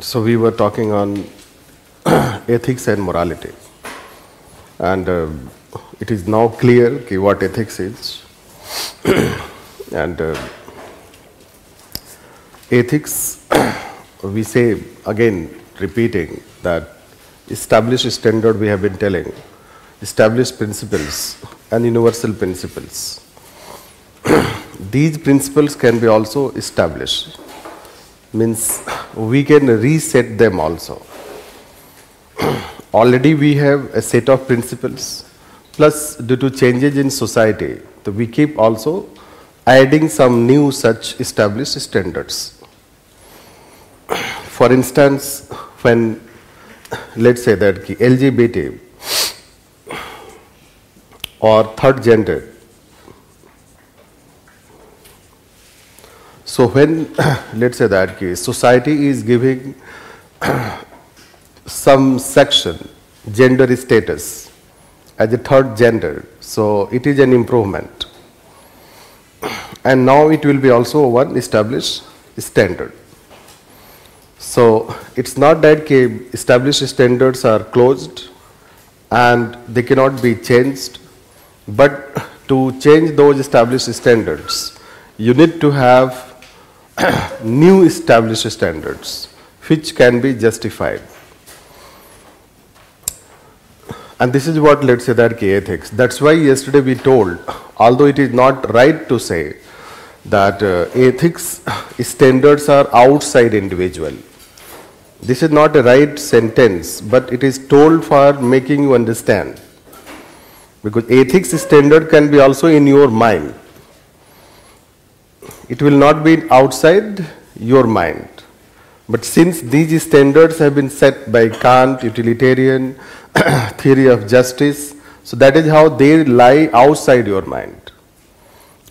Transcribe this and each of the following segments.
So, we were talking on ethics and morality, and uh, it is now clear ki what ethics is. and uh, ethics, we say again, repeating that established standard we have been telling, established principles and universal principles. These principles can be also established means we can reset them also. Already we have a set of principles, plus due to changes in society, so we keep also adding some new such established standards. For instance, when let's say that LGBT or third gender So when let's say that case, society is giving some section gender status as a third gender, so it is an improvement. And now it will be also one established standard. So it's not that established standards are closed and they cannot be changed, but to change those established standards, you need to have new established standards which can be justified. And this is what let's say that key ethics. That's why yesterday we told, although it is not right to say that uh, ethics standards are outside individual. This is not a right sentence, but it is told for making you understand. Because ethics standard can be also in your mind it will not be outside your mind. But since these standards have been set by Kant, utilitarian theory of justice, so that is how they lie outside your mind.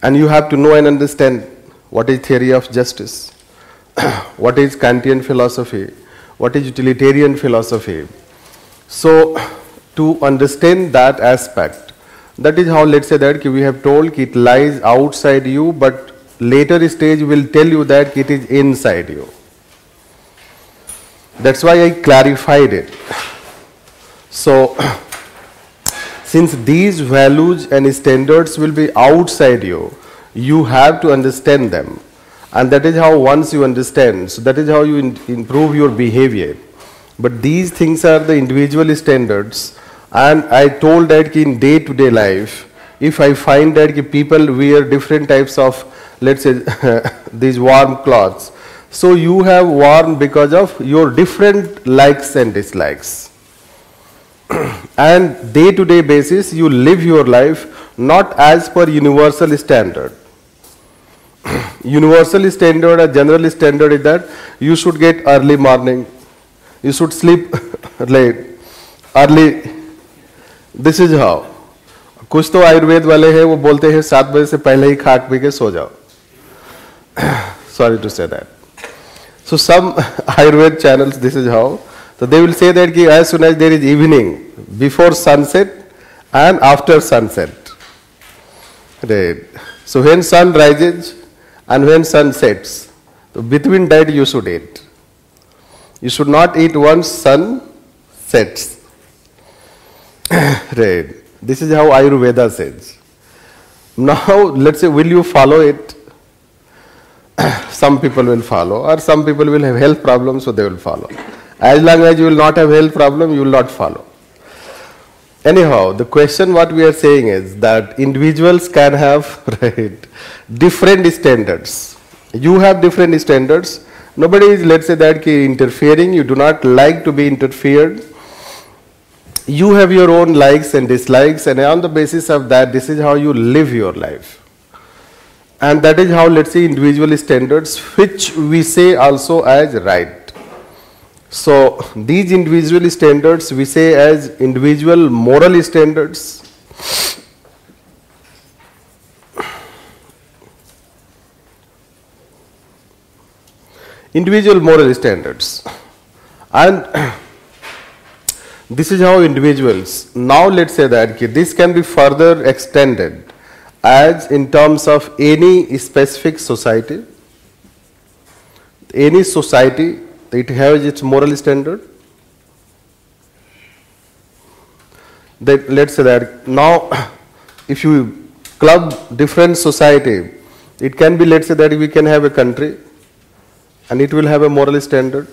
And you have to know and understand what is theory of justice, what is Kantian philosophy, what is utilitarian philosophy. So to understand that aspect, that is how let's say that we have told it lies outside you, but later stage will tell you that it is inside you. That's why I clarified it. So, since these values and standards will be outside you, you have to understand them. And that is how once you understand, so that is how you improve your behavior. But these things are the individual standards. And I told that in day to day life, if I find that people wear different types of let's say these warm clothes. So you have worn because of your different likes and dislikes. and day to day basis you live your life not as per universal standard. universal standard or general standard is that you should get early morning, you should sleep like early this is how कुछ तो आयुर्वेद वाले हैं वो बोलते हैं सात बजे से पहले ही खाक पी के सो जाओ sorry to say that. So some ayurved channels this is how. So they will say that as soon as there is evening before sunset and after sunset. Right. So when sun rises and when sun sets so between that you should eat. You should not eat once sun sets. Right. This is how ayurveda says. Now let's say will you follow it some people will follow or some people will have health problems so they will follow. As long as you will not have health problem you will not follow. Anyhow the question what we are saying is that individuals can have right different standards. You have different standards. Nobody is let's say that interfering you do not like to be interfered. You have your own likes and dislikes and on the basis of that this is how you live your life and that is how, let's say, individual standards, which we say also as right. So, these individual standards we say as individual moral standards. Individual moral standards. And this is how individuals, now let's say that this can be further extended as in terms of any specific society, any society, it has its moral standard. That let's say that now, if you club different society, it can be let's say that we can have a country, and it will have a moral standard.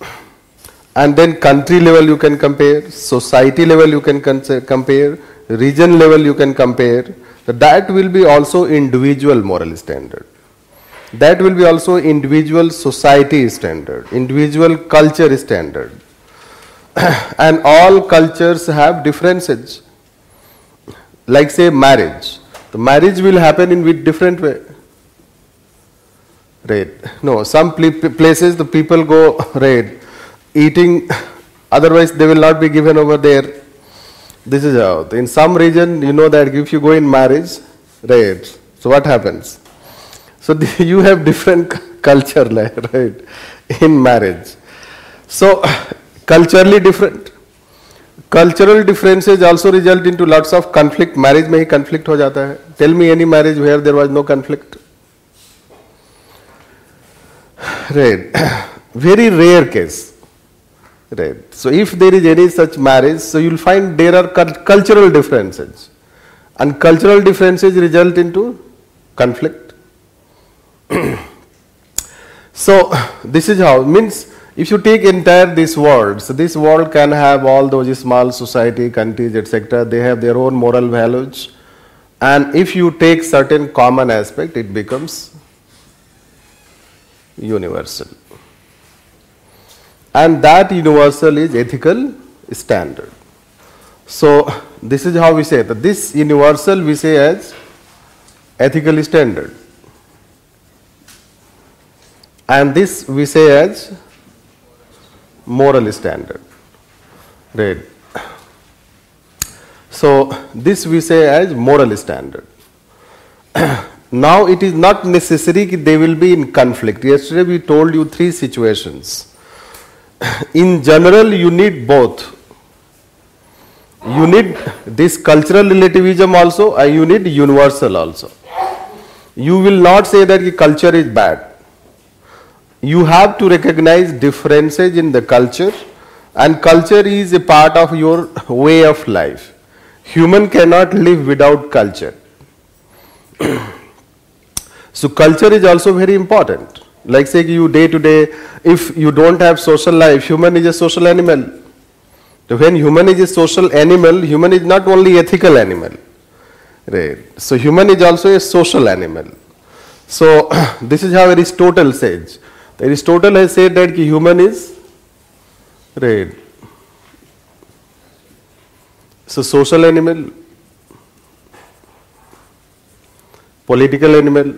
And then country level you can compare, society level you can compare, region level you can compare, that will be also individual moral standard. That will be also individual society standard, individual culture standard. and all cultures have differences. Like say marriage. The marriage will happen in with different way. Right. No, some places the people go right eating, otherwise they will not be given over there This is how. In some region, you know that if you go in marriage, right? So what happens? So the, you have different culture, right? In marriage, so culturally different. cultural differences also result into lots of conflict marriage marriage में ही conflict हो जाता है tell me any marriage where there was no conflict rare very rare Right. So if there is any such marriage, so you will find there are cultural differences. And cultural differences result into conflict. so this is how, means if you take entire this world, so this world can have all those small society, countries, etc. They have their own moral values. And if you take certain common aspect, it becomes universal and that universal is ethical standard. So this is how we say that this universal we say as ethical standard and this we say as moral standard. Right. So this we say as moral standard. now it is not necessary they will be in conflict. Yesterday we told you three situations in general you need both. You need this cultural relativism also and you need universal also. You will not say that culture is bad. You have to recognize differences in the culture and culture is a part of your way of life. Human cannot live without culture. So culture is also very important like say you day to day, if you don't have social life, human is a social animal. So when human is a social animal, human is not only ethical animal. Right. So human is also a social animal. So this is how Aristotle says. Aristotle has said that human is right. So social animal, political animal,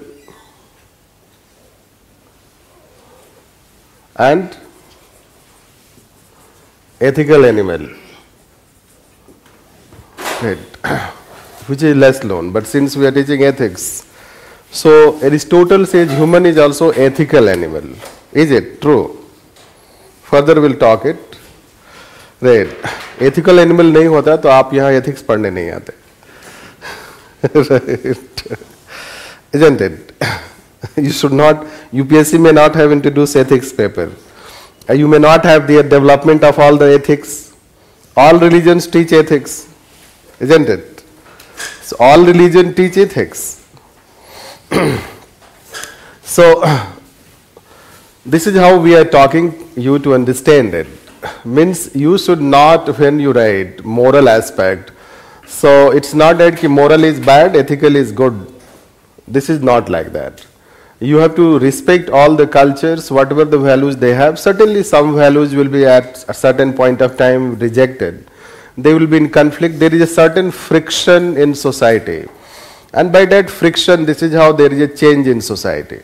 and ethical animal. Right. Which is less known, but since we are teaching ethics, so Aristotle says human is also ethical animal. Is it true? Further we'll talk it. Right. Ethical animal नहीं होता तो आप यहाँ ethics पढ़ने नहीं आते. right. Isn't it? you should not, UPSC may not have introduced ethics paper. Uh, you may not have the development of all the ethics. All religions teach ethics, isn't it? So all religion teach ethics. so this is how we are talking you to understand it. Means you should not, when you write moral aspect, so it's not that moral is bad, ethical is good. This is not like that you have to respect all the cultures, whatever the values they have. Certainly, some values will be at a certain point of time rejected. They will be in conflict. There is a certain friction in society. And by that friction, this is how there is a change in society.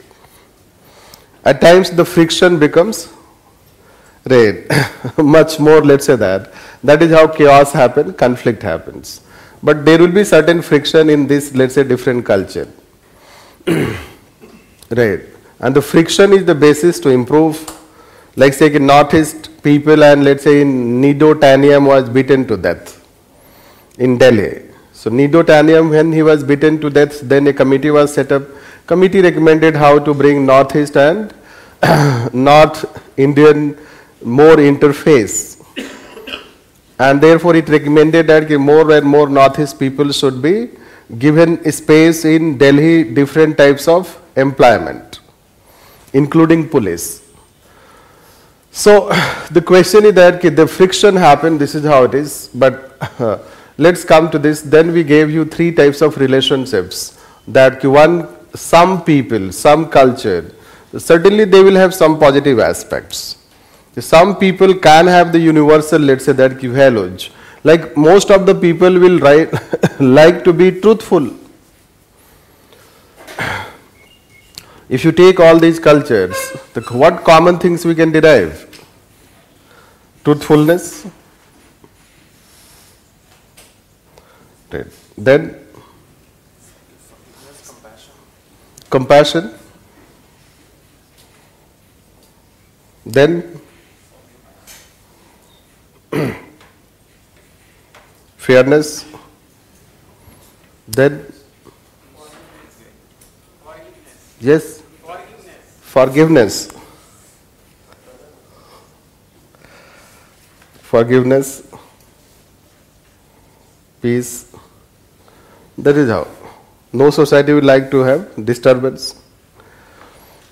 At times, the friction becomes red, much more, let's say that. That is how chaos happens, conflict happens. But there will be certain friction in this, let's say, different culture. Right. And the friction is the basis to improve, like say in northeast people and let's say in Nido Taniam was beaten to death in Delhi. So Nido Taniam when he was beaten to death, then a committee was set up. Committee recommended how to bring northeast and north Indian more interface. And therefore it recommended that more and more northeast people should be given space in Delhi different types of employment, including police. So the question is that the friction happened, this is how it is, but uh, let's come to this. Then we gave you three types of relationships that one, some people, some culture, certainly they will have some positive aspects. Some people can have the universal, let's say that. Like most of the people will like to be truthful. If you take all these cultures, the, what common things we can derive? Truthfulness. Then compassion. Then fairness. Then yes Forgiveness. Forgiveness, peace. That is how. No society would like to have disturbance.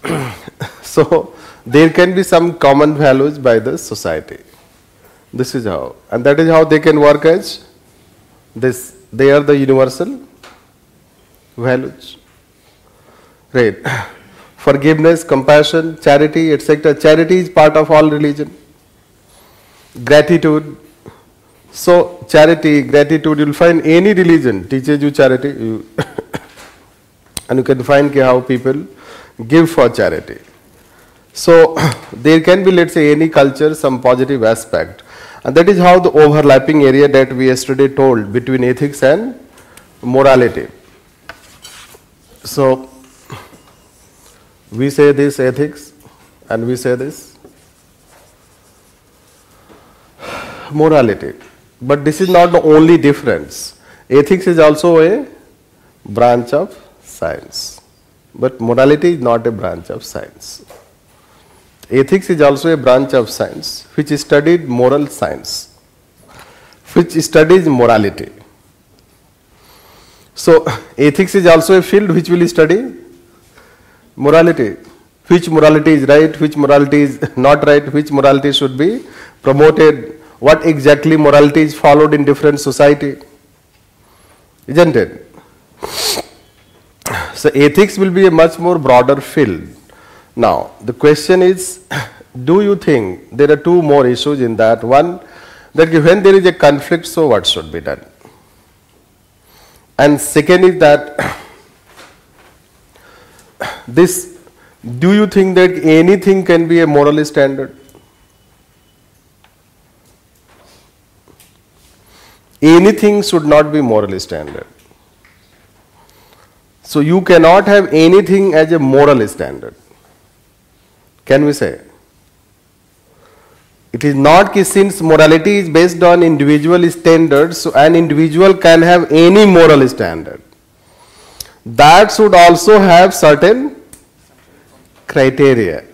so, there can be some common values by the society. This is how. And that is how they can work as this. They are the universal values. Right forgiveness, compassion, charity, etc. Charity is part of all religion. Gratitude. So, charity, gratitude, you'll find any religion teaches you charity. You and you can find how people give for charity. So, there can be, let's say, any culture, some positive aspect. And that is how the overlapping area that we yesterday told between ethics and morality. So, we say this ethics and we say this morality. But this is not the only difference. Ethics is also a branch of science. But morality is not a branch of science. Ethics is also a branch of science which studied moral science, which studies morality. So, ethics is also a field which will study morality. Which morality is right, which morality is not right, which morality should be promoted, what exactly morality is followed in different society. Isn't it? So ethics will be a much more broader field. Now, the question is, do you think there are two more issues in that? One, that when there is a conflict, so what should be done? And second is that this, do you think that anything can be a moral standard? anything should not be moral standard. So you cannot have anything as a moral standard. Can we say? It is not that since morality is based on individual standards, so an individual can have any moral standard. That should also have certain criteria.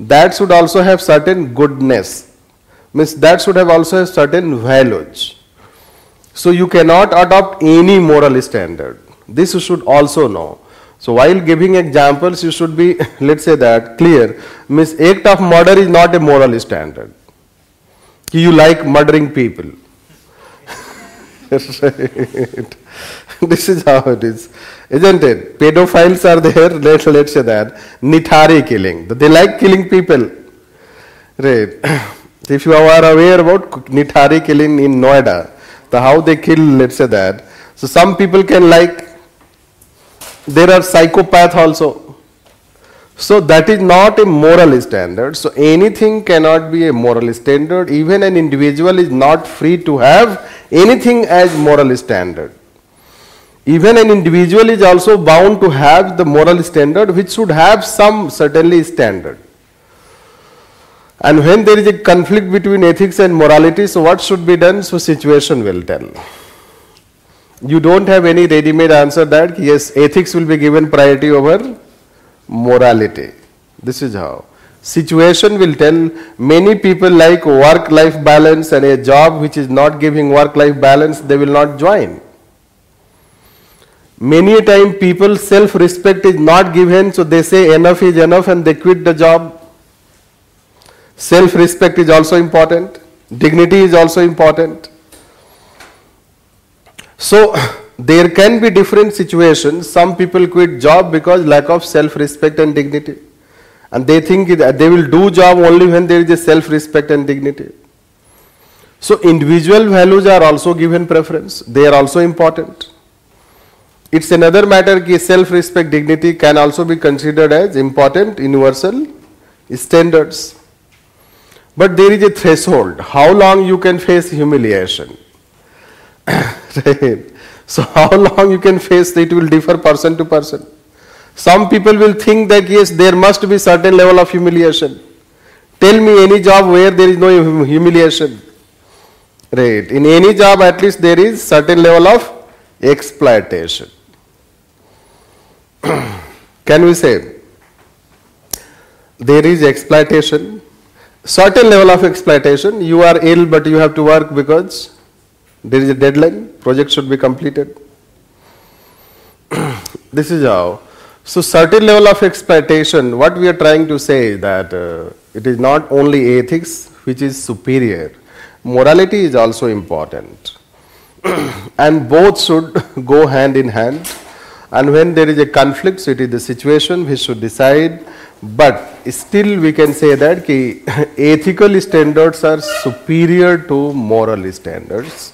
That should also have certain goodness. Means that should have also certain values. So you cannot adopt any moral standard. This you should also know. So while giving examples, you should be, let's say that, clear. Means act of murder is not a moral standard. You like murdering people. This is how it is. Isn't it? Pedophiles are there, let's, let's say that. Nithari killing. They like killing people. Right. If you are aware about Nithari killing in Noida, the how they kill, let's say that. So some people can like, there are psychopath also. So that is not a moral standard. So anything cannot be a moral standard. Even an individual is not free to have anything as moral standard. Even an individual is also bound to have the moral standard which should have some certainly standard. And when there is a conflict between ethics and morality, so what should be done? So situation will tell. You don't have any ready-made answer that yes, ethics will be given priority over morality. This is how. Situation will tell many people like work-life balance and a job which is not giving work-life balance, they will not join. Many a time people self-respect is not given, so they say enough is enough and they quit the job. Self-respect is also important. Dignity is also important. So there can be different situations. Some people quit job because lack of self-respect and dignity. And they think that they will do job only when there is a self-respect and dignity. So individual values are also given preference. They are also important. It's another matter that self-respect, dignity can also be considered as important universal standards. But there is a threshold. How long you can face humiliation? right. So how long you can face it will differ person to person. Some people will think that yes, there must be certain level of humiliation. Tell me any job where there is no humiliation. Right. In any job at least there is certain level of exploitation. Can we say there is exploitation certain level of exploitation. You are ill, but you have to work because there is a deadline, project should be completed. this is how. So certain level of exploitation, what we are trying to say that uh, it is not only ethics which is superior, morality is also important. and both should go hand in hand. And when there is a conflict, it is the situation we should decide but still we can say that ki ethical standards are superior to moral standards.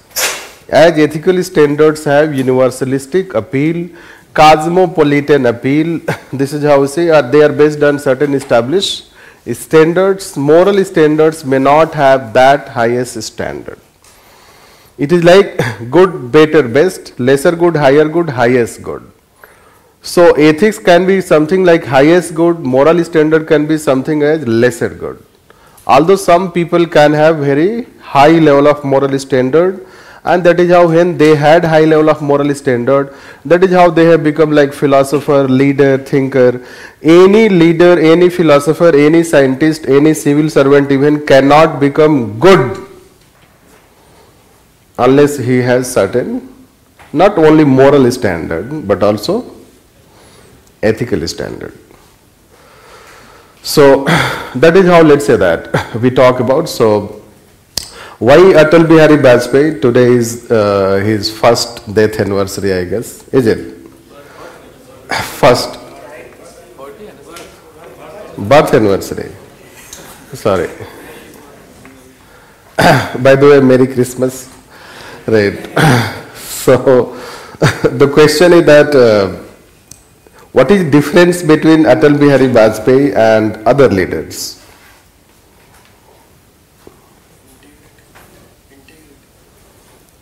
As ethical standards have universalistic appeal, cosmopolitan appeal, this is how we say, are they are based on certain established standards. Moral standards may not have that highest standard. It is like good, better, best, lesser good, higher good, highest good. So ethics can be something like highest good, moral standard can be something as lesser good. Although some people can have very high level of moral standard and that is how when they had high level of moral standard, that is how they have become like philosopher, leader, thinker. Any leader, any philosopher, any scientist, any civil servant even cannot become good unless he has certain not only moral standard but also ethical standard. So that is how let's say that we talk about. So why Atal Bihari Vajpayee? Today is uh, his first death anniversary, I guess. Is it? First. Birth anniversary. Sorry. By the way, Merry Christmas. Right. so the question is that. Uh, what is difference between Atal Bihari Vajpayee and other leaders?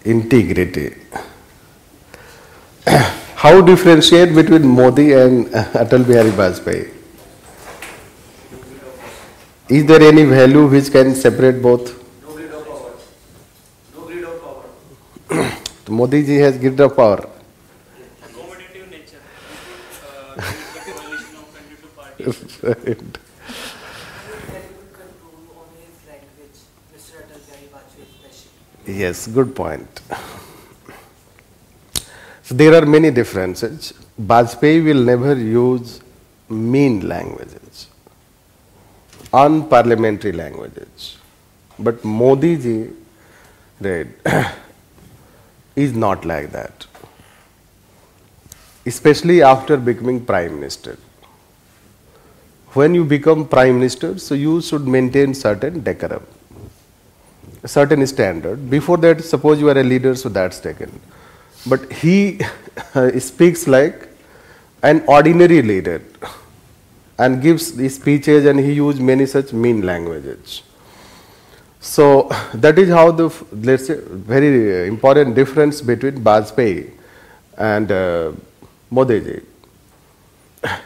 integrity. How differentiate between Modi and Atal Bihari Vajpayee? Is there any value which can separate both? No greed of power. No greed of power. Modi ji has greed of power. Especially. Yes, good point. So there are many differences. Bajpayee will never use mean languages, unparliamentary languages. But Modi ji, right, is not like that. Especially after becoming prime minister. When you become prime minister, so you should maintain certain decorum certain standard. Before that, suppose you are a leader, so that's taken. But he speaks like an ordinary leader and gives the speeches and he used many such mean languages. So that is how the, let's say, very important difference between Bajpayee and uh, Modi ji.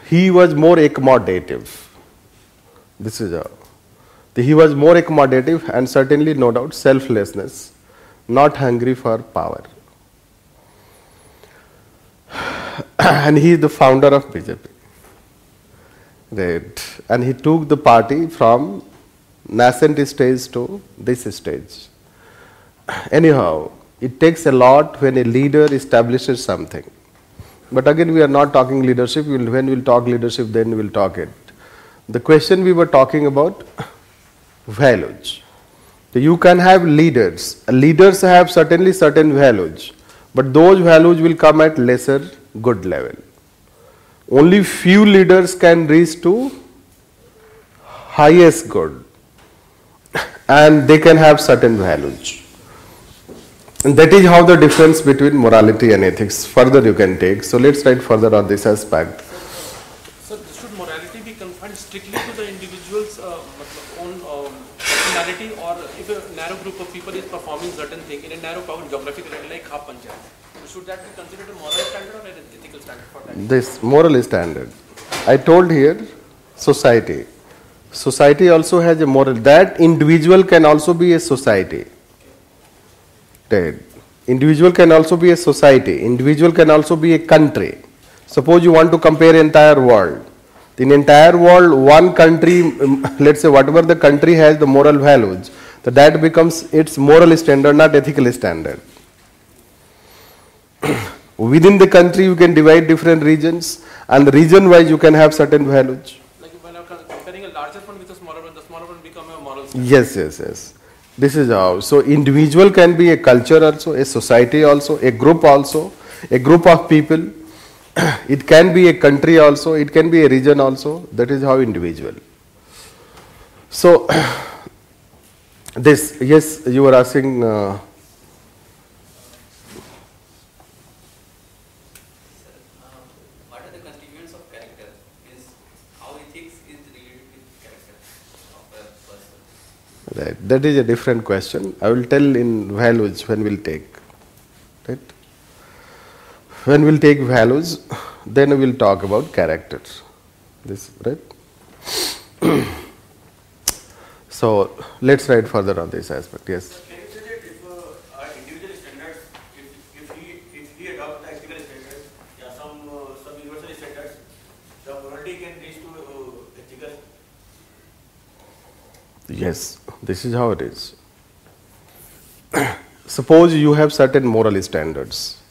He was more accommodative. This is how. He was more accommodative and certainly, no doubt, selflessness, not hungry for power. and he is the founder of BJP. Right. And he took the party from nascent stage to this stage. Anyhow, it takes a lot when a leader establishes something. But again, we are not talking leadership. We'll, when we'll talk leadership, then we'll talk it. The question we were talking about values. So you can have leaders. Leaders have certainly certain values, but those values will come at lesser good level. Only few leaders can reach to highest good, and they can have certain values. And that is how the difference between morality and ethics further you can take. So let's write further on this aspect. So should morality be confined strictly to the individual's uh, own um, personality or if a narrow group of people is performing certain thing in a narrow power geographical area like Khap Panchayat, should that be considered a moral standard or an ethical standard for that? this moral standard. I told here society. Society also has a moral. That individual can also be a society. Individual can also be a society. Individual can also be a country. Suppose you want to compare entire world. In entire world, one country, um, let's say whatever the country has the moral values, so that becomes its moral standard, not ethical standard. Within the country, you can divide different regions, and region wise, you can have certain values. Like when I'm comparing a larger one with a smaller one, the smaller one become a moral standard. Yes, yes, yes. This is how. So, individual can be a culture also, a society also, a group also, a group of people. It can be a country also, it can be a region also. That is how individual. So, this, yes, you were asking. Uh, Um, what are the constituents of character? Is how ethics is related with character of a person? Right. That is a different question. I will tell in values when we'll take. Right? When we'll take values, then we'll talk about characters. This right? so let's write further on this aspect. Yes. Can you say that if uh, our individual standards, if, if he if he adopts the ethical standards, uh, some universal standards, the morality can reach to uh, ethical. Yes. This is how it is. Suppose you have certain moral standards.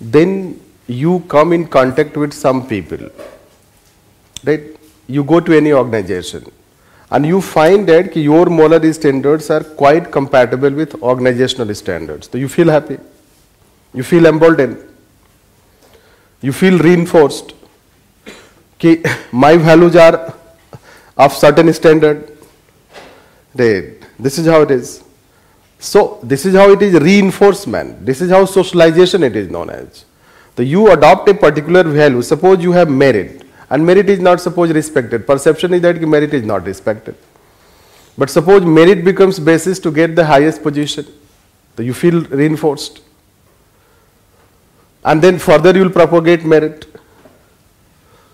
Then you come in contact with some people. Right? You go to any organization and you find that your moral standards are quite compatible with organizational standards. So you feel happy. You feel emboldened. You feel reinforced. My values are of certain standard. Right. This is how it is. So this is how it is reinforcement. This is how socialization it is known as. So you adopt a particular value. Suppose you have merit and merit is not supposed respected. Perception is that merit is not respected. But suppose merit becomes basis to get the highest position. So you feel reinforced. And then further you will propagate merit.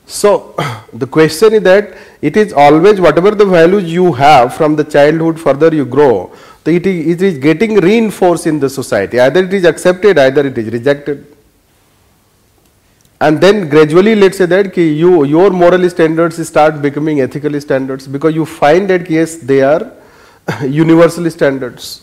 So the question is that it is always whatever the values you have from the childhood further you grow, so it is, it is getting reinforced in the society. Either it is accepted, either it is rejected. And then gradually let's say that ki you, your moral standards start becoming ethical standards because you find that yes they are universal standards.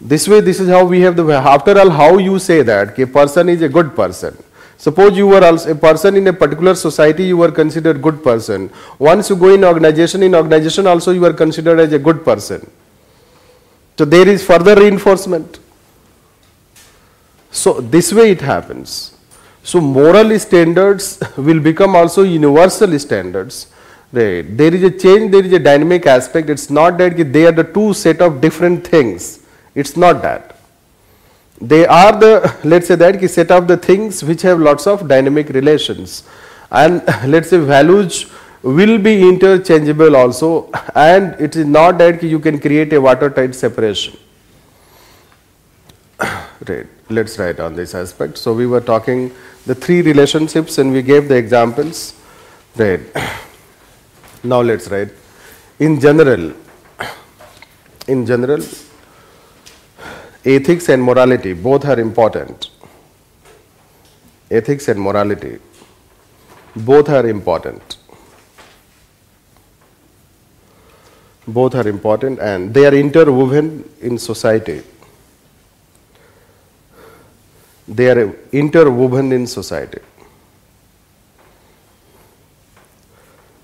This way this is how we have the after all how you say that a person is a good person Suppose you were also a person in a particular society, you were considered good person. Once you go in organization, in organization also you are considered as a good person. So there is further reinforcement. So this way it happens. So moral standards will become also universal standards. Right. There is a change, there is a dynamic aspect. It's not that they are the two set of different things. It's not that they are the let's say that set of the things which have lots of dynamic relations. And let's say values will be interchangeable also. And it is not that you can create a watertight separation. Right. Let's write on this aspect. So we were talking the three relationships and we gave the examples. Right. Now let's write. In general in general ethics and morality both are important. Ethics and morality both are important. Both are important and they are interwoven in society. They are interwoven in society.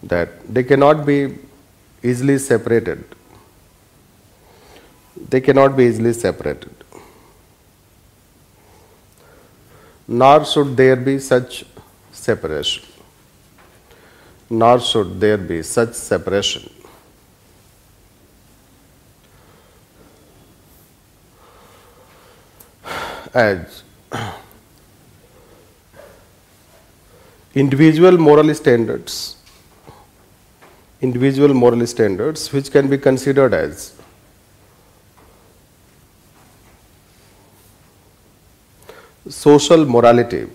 That they cannot be easily separated they cannot be easily separated. Nor should there be such separation. Nor should there be such separation. As individual moral standards, individual moral standards which can be considered as social morality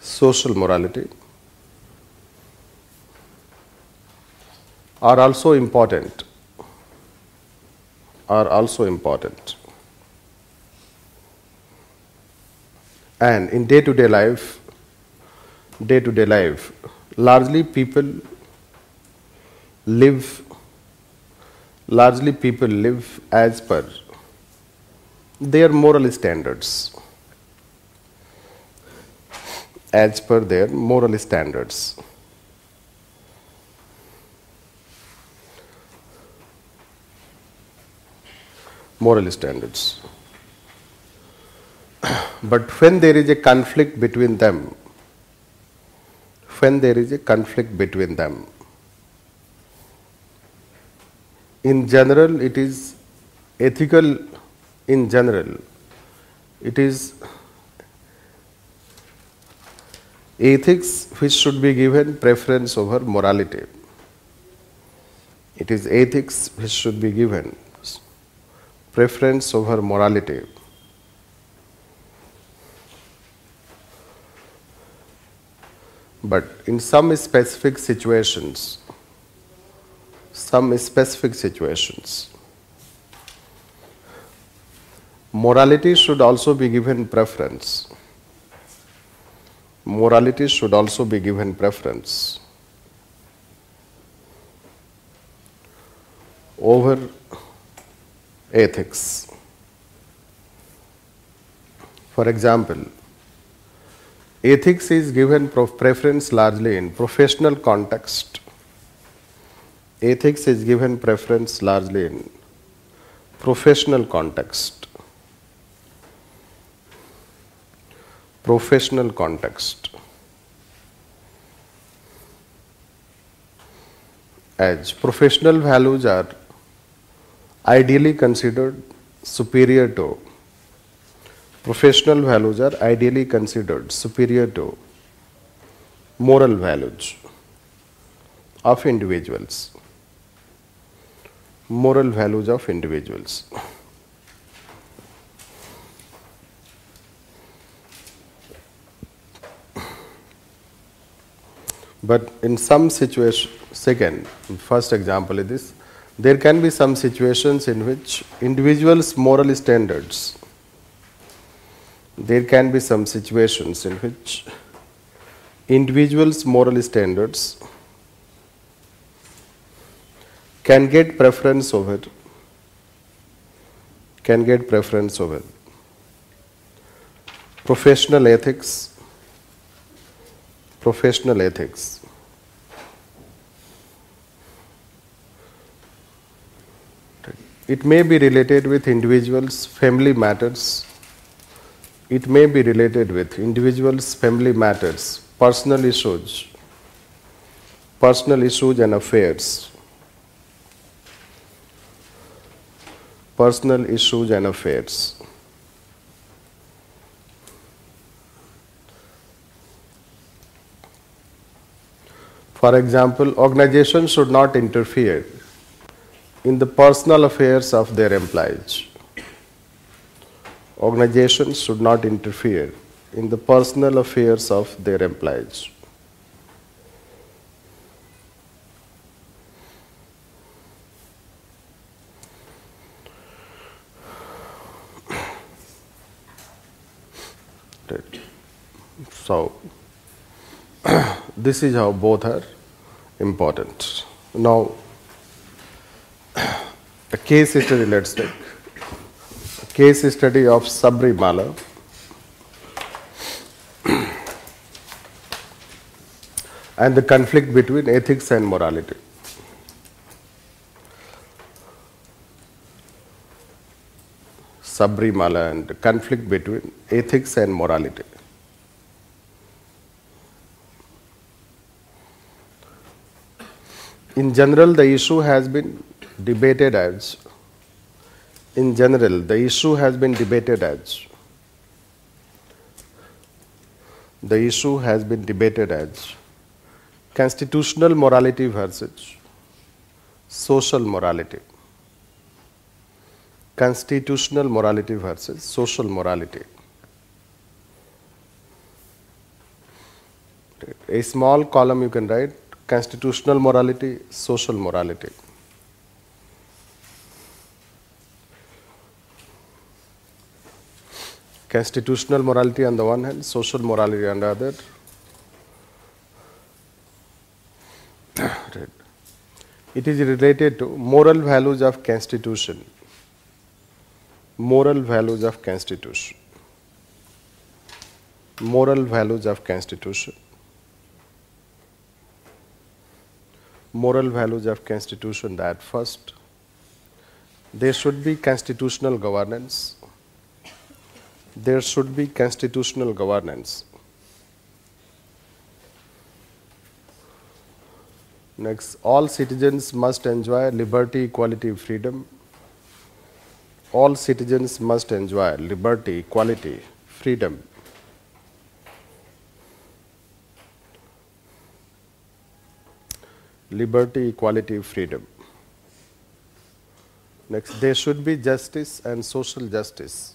social morality are also important are also important. And in day to day life day to day life largely people live largely people live as per their moral standards as per their moral standards. Moral standards. But when there is a conflict between them, when there is a conflict between them, in general it is ethical in general, it is ethics which should be given preference over morality. It is ethics which should be given preference over morality. But in some specific situations, some specific situations, Morality should also be given preference. Morality should also be given preference over ethics. For example, ethics is given preference largely in professional context. Ethics is given preference largely in professional context. Professional context. As professional values are ideally considered superior to professional values are ideally considered superior to moral values of individuals moral values of individuals But in some situation, second, first example is this, there can be some situations in which individuals' moral standards, there can be some situations in which individuals' moral standards can get preference over can get preference over. Professional ethics professional ethics. It may be related with individuals family matters. It may be related with individuals family matters personal issues personal issues and affairs. Personal issues and affairs. For example, organizations should not interfere in the personal affairs of their employees. Organizations should not interfere in the personal affairs of their employees. So, this is how both are important. Now, a case study, let's take. A case study of Sabarimala. and the conflict between ethics and morality. Sabarimala and the conflict between ethics and morality. In general the issue has been debated as in general the issue has been debated as the issue has been debated as constitutional morality versus social morality. Constitutional morality versus social morality. A small column you can write constitutional morality, social morality. Constitutional morality on the one hand, social morality on the other. It is related to moral values of constitution. Moral values of constitution. Moral values of constitution. Moral values of constitution that first. There should be constitutional governance. There should be constitutional governance. Next all citizens must enjoy liberty equality freedom. All citizens must enjoy liberty equality freedom liberty, equality, freedom. Next, there should be justice and social justice.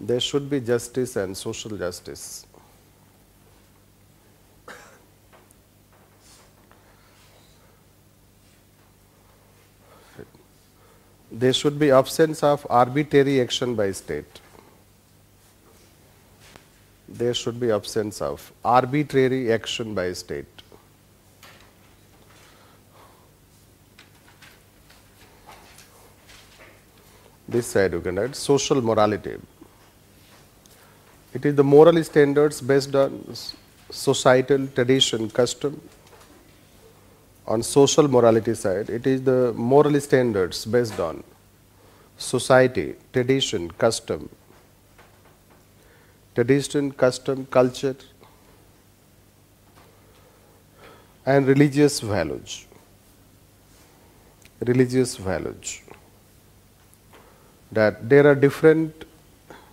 There should be justice and social justice. There should be absence of arbitrary action by state. There should be absence of arbitrary action by state. This side you can write social morality. It is the moral standards based on societal tradition, custom. On social morality side, it is the moral standards based on society, tradition, custom. Tradition, custom, culture, and religious values. Religious values that there are different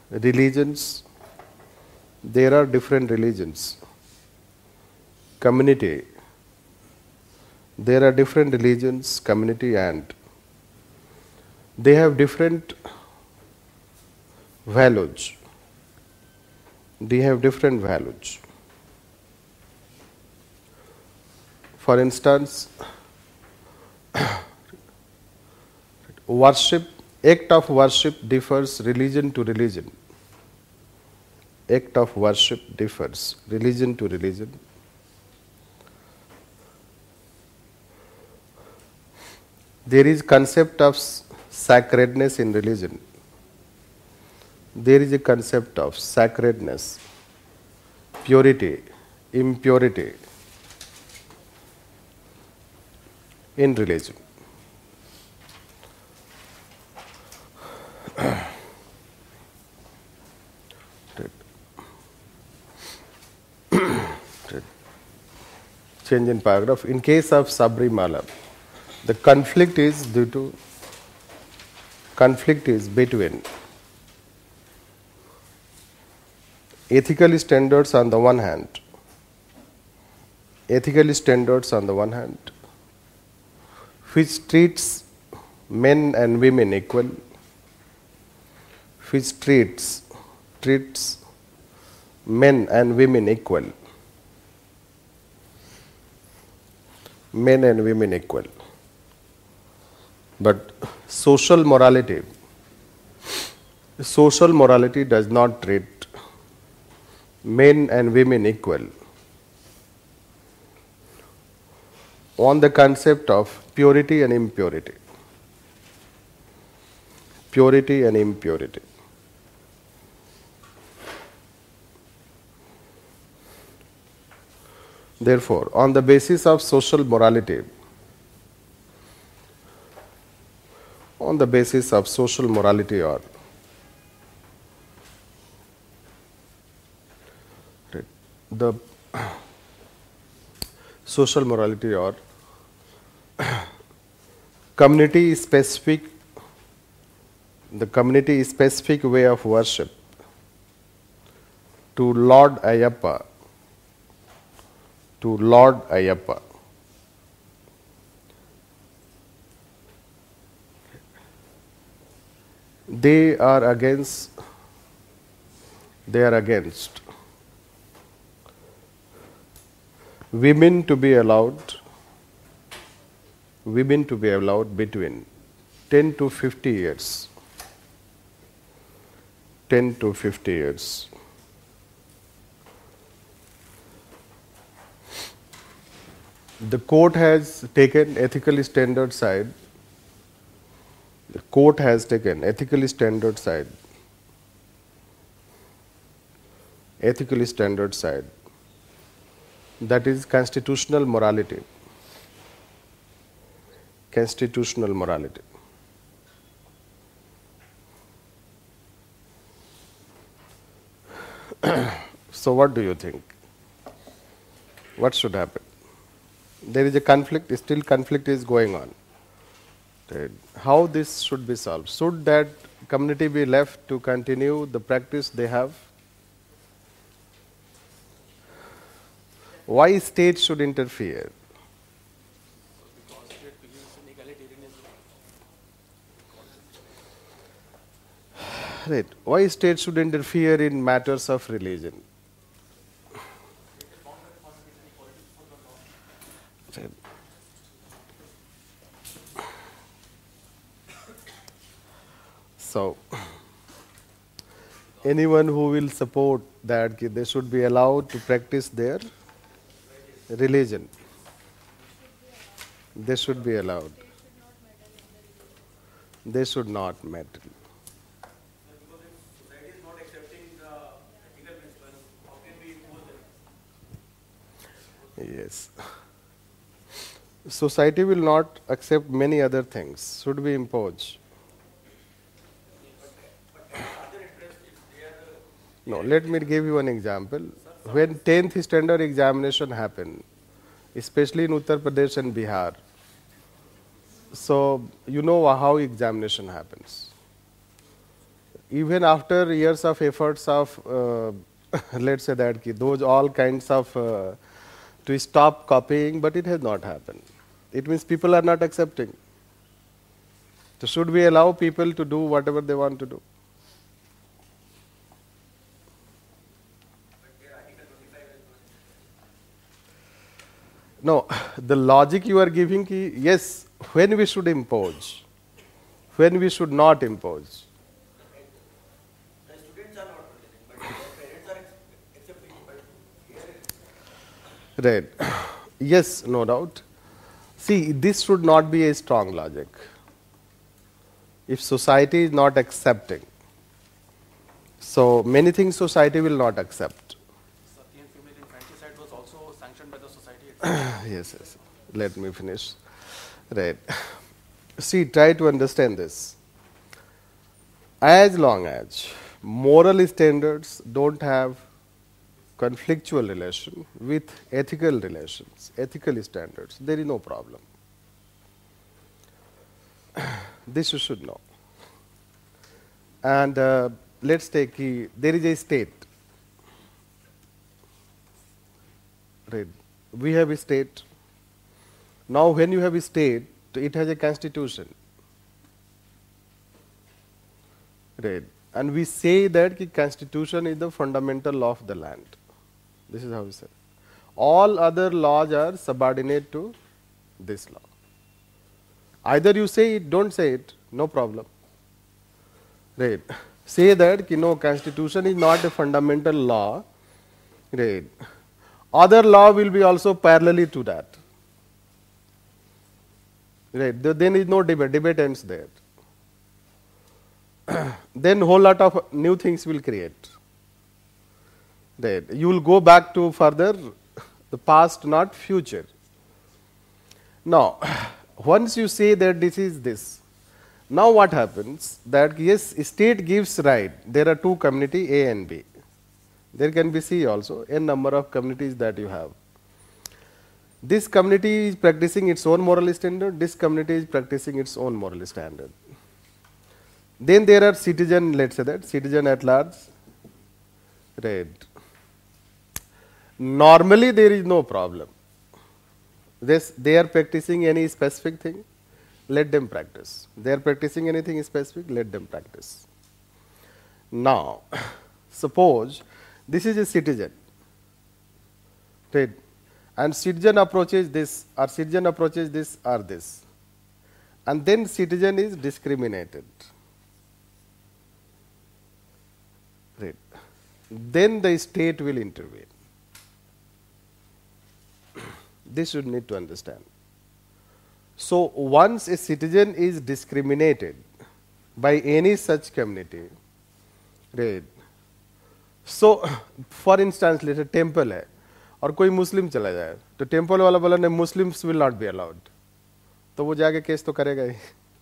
religions, there are different religions, community, there are different religions, community, and they have different values. They have different values. For instance, worship, act of worship differs religion to religion. Act of worship differs religion to religion. There is concept of sacredness in religion. There is a concept of sacredness, purity, impurity in religion. Change in paragraph. In case of Sabri Sabarimala, the conflict is due to conflict is between ethical standards on the one hand, ethical standards on the one hand, which treats men and women equal, which treats treats men and women equal, men and women equal. But social morality, social morality does not treat men and women equal on the concept of purity and impurity. Purity and impurity. Therefore, on the basis of social morality, on the basis of social morality or the social morality or community specific the community specific way of worship to Lord Ayyappa to Lord Ayyappa. They are against they are against women to be allowed women to be allowed between 10 to 50 years 10 to 50 years the court has taken ethical standard side. The court has taken ethical standard side. Ethical standard side. That is constitutional morality. Constitutional morality. So what do you think? What should happen there is a conflict still conflict is going on. How this should be solved? Should that community be left to continue the practice they have? Why state should interfere? Right. Why state should interfere in matters of religion so anyone who will support that they should be allowed to practice their religion they should be allowed they should not meddle? Yes. Society will not accept many other things. Should we impose? Other interests, if they are, uh, No, let me give you an example. When 10th standard examination happened, especially in Uttar Pradesh and Bihar, so you know how examination happens. Even after years of efforts of, uh, let's say that, those all kinds of, uh, to stop copying, but it has not happened. It means people are not accepting. So should we allow people to do whatever they want to do? No, the logic you are giving ki, yes, when we should impose, when we should not impose. Right. Yes, no doubt. See, this should not be a strong logic. If society is not accepting, so many things society will not accept. Female infanticide was also sanctioned by the society yes, yes. Let me finish. Right. See, try to understand this. As long as moral standards don't have conflictual relation with ethical relations, ethical standards, there is no problem. This you should know. And uh, let's take the, there is a state. We have a state. Now, when you have a state, it has a constitution. Right. And we say that the constitution is the fundamental law of the land. This is how we say. All other laws are subordinate to this law. Either you say it, don't say it, no problem. Right. Say that you know constitution is not a fundamental law. Right. Other law will be also parallelly to that. Right. Th- Then is no debate. Debate ends there. then whole lot of new things will create. Right. You will go back to further the past, not future. Now, once you say that this is this, now what happens that yes, state gives right. There are two community A and B. There can be C also, n number of communities that you have. This community is practicing its own moral standard, this community is practicing its own moral standard. Then there are citizen, let's say that, citizen at large, right. Normally there is no problem. This, they are practicing any specific thing, let them practice. They are practicing anything specific, let them practice. Now, suppose this is a citizen, right? And citizen approaches this, or citizen approaches this or this, and then citizen is discriminated. Right. Then the state will intervene. This you need to understand. So once a citizen is discriminated by any such community, right? So for instance, let's say temple है और कोई मुस्लिम चला जाए तो temple वाला बोला नहीं Muslims will not be allowed तो वो जाके केस तो करेगा ही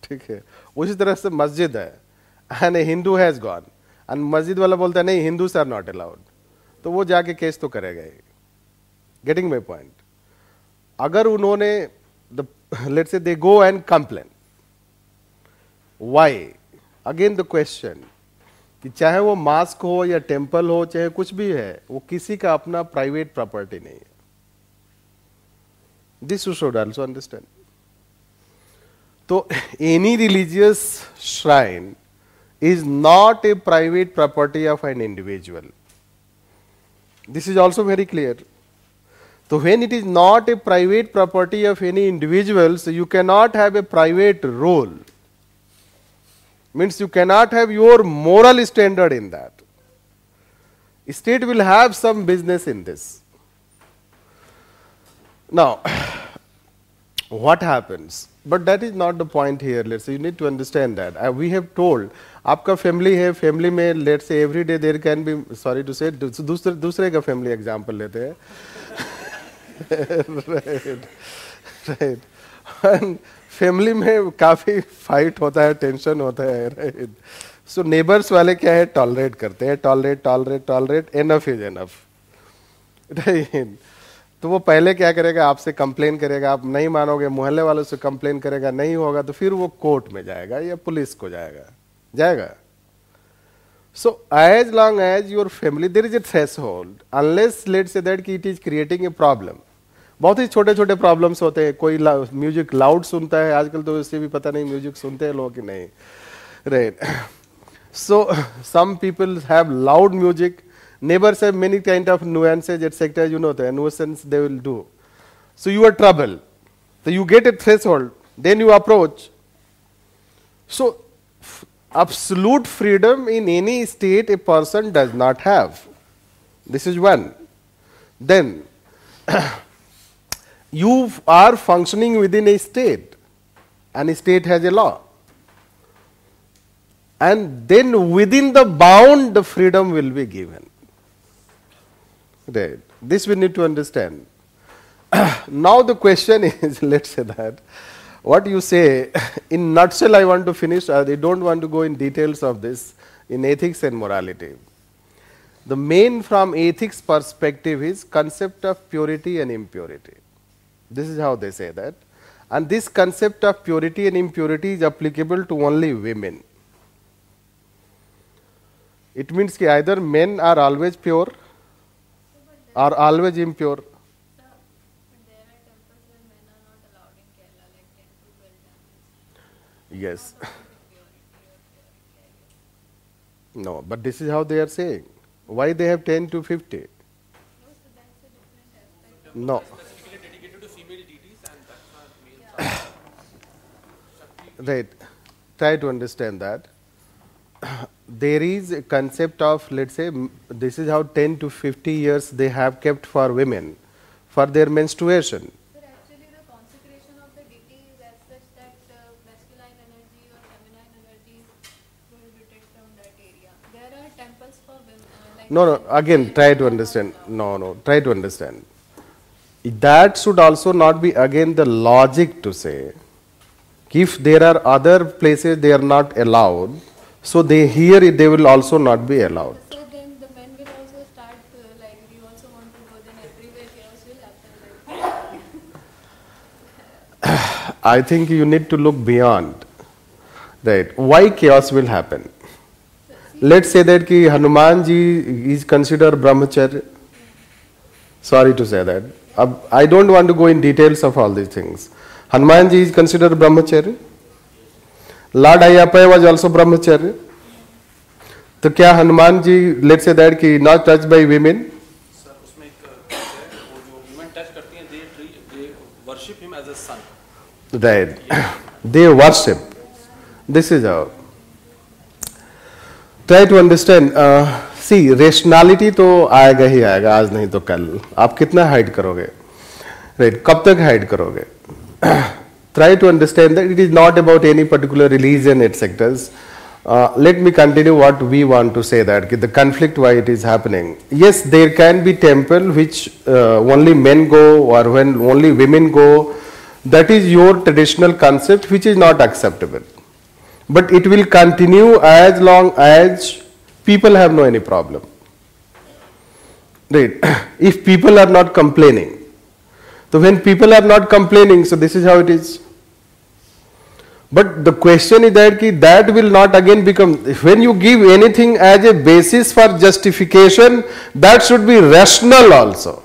ठीक है उसी तरह से मस्जिद है and Hindu has gone and मस्जिद वाला बोलता है नहीं हिंदूस आर नॉट अलाउड तो वो जाके केस तो करेगा ही गेटिंग माई पॉइंट अगर उन्होंने let's say they go and complain why again the question कि चाहे वो मास्क हो या टेंपल हो, चाहे कुछ भी है, वो किसी का अपना प्राइवेट प्रॉपर्टी नहीं है this you should also understand तो any religious shrine is not a private property of an individual. This is also very clear. So when it is not a private property of any individual, so you cannot have a private role. Means you cannot have your moral standard in that. State will have some business in this. Now, what happens? But that is not the point here. Let's say you need to understand that. Uh, we have told आपका family है family में late से every day there can B sorry to से दूसरे दूसरे का family example लेते हैं राइट राइट फैमिली में काफ़ी फाइट होता है टेंशन होता है राइट सो नेबर्स वाले क्या है? टॉलरेट करते हैं tolerate tolerate tolerate enough is enough right तो वो पहले क्या करेगा? आपसे कंप्लेन करेगा, आप नहीं मानोगे, मोहल्ले वालों से कंप्लेन करेगा, नहीं होगा तो फिर वो कोर्ट में जाएगा या पुलिस को जाएगा। जाएगा। So as long as your family there is a threshold unless let's say that कि it is creating a problem बहुत ही छोटे छोटे प्रॉब्लम्स होते हैं। कोई म्यूज़िक लाउड सुनता है, आजकल तो इससे भी पता नहीं म्यूज़िक सुनते हैं लोग कि नहीं। Right so some people have loud music neighbours have many kind of nuances एटसेट you know nuance they will do so you are trouble तो you get a threshold then you approach so absolute freedom in any state a person does not have this is one then you are functioning within a state, and a state has a law. And then within the bound, the freedom will be given. Right. This we need to understand. now the question is, let's say that, what you say, in nutshell I want to finish, uh, I don't want to go in details of this, in ethics and morality. The main from ethics perspective is concept of purity and impurity. This is how they say that. And this concept of purity and impurity is applicable to only women. It means that either men are always pure or always impure. But there are temples where men are not allowed in Kerala, like 10 to 12 temples. Yes. No, but this is how they are saying. Why they have 10 to 50? No, so that's a different aspect. No. Specifically dedicated to female deities and that's not male. Right. Try to understand that. There is a concept of, let's say, this is how 10 to 50 years they have kept for women for their menstruation. Actually consecration of the deity is as such that uh, masculine energy or feminine energy is prohibited from that area. There are temples for women. Uh, no, no, again, try to understand. No, no, try to understand. That should also not be again the logic to say if there are other places they are not allowed, so they here they will also not be allowed. So then the men will also start uh, like we also want to go then everywhere chaos will happen like I think you need to look beyond. Right. Why chaos will happen? Let's say that ki Hanuman ji is considered brahmacharya. Sorry to say that. I don't want to go in details of all these things. Hanuman ji is considered brahmachari. Lord Ayyappa was also brahmacharya. तो क्या Hanuman ji let say that की not touch by women they worship this is our try to understand see rationality तो आएगा ही आएगा आज नहीं तो कल। आप कितना हाइड करोगे? राइट right, कब तक हाइड करोगे? try to understand that it is not about any particular religion etc uh, let me continue what we want to say that the conflict why it is happening. Yes there can be temple which uh, only men go or when only women go. That is your traditional concept which is not acceptable. But it will continue as long as people have no any problem. Right. If people are not complaining so when people are not complaining so this is how it is but the question is that ki that will not again become when you give anything as a basis for justification that should be rational also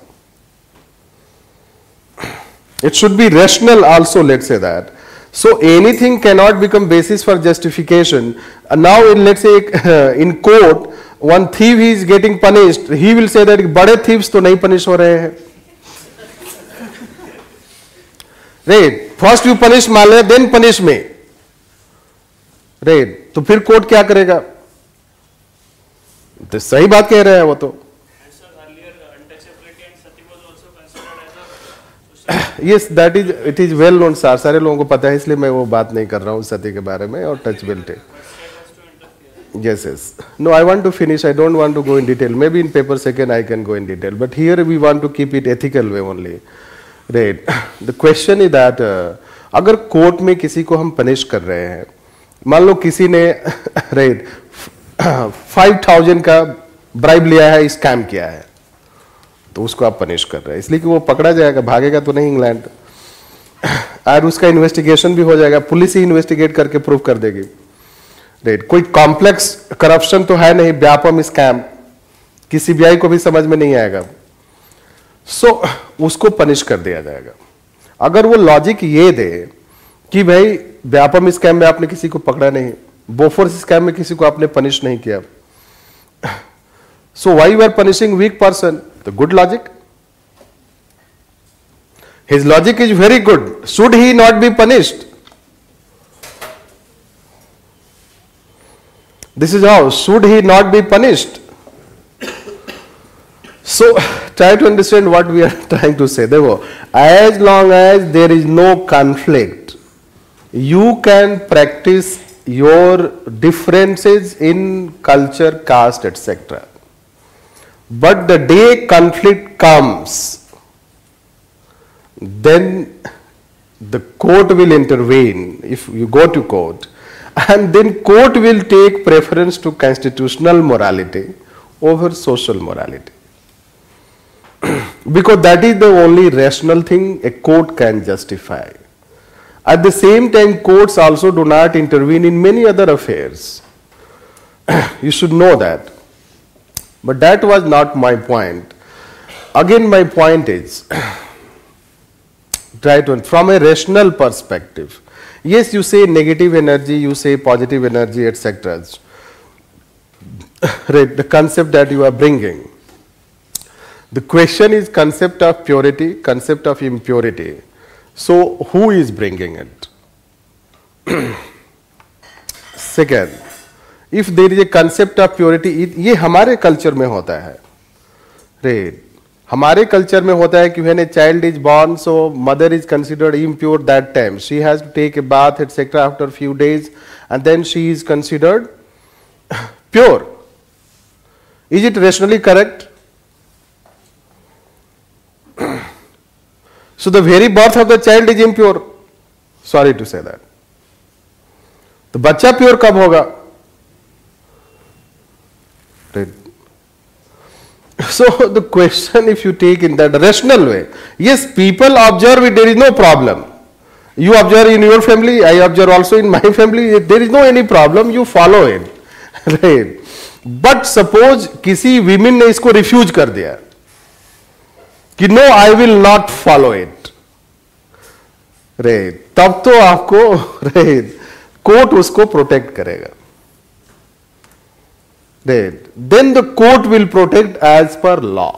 it should be rational also let's say that so anything cannot become basis for justification And now in let's say in court one thief is getting punished he will say that बड़े thieves तो नहीं punish हो रहे हैं red first you punish मान ले then punish में red तो फिर कोर्ट क्या करेगा? तो सही बात कह रहे हैं वो तो। Yes that is it is well known sir, सारे लोगों को पता है, इसलिए मैं वो बात नहीं कर रहा हूँ सती के बारे में, और touch बिल्टे yes yes no I want to finish I don't want to go in detail maybe in paper second I can go in detail but here we want to keep it ethical way only Right. The question is uh, अगर court में किसी को हम punish कर रहे हैं मान लो किसी ने राइट फाइव थाउज़ेंड का ब्राइब लिया है स्कैम किया है तो उसको आप पनिश कर रहे हैं। इसलिए कि वो पकड़ा जाएगा भागेगा तो नहीं इंग्लैंड और उसका इन्वेस्टिगेशन भी हो जाएगा पुलिस ही इन्वेस्टिगेट करके प्रूव कर देगी। राइट कोई कॉम्प्लेक्स करप्शन तो है नहीं व्यापम स्कैम कि सीबीआई को भी समझ में नहीं आएगा। सो so, उसको पनिश कर दिया जाएगा अगर वो लॉजिक ये दे कि भाई व्यापम स्कैम में आपने किसी को पकड़ा नहीं बोफोर्स स्कैम में किसी को आपने पनिश नहीं किया so why you are punishing weak person the good logic His logic is very good. Should he not be punished? This is how. Should he not be punished? So, try to understand what we are trying to say. Therefore, as long as there is no conflict, you can practice your differences in culture, caste, etc. But the day conflict comes, then the court will intervene if you go to court and then court will take preference to constitutional morality over social morality because that is the only rational thing a court can justify. At the same time courts also do not intervene in many other affairs. You should know that. But that was not my point. Again my point is try to from a rational perspective yes you say negative energy you say positive energy etc the concept that you are bringing the question is concept of purity concept of impurity so who is bringing it second if there is a concept of purity ये हमारे culture में होता है right हमारे culture में होता है कि when a child is born so mother is considered impure that time she has to take a bath etc after few days and then she is considered pure is it rationally correct so the very birth of the child is impure sorry to say that तो बच्चा pure कब होगा so the question, if you take in that rational way, yes, people observe it, there is no problem. You observe in your family, I observe also in my family, there is no any problem, you follow it. right. But suppose किसी women ने इसको refuse कर दिया कि no, I will not follow it. रेत तब तो आपको रेत कोर्ट उसको प्रोटेक्ट करेगा। Right then the court will protect as per law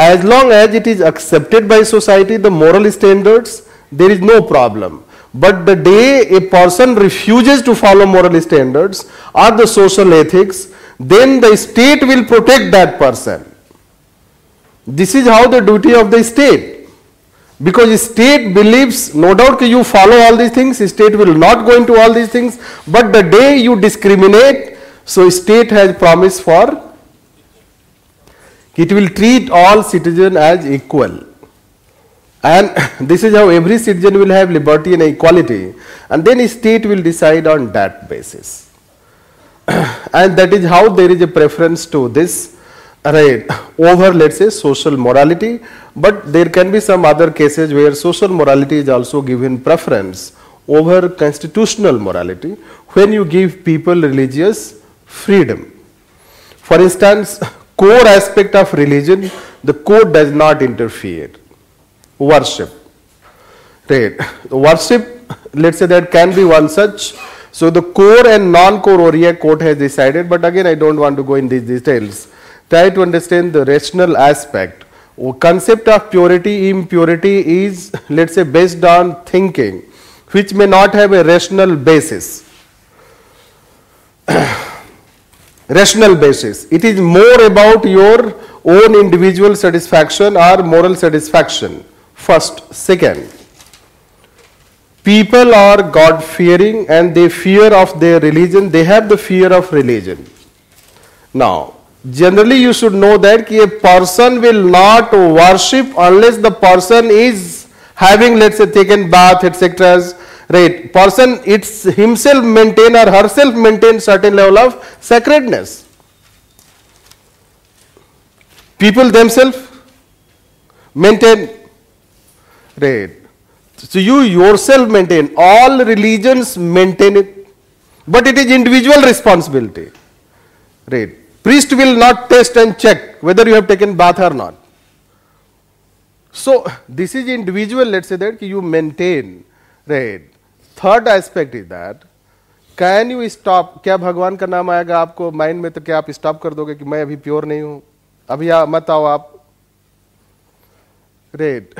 as long as it is accepted by society the moral standards there is no problem but the day a person refuses to follow moral standard or the social ethics then the state will protect that person this is how the duty of the state Because state believes, no doubt you follow all these things, state will not go into all these things, but the day you discriminate, so state has promised for it will treat all citizens as equal. And this is how every citizen will have liberty and equality. And then state will decide on that basis. and that is how there is a preference to this right over let's say social morality but there can be some other cases where social morality is also given preference over constitutional morality when you give people religious freedom. For instance, core aspect of religion, the code does not interfere. Worship. Right. Worship, let's say that can be one such. So the core and non-core area court has decided, but again I don't want to go in these details. Try to understand the rational aspect. Concept of purity, impurity is, let's say, based on thinking, which may not have a rational basis. rational basis. It is more about your own individual satisfaction or moral satisfaction. First. Second, people are God fearing and they fear of their religion, they have the fear of religion. Now, generally you should know that a person will not worship unless the person is having, let's say, taken bath, etc right? Person it's himself maintain or herself maintain certain level of sacredness. People themselves maintain right? So you yourself maintain all religions maintain it but it is individual responsibility right priest will not test and check whether you have taken bath or not so this is individual let's say that you maintain right third aspect is that can you stop क्या भगवान का नाम आएगा आपको mind में तो क्या आप स्टॉप कर दोगे कि मैं अभी प्योर नहीं हूँ अभी आ, मत आओ आप right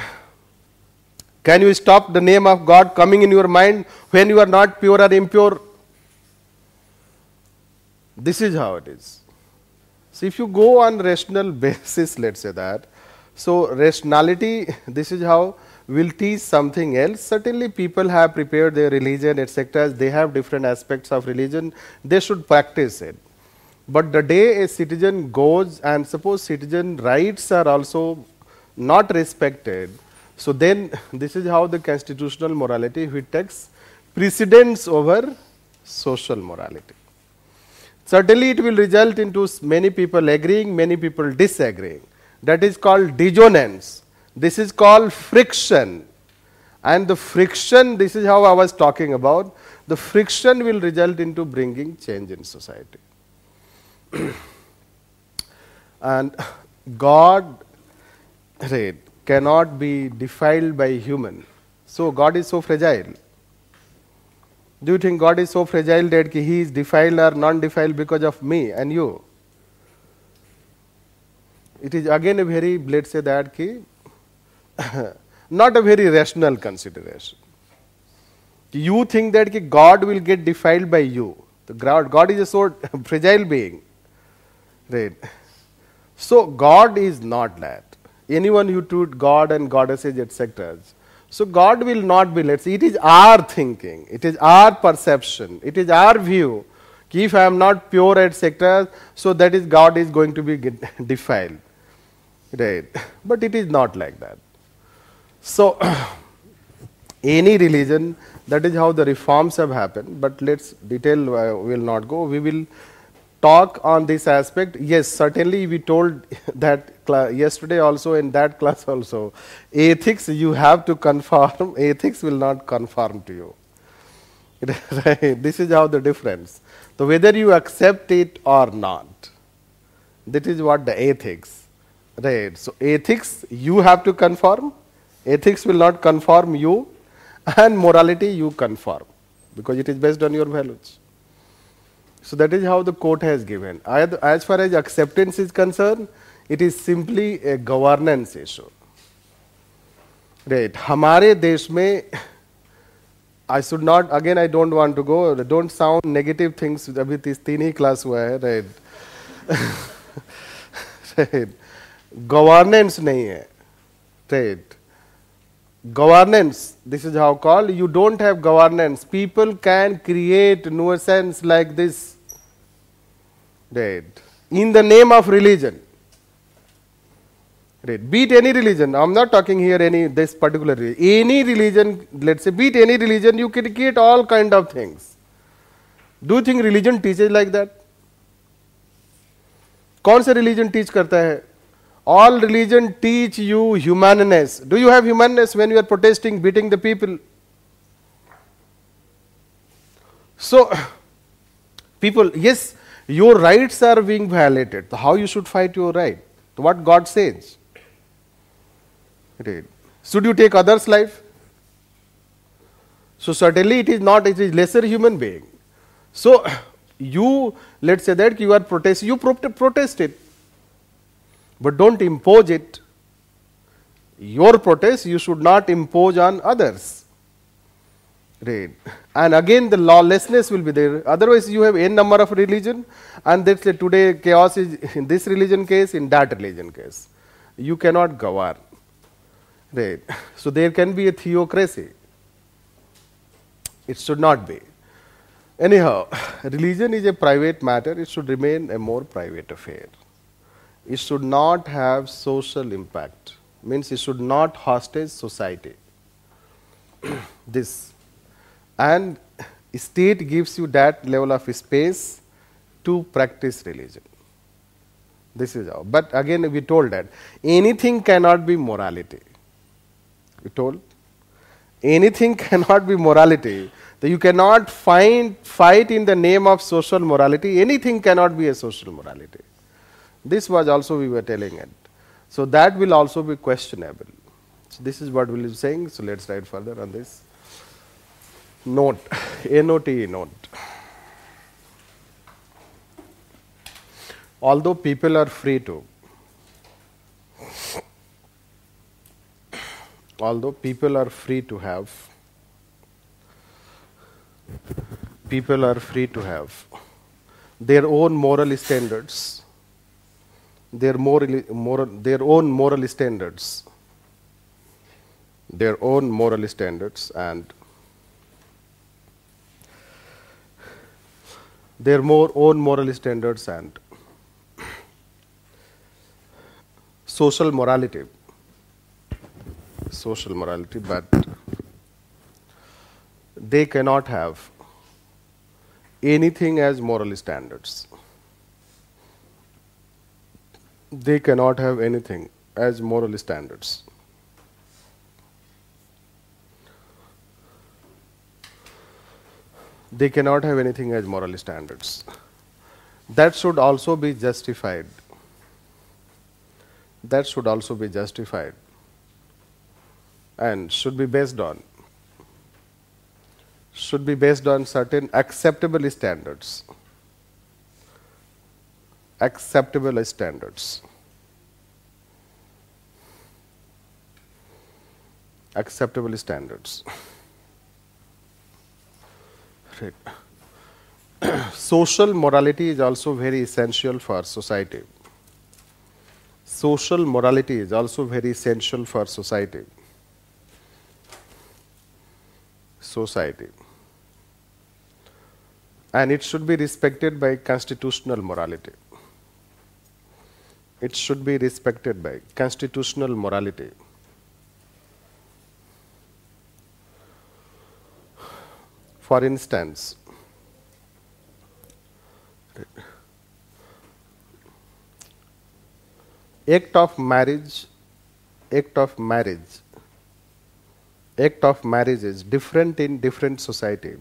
Can you stop the name of God coming in your mind when you are not pure or impure? This is how it is. So if you go on rational basis, let's say that, so rationality, this is how will teach something else. Certainly people have prepared their religion, etc. They have different aspects of religion. They should practice it. But the day a citizen goes and suppose citizen rights are also not respected, so then this is how the constitutional morality which takes precedence over social morality. Certainly it will result into many people agreeing, many people disagreeing. That is called dissonance. This is called friction. And the friction, this is how I was talking about, the friction will result into bringing change in society. and God right, cannot be defiled by human. So God is so fragile. Do you think God is so fragile that he is defiled or non-defiled because of me and you? It is again a very, let's say that, ki, not a very rational consideration. You think that God will get defiled by you. The God, God is a so fragile being. Right. So God is not that. Anyone who treat God and goddesses, etc. So God will not be, let's say, it is our thinking, it is our perception, it is our view. If I am not pure, etc., so that is God is going to be defiled. Right. But it is not like that. So, any religion, that is how the reforms have happened, but let's detail uh, will not go. We will talk on this aspect. Yes, certainly we told that yesterday also in that class also. Ethics you have to conform, ethics will not conform to you. This is how the difference. So whether you accept it or not, that is what the ethics. Right. So ethics you have to conform, ethics will not conform you, and morality you conform because it is based on your values. So that is how the court has given. As far as acceptance is concerned, it is simply a governance issue. Right. हमारे देश में I should not again I don't want to go don't sound negative things अभी तीन ही class हुआ है right. right. governance नहीं है right. governance this is how called you don't have governance people can create nuisance like this right in the name of religion right beat any religion i'm not talking here any this particular religion. any religion let's say beat any religion you can create all kind of things do you think religion teaches like that कौन सा religion teach करता है all religion teach you humaneness. Do you have humaneness when you are protesting, beating the people? So, people, yes, your rights are being violated. How you should fight your right? What God says. Should you take others' life? So certainly it is not, it is lesser human being. So you, let's say that you are protest, you protest it but don't impose it. Your protest you should not impose on others. Right. And again the lawlessness will be there. Otherwise you have n number of religion and that's say today chaos is in this religion case, in that religion case. You cannot govern. Right. So there can be a theocracy. It should not be. Anyhow, religion is a private matter, it should remain a more private affair it should not have social impact means it should not hostage society this and state gives you that level of space to practice religion this is how but again we told that anything cannot be morality we told anything cannot be morality that you cannot find fight in the name of social morality anything cannot be a social morality this was also we were telling it. So that will also be questionable. So this is what we are saying. So let's write further on this. Note, N-O-T-E note. Although people are free to, although people are free to have, people are free to have their own moral standards, their, moral, moral, their own moral standards, their own moral standards, and their more own moral standards and social morality. Social morality but they cannot have anything as moral standards. They cannot have anything as moral standards they cannot have anything as moral standards. That should also be justified. That should also be justified and should be based on should be based on certain acceptable standards. Acceptable standards. Acceptable standards. Social morality is also very essential for society. Social morality is also very essential for society. Society. And it should be respected by constitutional morality. It should be respected by constitutional morality. For instance, act of marriage, act of marriage, act of marriage is different in different society,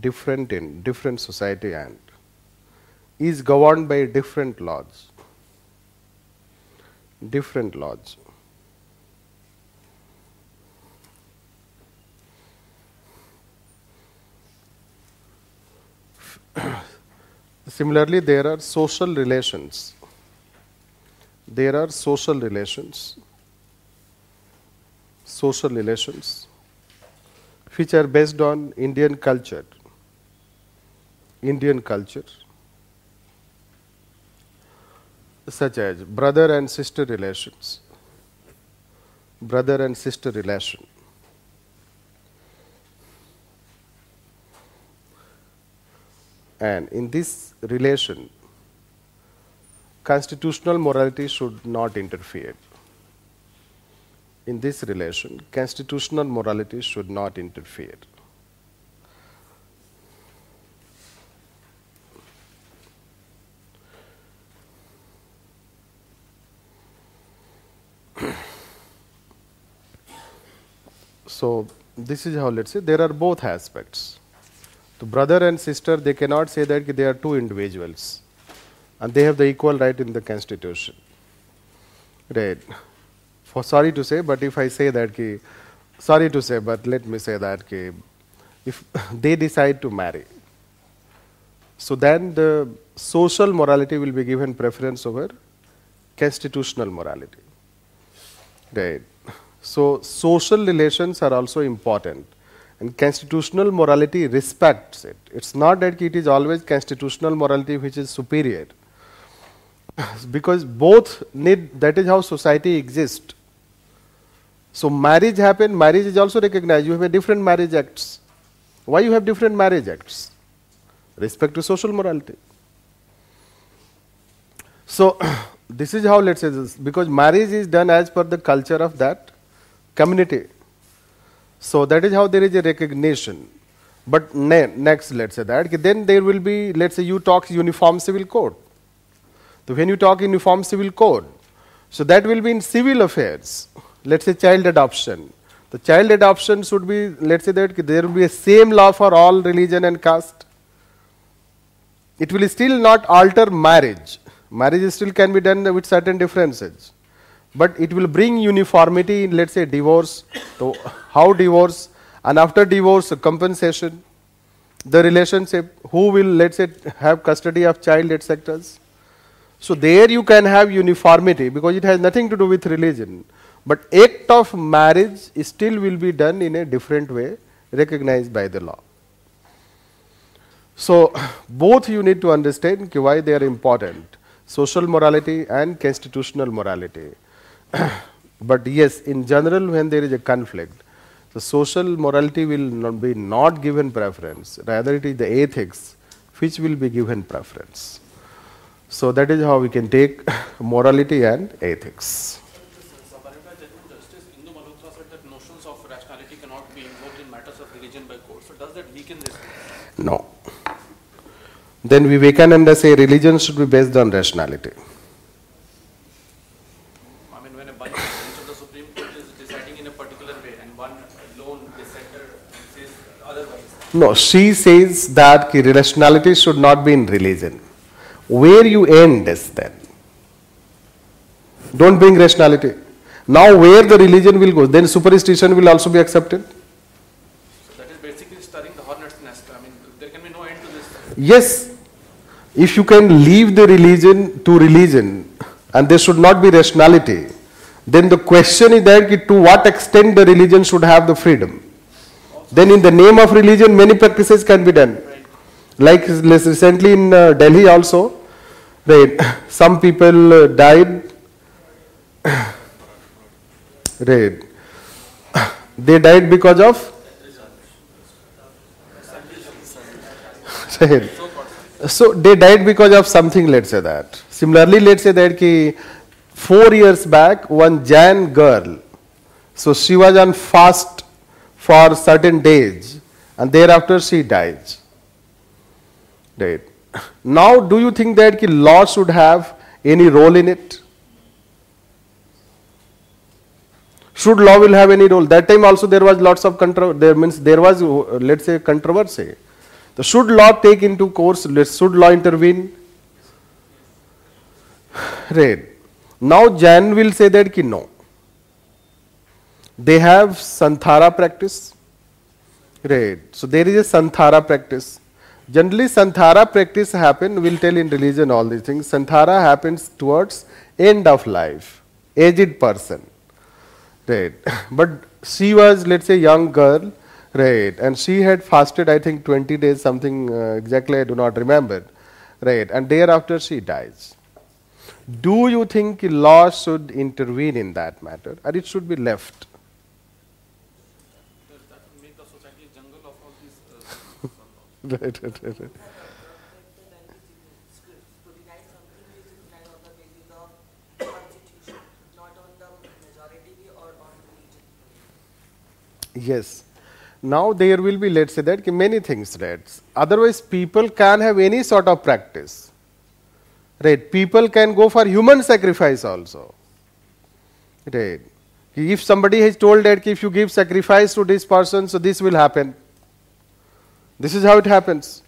different in different society and is governed by different laws, different laws. Similarly, there are social relations. There are social relations. Social relations which are based on Indian culture. Indian culture, such as brother and sister relations, brother and sister relation, And in this relation, constitutional morality should not interfere. In this relation, constitutional morality should not interfere. so, this is how let's say there are both aspects. The brother and sister, they cannot say that they are two individuals and they have the equal right in the constitution. Right. For sorry to say, but if I say that, sorry to say, but let me say that if they decide to marry, so then the social morality will be given preference over constitutional morality. Right. So social relations are also important. And constitutional morality respects it. It's not that it is always constitutional morality which is superior. because both need, that is how society exists. So marriage happen, marriage is also recognized. You have a different marriage acts. Why you have different marriage acts? Respect to social morality. So this is how let's say this because marriage is done as per the culture of that community. So that is how there is a recognition. But ne next, let's say that, then there will be, let's say you talk uniform civil code. So when you talk uniform civil code, so that will be in civil affairs. Let's say child adoption. The child adoption should be, let's say that there will be a same law for all religion and caste. It will still not alter marriage. Marriage still can be done with certain differences but it will bring uniformity in let's say divorce. So how divorce? And after divorce compensation. The relationship who will let's say have custody of child etc so there you can have uniformity because it has nothing to do with religion. But act of marriage still will be done in a different way recognized by the law. So both you need to understand why they are important, social morality and constitutional morality. but yes, in general when there is a conflict, the social morality will not be not given preference, rather it is the ethics which will be given preference. So that is how we can take morality and ethics. No. Then Vivekananda say religion should be based on rationality. I mean, when a bunch, bench of the Supreme Court is deciding in a particular way and one lone dissenter says otherwise. No, she says that rationality should not be in religion. Where you end is then. Don't bring rationality. Now where the religion will go, then superstition will also be accepted. So that is basically stirring the hornet's nest. I mean, there can be no end to this. Yes, if you can leave the religion to religion and there should not be rationality, then the question is that to what extent the religion should have the freedom. Then in the name of religion many practices can be done. Like recently in uh, Delhi also, right, some people uh, died, right, they died because of right. So they died because of something, let's say that. Similarly, let's say that ki four years back, one Jain girl, so she was on fast for certain days, and thereafter she dies. Right. Now, do you think that ki law should have any role in it? Should law will have any role? That time also there was lots of controversy. There means there was, let's say, controversy. So should law take into course? Should law intervene? Right. Now Jain will say that ki no. They have Santhara practice. Right. So there is a Santhara practice. Generally Santhara practice happen, we'll tell in religion all these things. Santhara happens towards end of life, aged person. Right. But she was, let's say, young girl, right, and she had fasted, I think, 20 days, something uh, exactly, I do not remember, right, and thereafter she dies. Do you think law should intervene in that matter, or it should be left? That that will make the society a jungle of all these. Uh, Right, right, right, right. scrutinize something is scrutinized on the basis of constitution, not on the majority or on religion. Yes. Now there will be, let's say that, many things, right? Otherwise, people can have any sort of practice. Right? People can go for human sacrifice also. Right? If somebody has told that if you give sacrifice to this person, so this will happen. This is how it happens.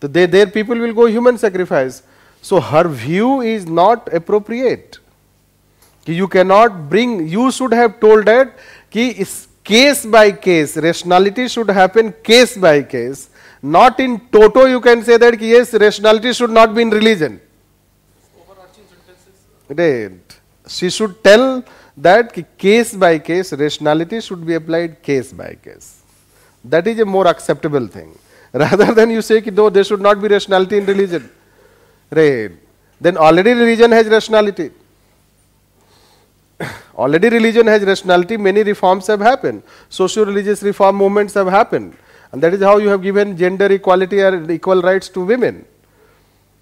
That their people will go human sacrifice. So her view is not appropriate. You cannot bring, you should have told that ki case by case, rationality should happen case by case. Not in toto you can say that yes, rationality should not be in religion. Right. She should tell that case by case, rationality should be applied case by case that is a more acceptable thing rather than you say no there should not be rationality in religion right then already religion has rationality Already religion has rationality, many reforms have happened. Socio-religious reform movements have happened. And that is how you have given gender equality or equal rights to women.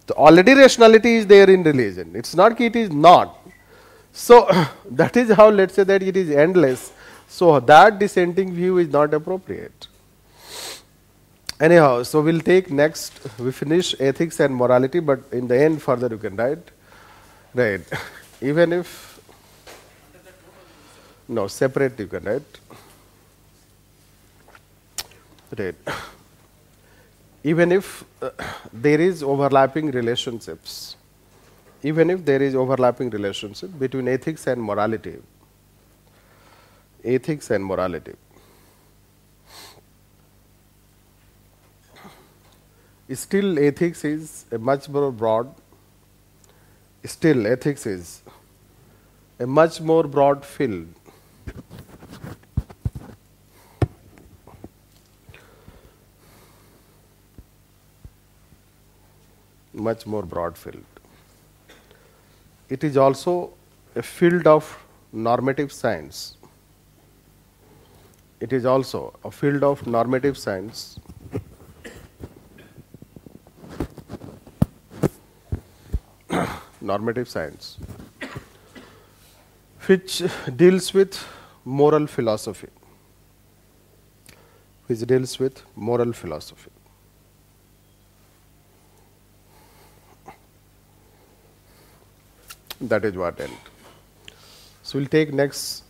So already rationality is there in religion. It's not it is not. So that is how let's say that it is endless. So that dissenting view is not appropriate. Anyhow, so we'll take next, we finish ethics and morality, but in the end further you can write. Right. Even if no, separate you can write. Right. Even if uh, there is overlapping relationships, even if there is overlapping relationship between ethics and morality, ethics and morality. Still ethics is a much more broad, still ethics is a much more broad field. much more broad field. It is also a field of normative science. It is also a field of normative science normative science which deals with moral philosophy. Which deals with moral philosophy. That is what end so we'll take next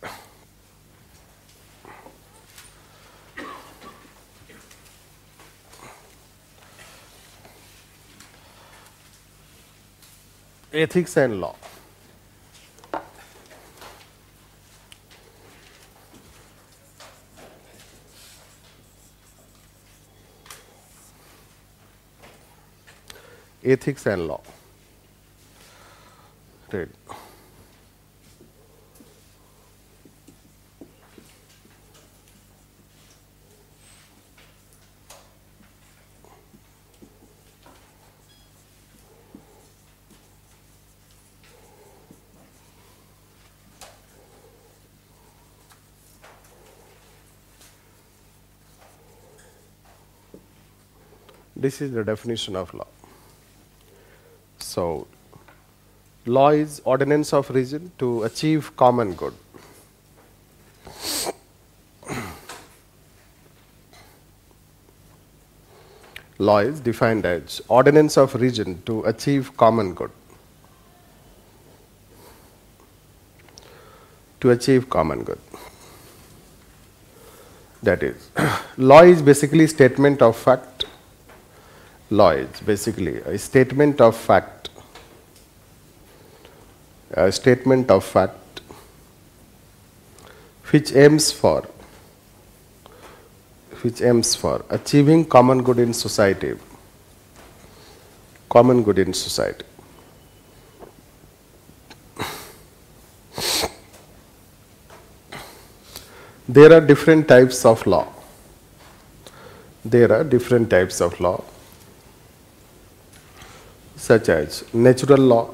ethics and law. Ethics and law. Right This is the definition of law. So, law is ordinance of reason to achieve common good. Law is defined as ordinance of reason to achieve common good. To achieve common good. That is, law is basically statement of fact law is basically a statement of fact. A statement of fact which aims for which aims for achieving common good in society. Common good in society. There are different types of law. There are different types of law such as natural law,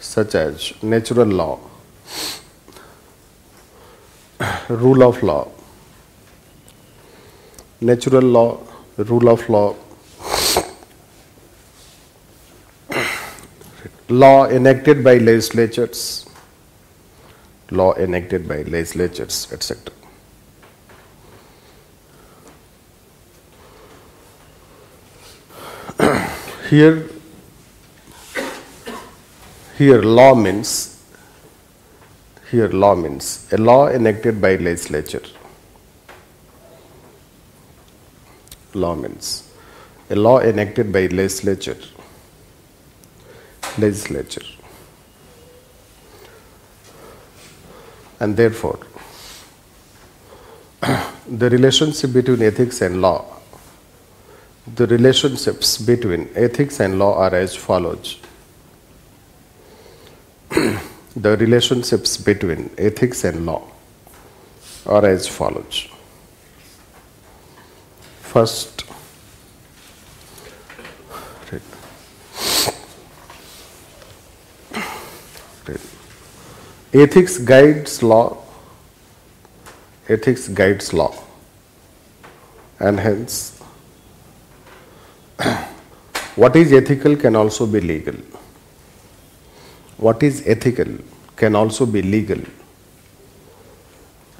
such as natural law, rule of law, natural law, rule of law, law enacted by legislatures, law enacted by legislatures, etc. here here law means here law means a law enacted by legislature. Law means a law enacted by legislature. Legislature. And therefore the relationship between ethics and law the relationships between ethics and law are as follows. the relationships between ethics and law are as follows. First, ethics guides law, ethics guides law, and hence what is ethical can also be legal. What is ethical can also be legal.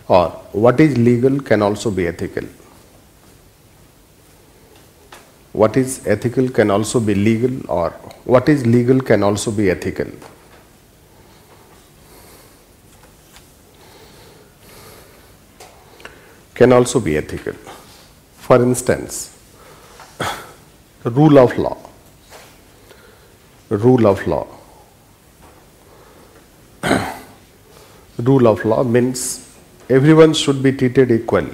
Or what is legal can also be ethical. What is ethical can also be legal, or what is legal can also be ethical. Can also be ethical. For instance, rule of law. Rule of law. rule of law means everyone should be treated equal.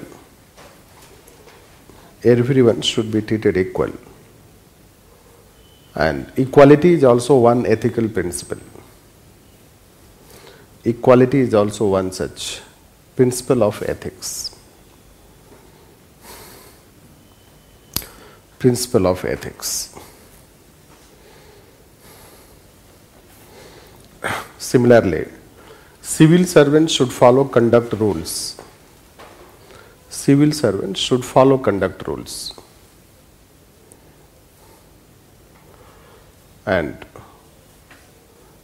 Everyone should be treated equal. And equality is also one ethical principle. Equality is also one such principle of ethics. principle of ethics. Similarly, civil servants should follow conduct rules. Civil servants should follow conduct rules. And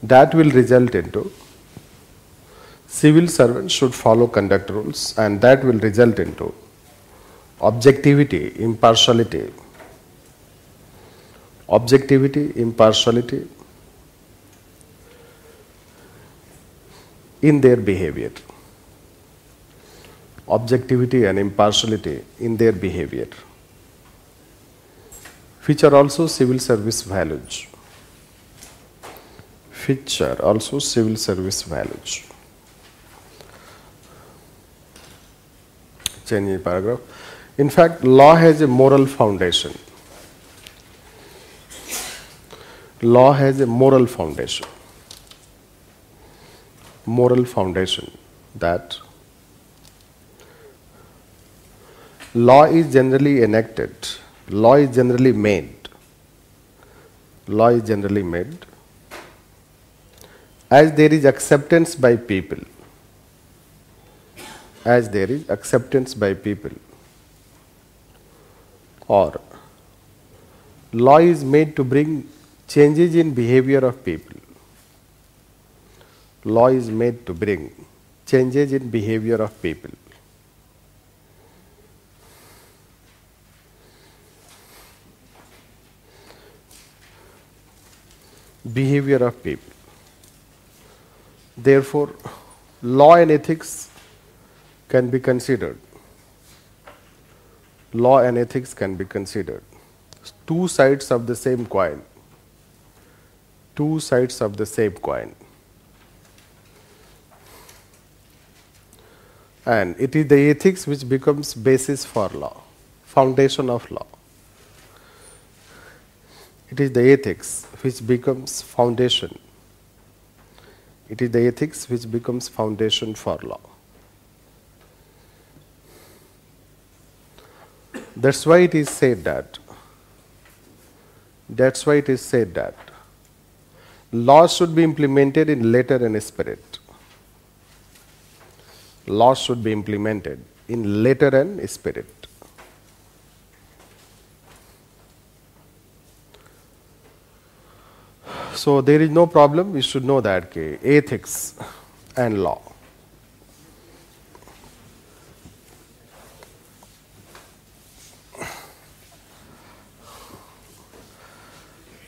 that will result into civil servants should follow conduct rules and that will result into objectivity, impartiality, objectivity, impartiality in their behavior. Objectivity and impartiality in their behavior, which are also civil service values. Which are also civil service values. Changing paragraph. In fact, law has a moral foundation. Law has a moral foundation. Moral foundation that law is generally enacted, law is generally made, law is generally made as there is acceptance by people, as there is acceptance by people or law is made to bring changes in behavior of people. Law is made to bring changes in behavior of people. Behavior of people. Therefore, law and ethics can be considered law and ethics can be considered. Two sides of the same coin. Two sides of the same coin. And it is the ethics which becomes basis for law, foundation of law. It is the ethics which becomes foundation. It is the ethics which becomes foundation for law. That's why it is said that. That's why it is said that laws should be implemented in letter and spirit. Laws should be implemented in letter and spirit. So there is no problem. We should know that okay, ethics and law.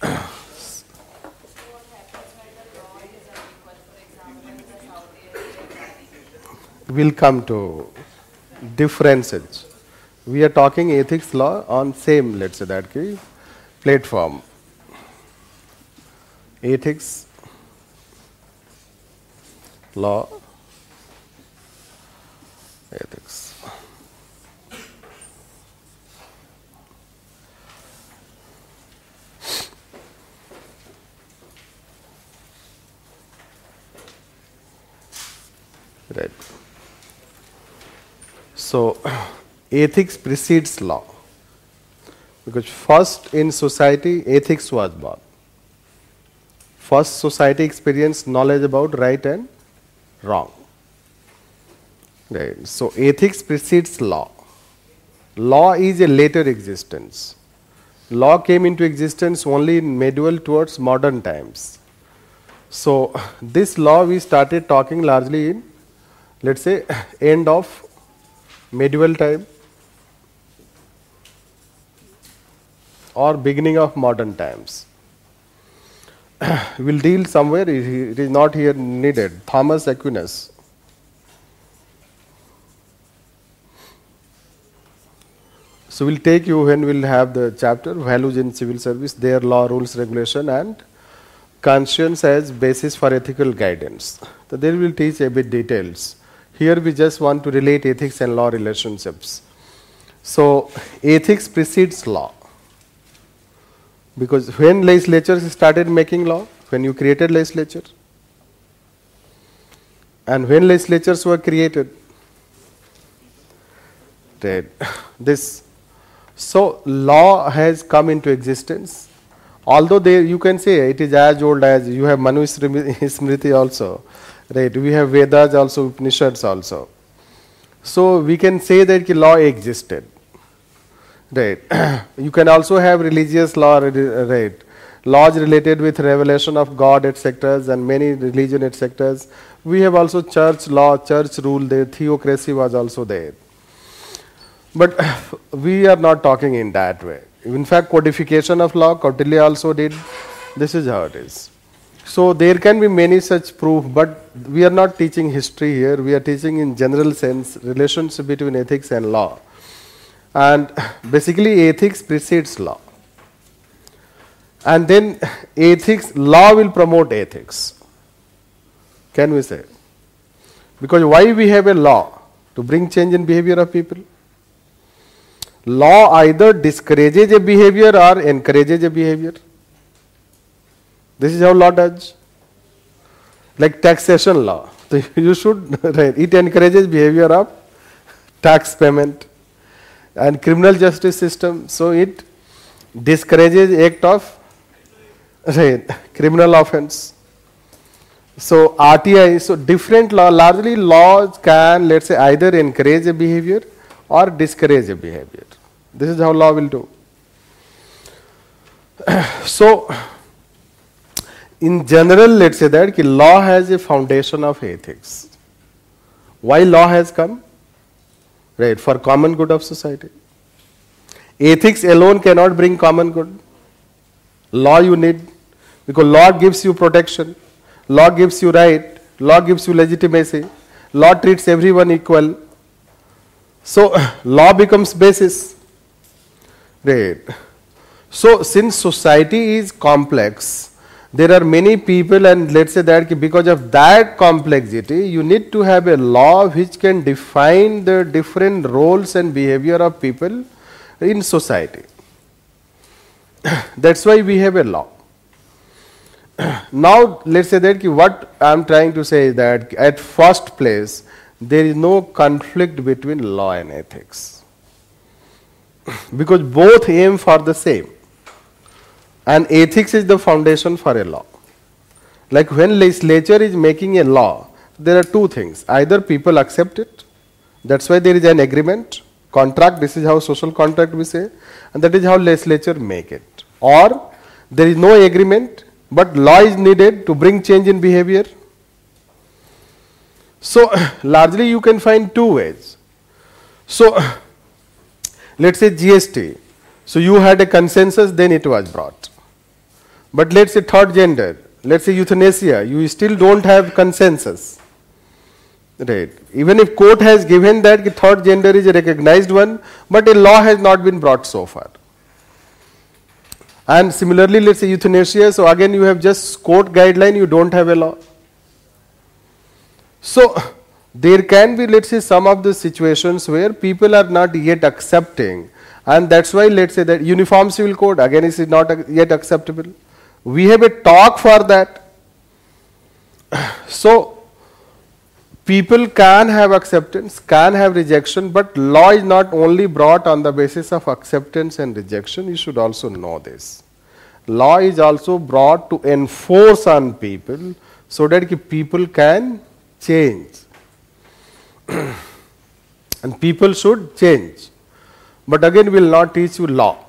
What happens when the law is unequal, for example, in the Saudi Arabia We'll come to differences. We are talking ethics law on same, let's say that key, platform. Ethics law, ethics. Right. So, ethics precedes law. Because first in society, ethics was born. First, society experienced knowledge about right and wrong. Right. So, ethics precedes law. Law is a later existence. Law came into existence only in medieval towards modern times. So, this law we started talking largely in, let's say, end of medieval time or beginning of modern times. we'll deal somewhere, it is not here needed. Thomas Aquinas. So we'll take you when we'll have the chapter values in civil service, their law, rules, regulation, and conscience as basis for ethical guidance. So there we'll teach a bit details. Here we just want to relate ethics and law relationships. So ethics precedes law. Because when legislatures started making law, when you created legislature, and when legislatures were created, that this so law has come into existence although they, you can say it is as old as you have Manu Smriti also, right? We have Vedas also, Upanishads also. So we can say that law existed, right? you can also have religious law, right? Laws related with revelation of God, etc., and many religion, etc. We have also church law, church rule. There, theocracy was also there. But we are not talking in that way. In fact, codification of law, Kautilya also did. This is how it is. So there can be many such proof, but we are not teaching history here. We are teaching in general sense relations between ethics and law. And basically, ethics precedes law. And then ethics, law will promote ethics. Can we say? Because why we have a law? To bring change in behavior of people. Law either discourages a behavior or encourages a behavior. This is how law does. Like taxation law. So you should, right, it encourages behavior of tax payment. And criminal justice system, so it discourages act of right, criminal offense. So RTI, so different law, largely laws can, let's say, either encourage a behavior or discourage a behavior. This is how law will do. so, in general, let's say that law has a foundation of ethics. Why law has come? Right, for common good of society. Ethics alone cannot bring common good. Law you need because law gives you protection, law gives you right, law gives you legitimacy, law treats everyone equal. So law becomes basis. Right. So since society is complex, there are many people and let's say that because of that complexity, you need to have a law which can define the different roles and behavior of people in society. That's why we have a law. now let's say that what I am trying to say is that at first place there is no conflict between law and ethics because both aim for the same and ethics is the foundation for a law like when legislature is making a law there are two things either people accept it that's why there is an agreement contract this is how social contract we say and that is how legislature make it or there is no agreement but law is needed to bring change in behavior. So, largely you can find two ways. So, let us say GST. So, you had a consensus, then it was brought. But let us say third gender, let us say euthanasia, you still do not have consensus. Right. Even if court has given that the third gender is a recognized one, but a law has not been brought so far. And similarly, let's say euthanasia. So again, you have just court guideline, you don't have a law. So there can be, let's say, some of the situations where people are not yet accepting, and that's why, let's say, that uniform civil code again is not yet acceptable. We have a talk for that. So people can have acceptance, can have rejection, but law is not only brought on the basis of acceptance and rejection, you should also know this. Law is also brought to enforce on people so that people can change. and people should change. But again, we will not teach you law.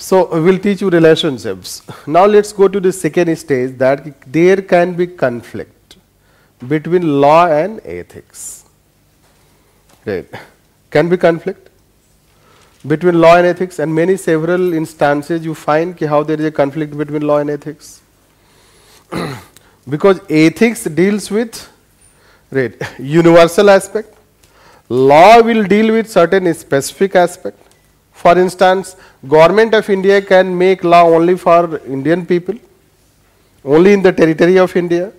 So, we will teach you relationships. Now, let us go to the second stage that there can be conflict between law and ethics. Right. Can be conflict between law and ethics and many several instances you find how there is a conflict between law and ethics. because ethics deals with right, universal aspect, law will deal with certain specific aspect. For instance, government of India can make law only for Indian people, only in the territory of India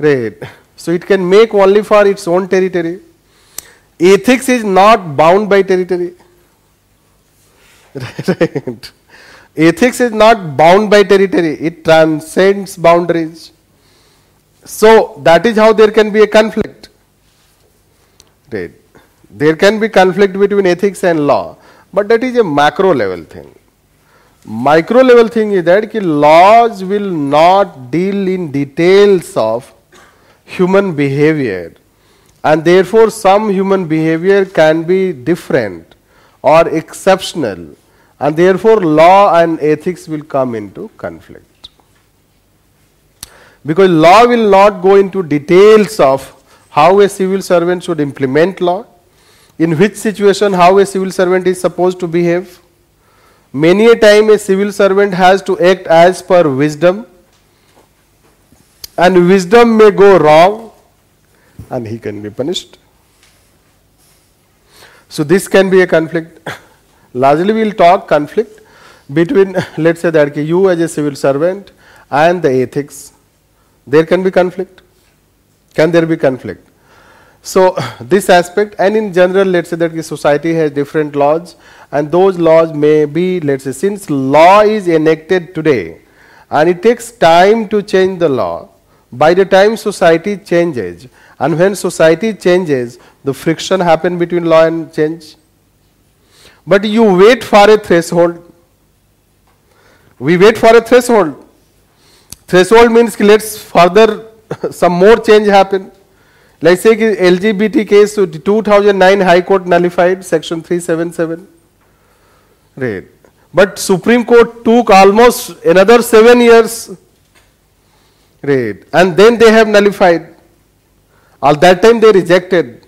Right. So it can make only for its own territory. Ethics is not bound by territory. right. Ethics is not bound by territory, it transcends boundaries. So that is how there can be a conflict. Right. There can be conflict between ethics and law, but that is a macro level thing. Micro level thing is that ki laws will not deal in details of human behavior. And therefore some human behavior can be different or exceptional. And therefore law and ethics will come into conflict. Because law will not go into details of how a civil servant should implement law in which situation how a civil servant is supposed to behave many a time a civil servant has to act as per wisdom and wisdom may go wrong and he can be punished. So this can be a conflict. Largely we will talk conflict between let's say that you as a civil servant and the ethics. There can be conflict. Can there be conflict? So this aspect and in general let's say that the society has different laws and those laws may be let's say since law is enacted today and it takes time to change the law by the time society changes and when society changes the friction happen between law and change. But you wait for a threshold. We wait for a threshold. Threshold means let's further some more change happen let's say lgbt case 2009 high court nullified section 377 Right. But Supreme Court took almost another seven years. Right. And then they have nullified. All that time they rejected.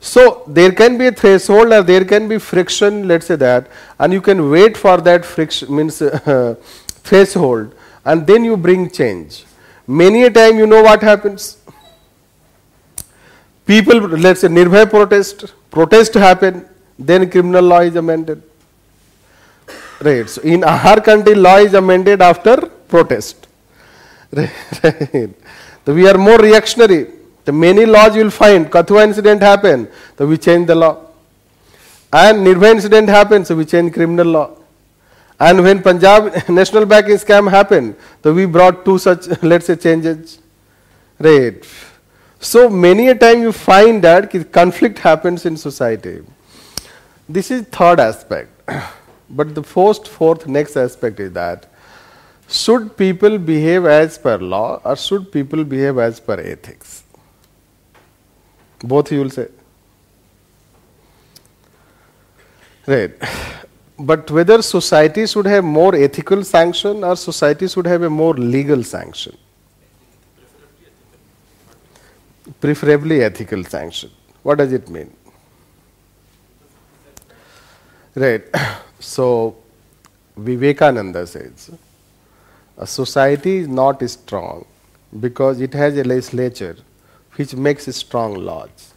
So there can be a threshold or there can be friction, let's say that, and you can wait for that friction means uh, threshold, and then you bring change. Many a time you know what happens. People, let's say Nirbhaya protest, protest happen, then criminal law is amended. Right. So in our country, law is amended after protest. Right. So we are more reactionary. The many laws you will find. Kathua incident happened, so we change the law. And Nirbhaya incident happened, so we change criminal law. And when Punjab National Banking scam happened, so we brought two such, let's say, changes. Right. So many a time you find that conflict happens in society. This is third aspect. But the first, fourth, next aspect is that should people behave as per law or should people behave as per ethics? Both you will say. Right. But whether society should have more ethical sanction or society should have a more legal sanction? Preferably ethical sanction. What does it mean? Right. So, Vivekananda says, a society is not strong because it has a legislature which makes strong laws.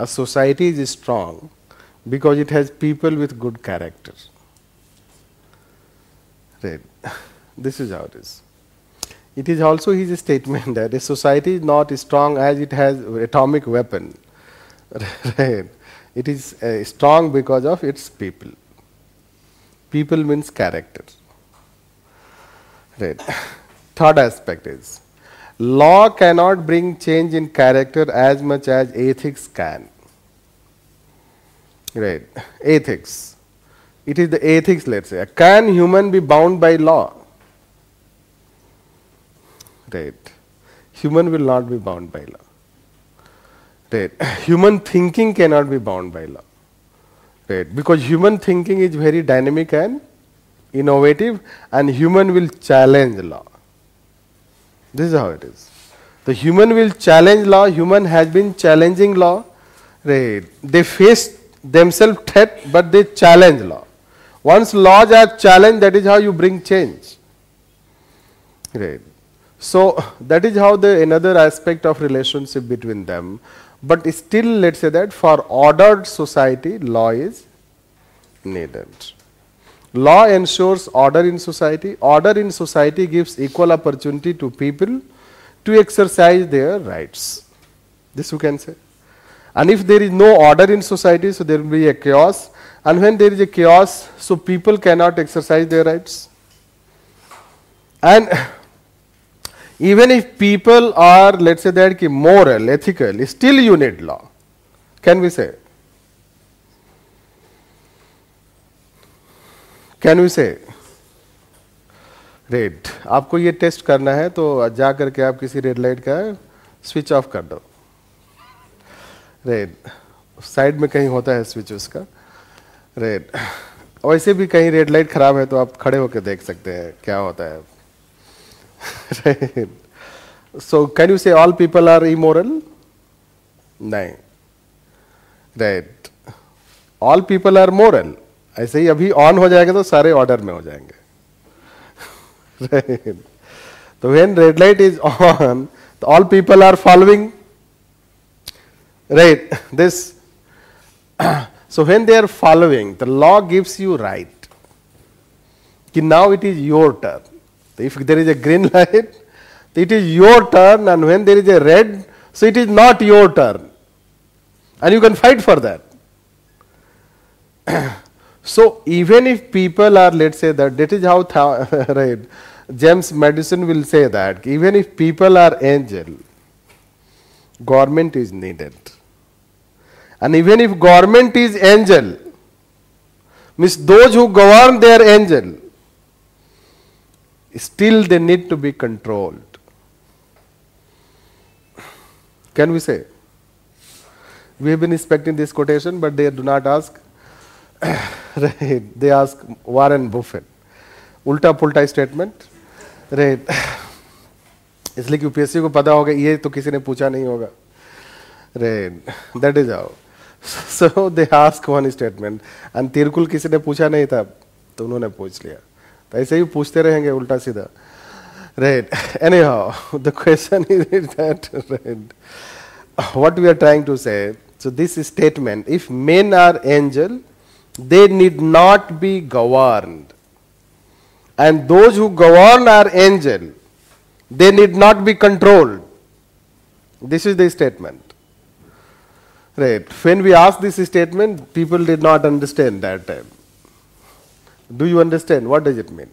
A society is strong because it has people with good character. Right. This is how it is. It is also his statement that a society is not strong as it has atomic weapon. right. It is uh, strong because of its people. People means character. Right. Third aspect is law cannot bring change in character as much as ethics can. Right. Ethics. It is the ethics, let's say. Can human be bound by law? Right. Human will not be bound by law. Right. Human thinking cannot be bound by law. Right. Because human thinking is very dynamic and innovative and human will challenge law. This is how it is. The human will challenge law, human has been challenging law. Right. They face themselves threat but they challenge law. Once laws are challenged, that is how you bring change. Right. So that is how the another aspect of relationship between them but still let us say that for ordered society law is needed. Law ensures order in society. Order in society gives equal opportunity to people to exercise their rights. This you can say. And if there is no order in society, so there will be a chaos. And when there is a chaos, so people cannot exercise their rights. And even if people are, let's say that moral, ethical, still you need law. Can we say? Can you say red आपको ये test करना है तो जा करके आप किसी red light का स्विच ऑफ़ कर दो। रेड साइड में कहीं होता है स्विच उसका। रेड वैसे भी कहीं रेड लाइट खराब है तो आप खड़े होकर देख सकते हैं क्या होता है। right? So, can you say all people are immoral? No. Right. All people are moral. ऐसे ही अभी ऑन हो जाएगा तो सारे ऑर्डर में हो जाएँगे right. तो when red light is on तो all people are following right this so when they are following the law gives you right कि now it is your turn if there is a green light it is your turn and when there is a red so it is not your turn. And you can fight for that. So even if people are, let's say that that is how th- right, James Madison will say that even if people are angel, government is needed, and even if government is angel, means those who govern their angel, still they need to be controlled. Can we say? We have been expecting this quotation, but they do not ask. right. They ask Warren Buffett. उल्टा पुल्टा statement right इसलिए कि UPSC को पता होगा ये तो किसी ने पूछा नहीं होगा right that is how so they ask one statement and तिरकुल किसी ने पूछा नहीं था तो उन्होंने पूछ लिया तो ऐसे ही पूछते रहेंगे उल्टा सीधा right any how the question is that right what we are trying to say so this statement if men are angel they need not be governed and those who govern are angel they need not be controlled this is the statement right when we asked this statement people did not understand that time do you understand? What does it mean?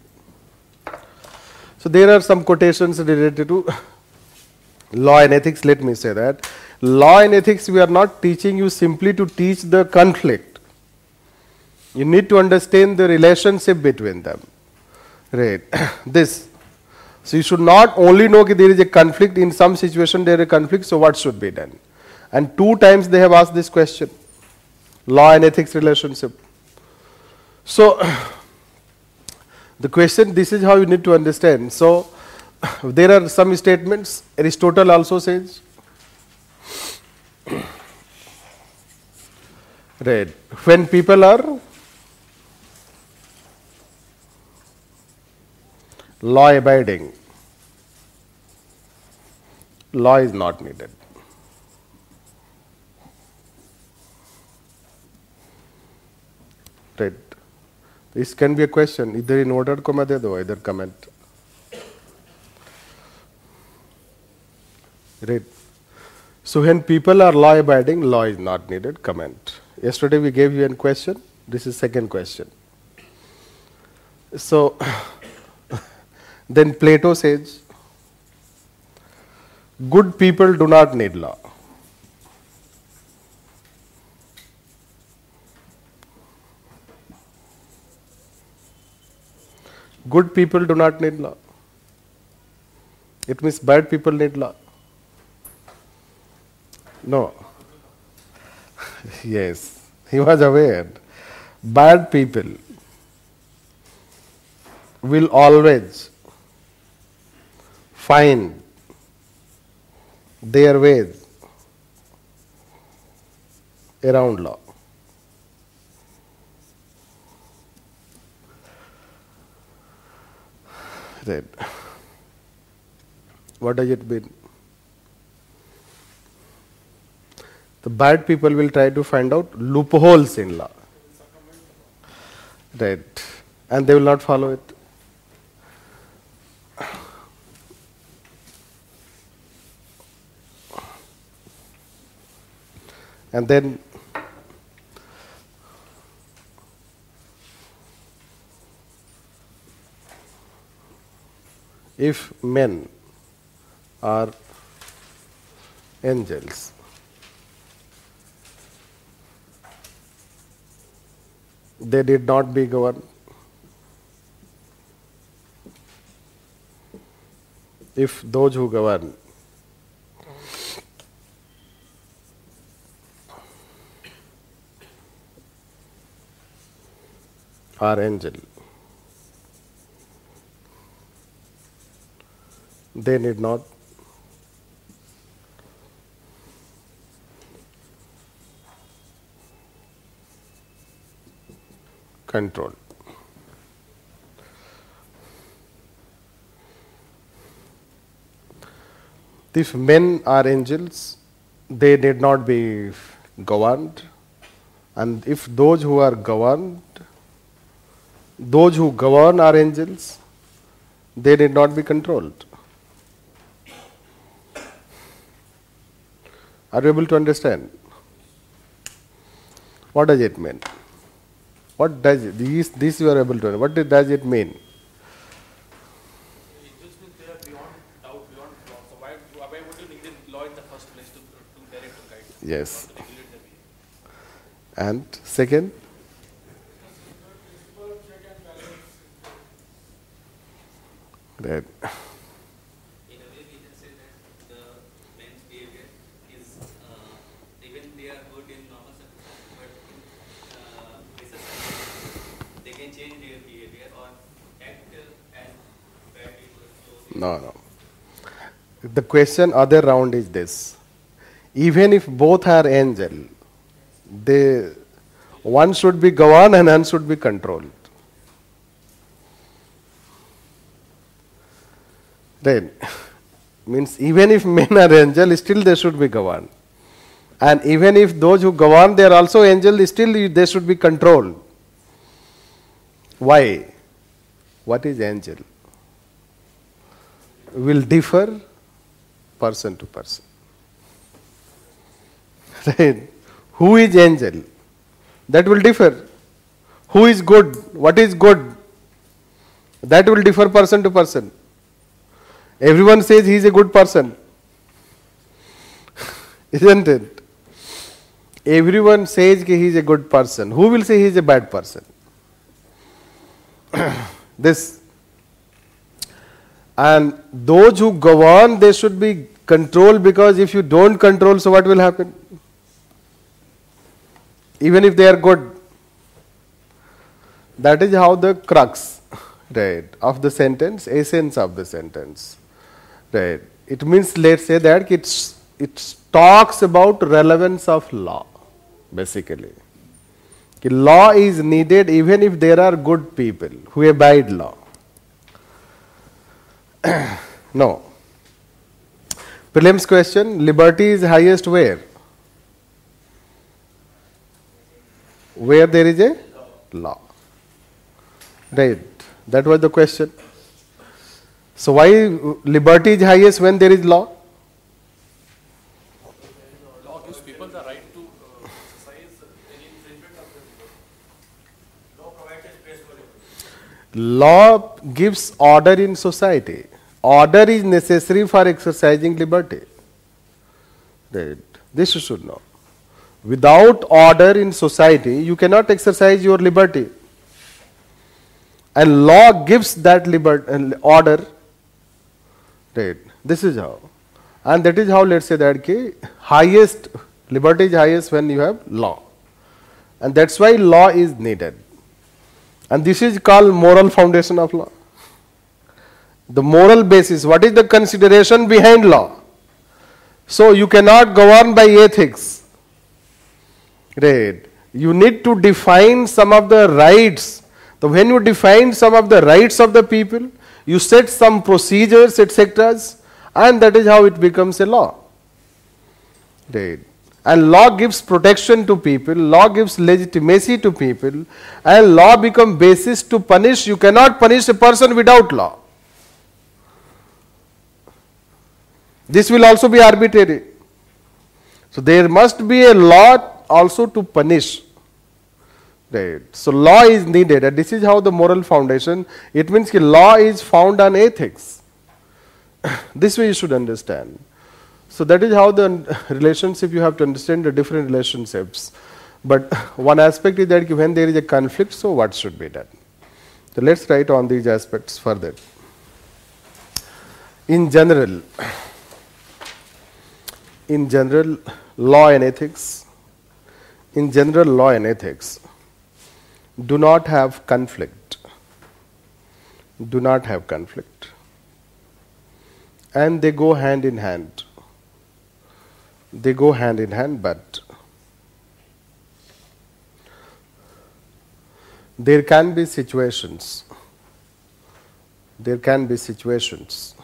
So there are some quotations related to law and ethics. Let me say that. Law and ethics we are not teaching you simply to teach the conflict. You need to understand the relationship between them. Right. This. So you should not only know that there is a conflict. In some situation there is a conflict. So what should be done? And two times they have asked this question. Law and ethics relationship. So the question this is how you need to understand. So there are some statements aristotle also says. Right when people are law abiding law is not needed right this can be a question either in order comma de do either comment. Right so when people are law abiding law is not needed comment. Yesterday we gave you a question this is second question. So then plato says good people do not need law good people do not need law. It means bad people need law. No. Yes. He was aware. Bad people will always find their ways around law. Right. What does it mean? The bad people will try to find out loopholes in law. Right. And they will not follow it. And then if men are angels, they did not be governed. If those who govern are angels, they need not control. If men are angels, they need not be governed. And if those who are governed, those who govern are angels, they need not be controlled. Are you able to understand? What does it mean? What does it, this, this you are able to understand. What does it mean? Yes. And second? are beyond doubt, beyond law. So why, why would you need a law in the first place to, to direct or guide? Yes. Or to regulate the behavior? And second, that In a way, we can say that the men's behavior is, uh, even they are good in normal circumstances, but in uh, pressure circumstances, they can change their behavior or act uh, as bad people. So no, no. The question other round is this: even if both are angel, they one should be governed and one should be controlled. Then means even if men are angel, still they should be governed. And even if those who govern they are also angel, still they should be controlled. Why? What is angel? Will differ person to person. Right? Who is angel? That will differ. Who is good? What is good? That will differ person to person. Everyone says he is a good person. Isn't it? Everyone says he is a good person. Who will say he is a bad person? this. And those who govern, they should be controlled because if you don't control, so what will happen? Even if they are good. That is how the crux, right, of the sentence, essence of the sentence. Right. It means let's say that it's it talks about relevance of law, basically. Law is needed even if there are good people who abide law. no. Prelims question, liberty is highest where? Where there is a law. Right. That was the question. So why liberty is highest when there is law? Law gives people the right to exercise any infringement of their Law provides space for. Law gives order in society. Order is necessary for exercising liberty. Right. This you should know. Without order in society, you cannot exercise your liberty. And law gives that liberty, order. Right. This is how. And that is how, let's say that ki highest, liberty is highest when you have law. And that's why law is needed. And this is called moral foundation of law. The moral basis, what is the consideration behind law? So you cannot govern by ethics. Right. You need to define some of the rights. So when you define some of the rights of the people, you set some procedures, etc. And that is how it becomes a law. Right. And law gives protection to people, law gives legitimacy to people, and law become basis to punish. You cannot punish a person without law. This will also be arbitrary. So there must be a law also to punish. Right. So law is needed, and this is how the moral foundation. It means law is found on ethics. this way you should understand. So that is how the relationship you have to understand the different relationships. But one aspect is that when there is a conflict, so what should be done? So let's write on these aspects further. in general, in general, law and ethics, in general, law and ethics do not have conflict, do not have conflict, and they go hand in hand. They go hand in hand, but there can be situations, there can be situations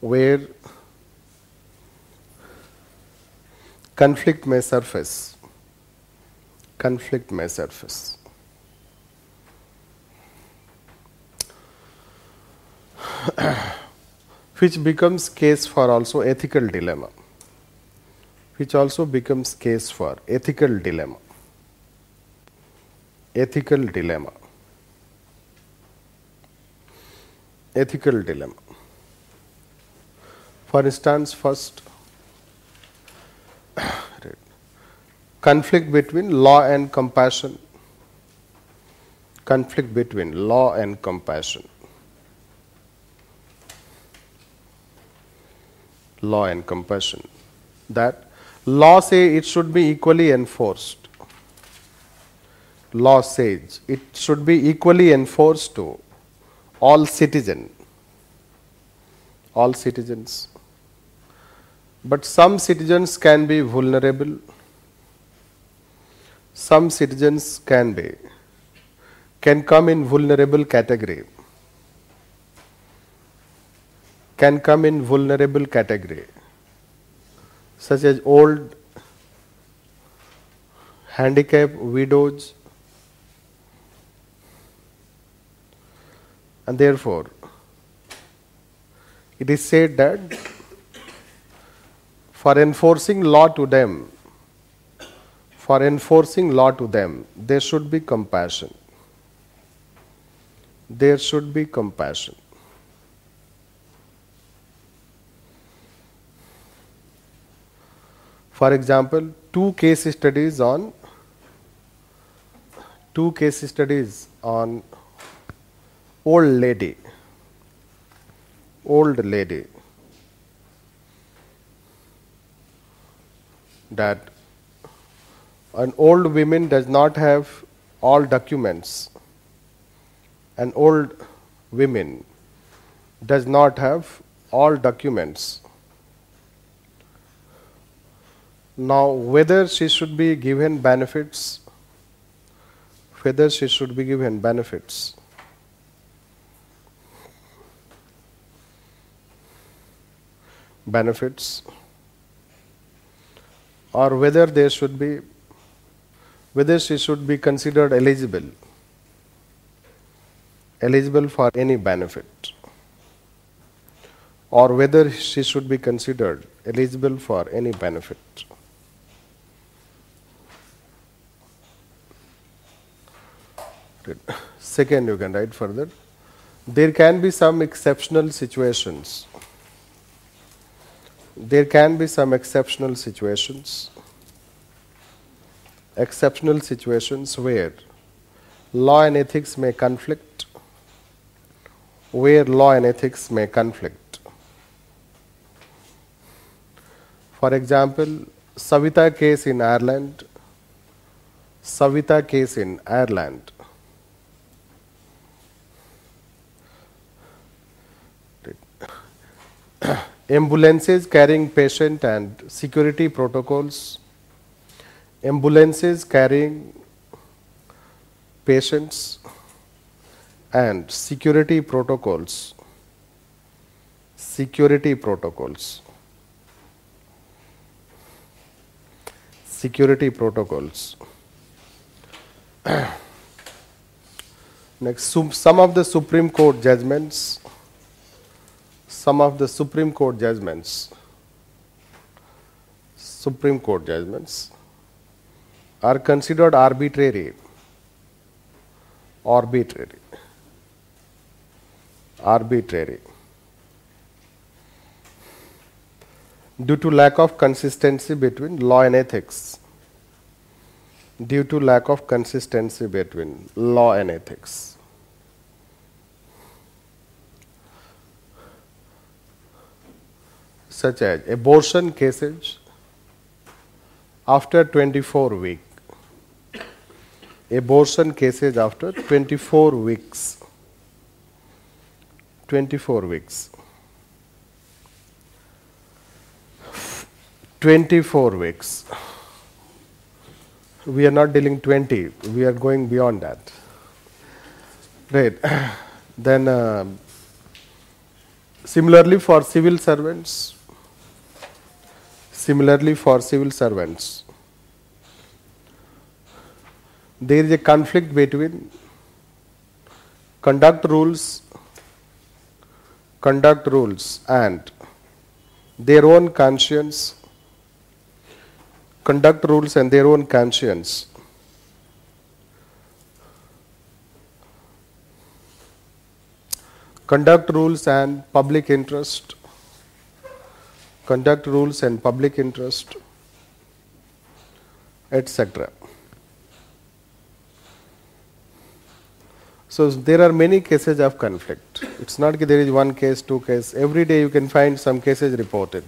where conflict may surface. Conflict may surface. which becomes case for also ethical dilemma. Which also becomes case for ethical dilemma. Ethical dilemma. Ethical dilemma. For instance, first, conflict between law and compassion. Conflict between law and compassion. Law and compassion. That law say it should be equally enforced. Law says it should be equally enforced to all citizen, all citizens. But some citizens can be vulnerable. Some citizens can be can come in vulnerable category. Can come in vulnerable category, such as old, handicapped, widows, and therefore it is said that for enforcing law to them, for enforcing law to them, there should be compassion. There should be compassion. For example, two case studies on two case studies on old lady old lady that an old woman does not have all documents. An old woman does not have all documents. Now whether she should be given benefits whether she should be given benefits. Benefits or whether there should be whether she should be considered eligible. Eligible for any benefit. Or whether she should be considered eligible for any benefit. Second you can write further. There can be some exceptional situations there can be some exceptional situations. Exceptional situations where law and ethics may conflict where law and ethics may conflict. For example savita case in ireland savita case in ireland ambulances carrying patient and security protocols, ambulances carrying patients and security protocols, security protocols, security protocols. Next, some of the Supreme Court judgments some of the Supreme Court judgments, Supreme Court judgments are considered arbitrary, arbitrary, arbitrary. Due to lack of consistency between law and ethics, due to lack of consistency between law and ethics. Such as abortion cases after 24 week. Abortion cases after 24 weeks. 24 weeks. 24 weeks. We are not dealing 20, we are going beyond that. Right. Then, uh, similarly for civil servants, similarly for civil servants, there is a conflict between conduct rules, conduct rules and their own conscience, conduct rules and their own conscience. Conduct rules and public interest, conduct rules and public interest, etc. So there are many cases of conflict. It's not that there is one case, two case. Every day you can find some cases reported.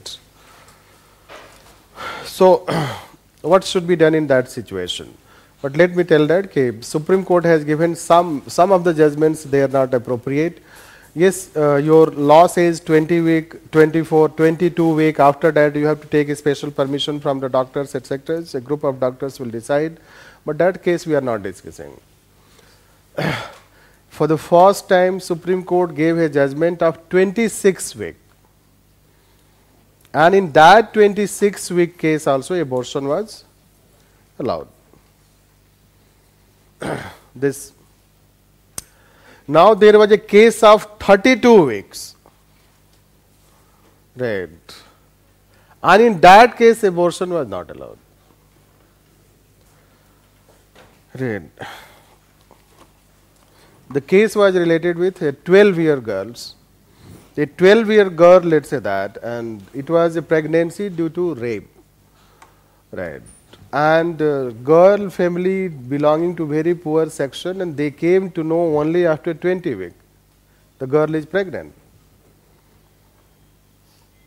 So what should be done in that situation? But let me tell that okay, Supreme Court has given some some of the judgments they are not appropriate. Yes, uh, your law says 20 week, 24, 22 week. After that, you have to take a special permission from the doctors, etc. A group of doctors will decide. But that case we are not discussing. For the first time, Supreme Court gave a judgment of 26 week. And in that 26 week case also abortion was allowed. this now there was a case of 32 weeks. Right. And in that case abortion was not allowed. Right. The case was related with a 12 year girls. A 12 year girl, let's say that, and it was a pregnancy due to rape. Right. And uh, girl family belonging to very poor section and they came to know only after 20 week The girl is pregnant.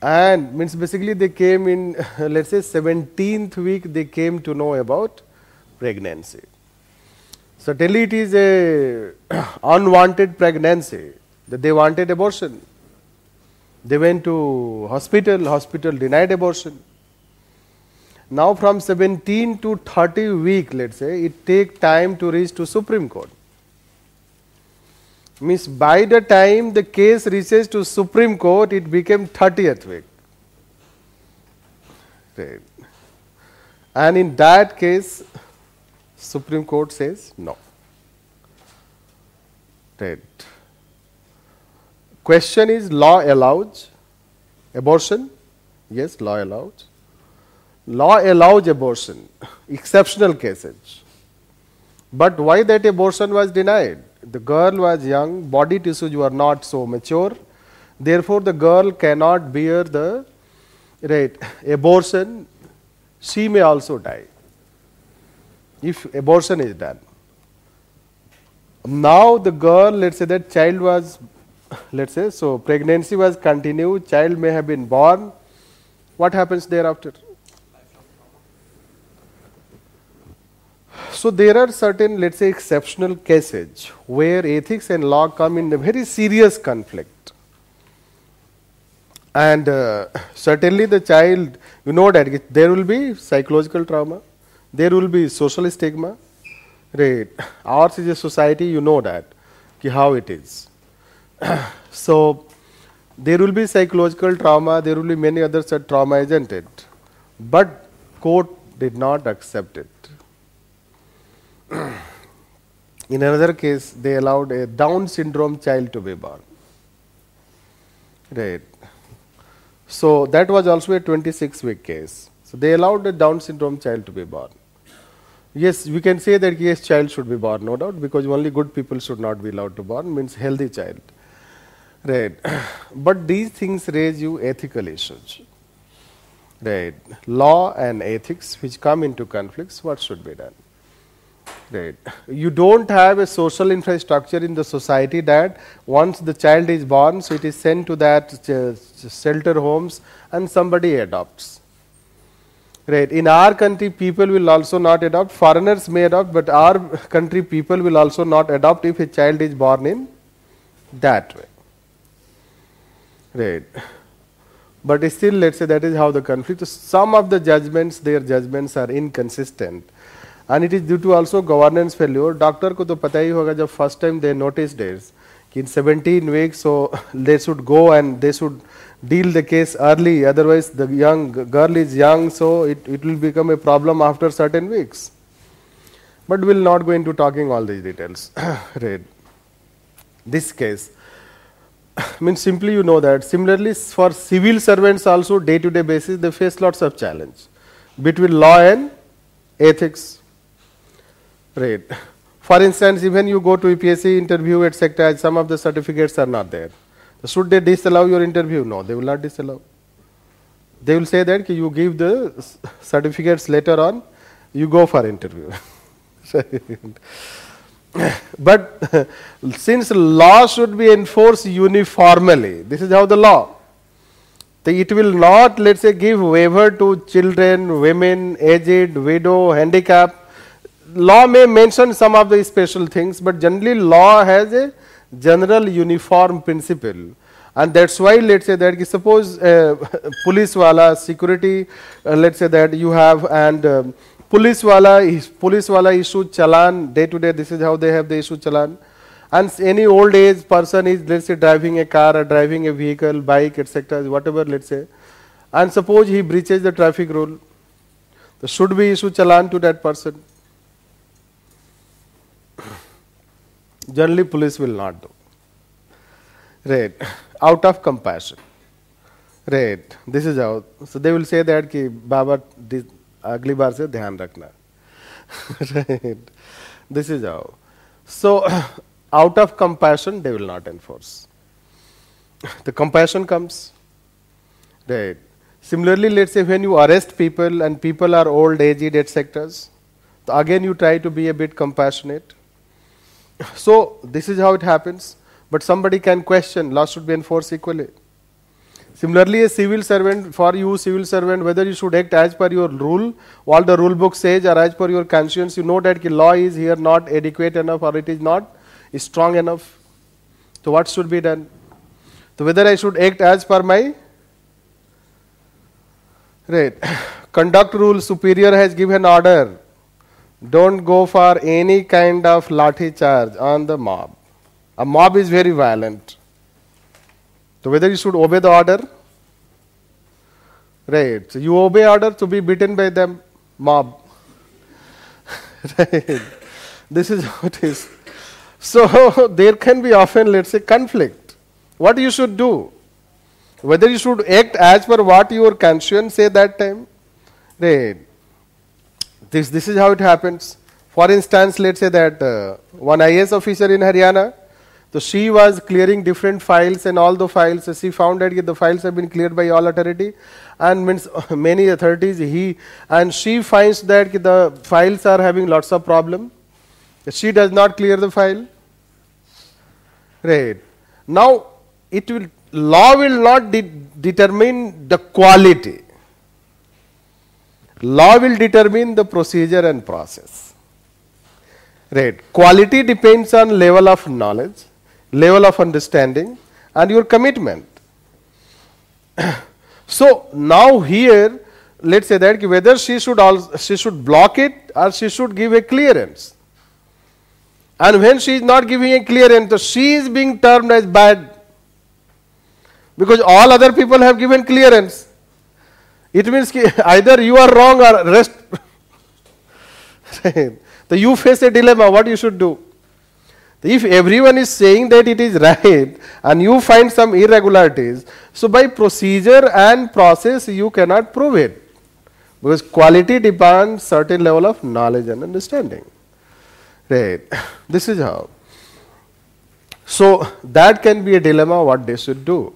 And means basically they came in, let's say 17th week they came to know about pregnancy. Certainly it is a unwanted pregnancy that they wanted abortion. They went to hospital, hospital denied abortion. Now from 17 to 30 week, let's say, it take time to reach to Supreme Court. Means by the time the case reaches to Supreme Court, it became 30th week. Right. And in that case, Supreme Court says no. Right. Question is law allows abortion? Yes, law allows. Law allows abortion, exceptional cases. But why that abortion was denied? The girl was young, body tissues were not so mature, therefore the girl cannot bear the right abortion, she may also die if abortion is done. Now the girl, let's say that child was, let's say, so pregnancy was continued, child may have been born. What happens thereafter? So there are certain, let's say, exceptional cases where ethics and law come in a very serious conflict. And uh, certainly the child, you know that there will be psychological trauma, there will be social stigma, right? Ours is a society, you know that, how it is. so there will be psychological trauma, there will be many other such trauma, isn't it? But court did not accept it. In another case, they allowed a Down syndrome child to be born. Right. So that was also a 26 week case. So they allowed a Down syndrome child to be born. Yes, we can say that yes, child should be born, no doubt, because only good people should not be allowed to born, means healthy child. Right. But these things raise you ethical issues. Right. Law and ethics which come into conflicts, what should be done? Right. You don't have a social infrastructure in the society that once the child is born, so it is sent to that uh, ch- shelter homes and somebody adopts. Right. In our country, people will also not adopt. Foreigners may adopt, but our country people will also not adopt if a child is born in that way. Right. But still, let's say that is how the conflict. So some of the judgments, their judgments are inconsistent. And it is due to also governance failure. Doctor को तो पता ही होगा जब first time they notice dates कि इन 17 weeks so they should go and they should deal the case early otherwise the young girl is young so it, it will become a problem after certain weeks but we'll not go into talking all these details right this case means simply you know that similarly for civil servants also day to day basis they face lots of challenge between law and ethics right for instance even you go to UPSC interview etc some of the certificates are not there should they disallow your interview no they will not disallow they will say that you give the certificates later on you go for interview but since law should be enforced uniformly, this is how the law. It will not, let's say, give waiver to children, women, aged, widow, handicap. Law may mention some of the special things, but generally law has a general uniform principle. And that's why, let's say that, suppose uh, police wala, security, uh, let's say that you have, and um, police wala is police wala issue challan day to day this is how they have the issue challan and any old age person is let's say driving a car or driving a vehicle bike etc whatever let's say. And suppose he breaches the traffic rule so should we issue challan to that person generally police will not do. Right out of compassion. Right this is how so they will say that ki baba this agli bar se dhyan rakna. right this is how so out of compassion they will not enforce. The compassion comes. Right similarly let's say when you arrest people and people are old aged etc so again you try to be a bit compassionate so this is how it happens but somebody can question law should be enforced equally Similarly, a civil servant, for you civil servant, whether you should act as per your rule, what the rule book says, or as per your conscience, you know that law is here not adequate enough or it is not strong enough. So what should be done? So whether I should act as per my right conduct rule, superior has given order. Don't go for any kind of lathi charge on the mob. A mob is very violent. So whether you should obey the order, right? So you obey order to be beaten by them, mob. right? This is how it is. So there can be often, let's say, conflict. What you should do? Whether you should act as per what your conscience say that time, right? This this is how it happens. For instance, let's say that uh, one IS officer in Haryana, so she was clearing different files and all the files. She found that the files have been cleared by all authority and means many authorities. He and she finds that the files are having lots of problem. She does not clear the file. Right now, it will law will not de- determine the quality. Law will determine the procedure and process. Right. Quality depends on level of knowledge, level of understanding, and your commitment. so now here, let's say that whether she should also, she should block it or she should give a clearance. And when she is not giving a clearance, so she is being termed as bad because all other people have given clearance. It means either you are wrong or rest. so you face a dilemma. What you should do? If everyone is saying that it is right and you find some irregularities, so by procedure and process you cannot prove it because quality demands certain level of knowledge and understanding. Right. This is how. So that can be a dilemma what they should do.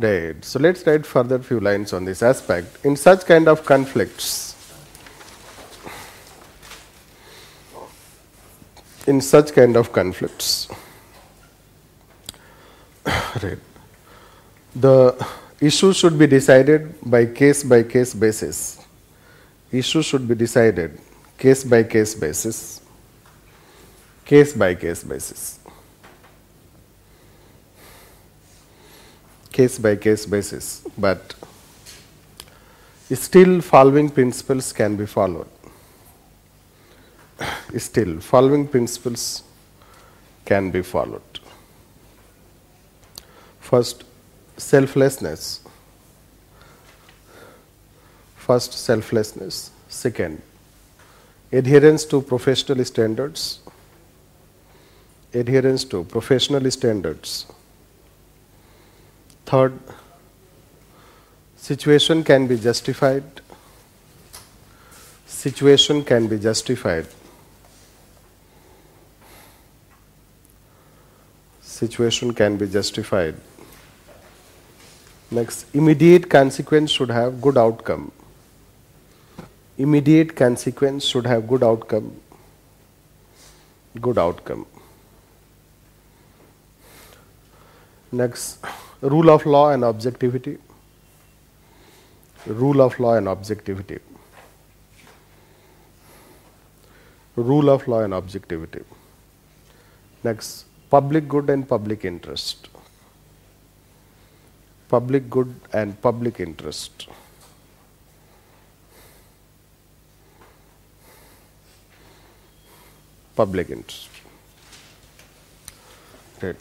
Right. So let's write further few lines on this aspect. In such kind of conflicts, in such kind of conflicts. right. The issue should be decided by case by case basis. Issue should be decided case by case basis. Case by case basis. Case by case basis. But still following principles can be followed. Still following principles can be followed. First, selflessness. First, selflessness. Second, adherence to professional standards. Adherence to professional standards. Third, situation can be justified. Situation can be justified. Situation can be justified. Next, immediate consequence should have good outcome. Immediate consequence should have good outcome. Good outcome. Next, rule of law and objectivity. Rule of law and objectivity. Rule of law and objectivity. Next, public good and public interest public good and public interest. Public interest. Right.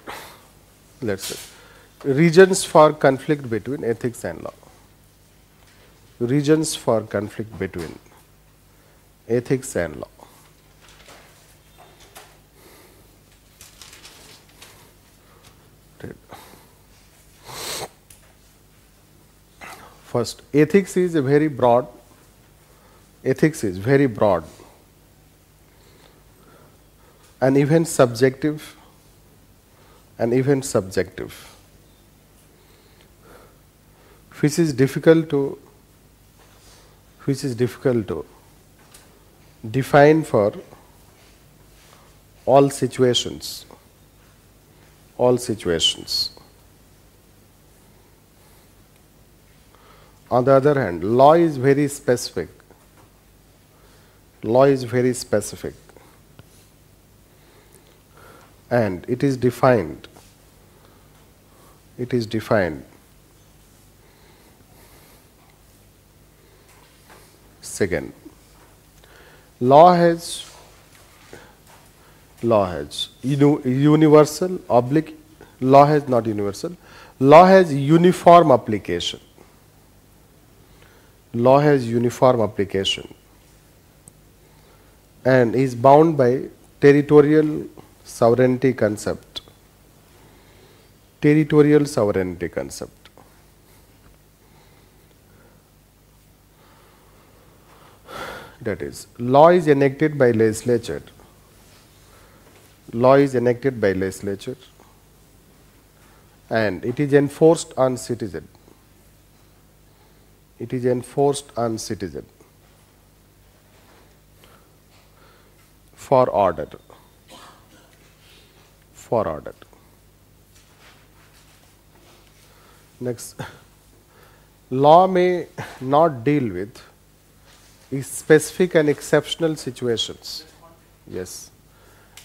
Let's see. Regions for conflict between ethics and law. Regions for conflict between ethics and law. First, ethics is a very broad, ethics is very broad and even subjective and even subjective, which is difficult to which is difficult to define for all situations all situations On the other hand, law is very specific. Law is very specific. And it is defined. It is defined. Second, law has law has universal oblique law has not universal. Law has uniform application. Law has uniform application. And is bound by territorial sovereignty concept. Territorial sovereignty concept that is law is enacted by legislature. Law is enacted by legislature. And it is enforced on citizen. It is enforced on citizen. For order. For order. Next. Law may not deal with specific and exceptional situations yes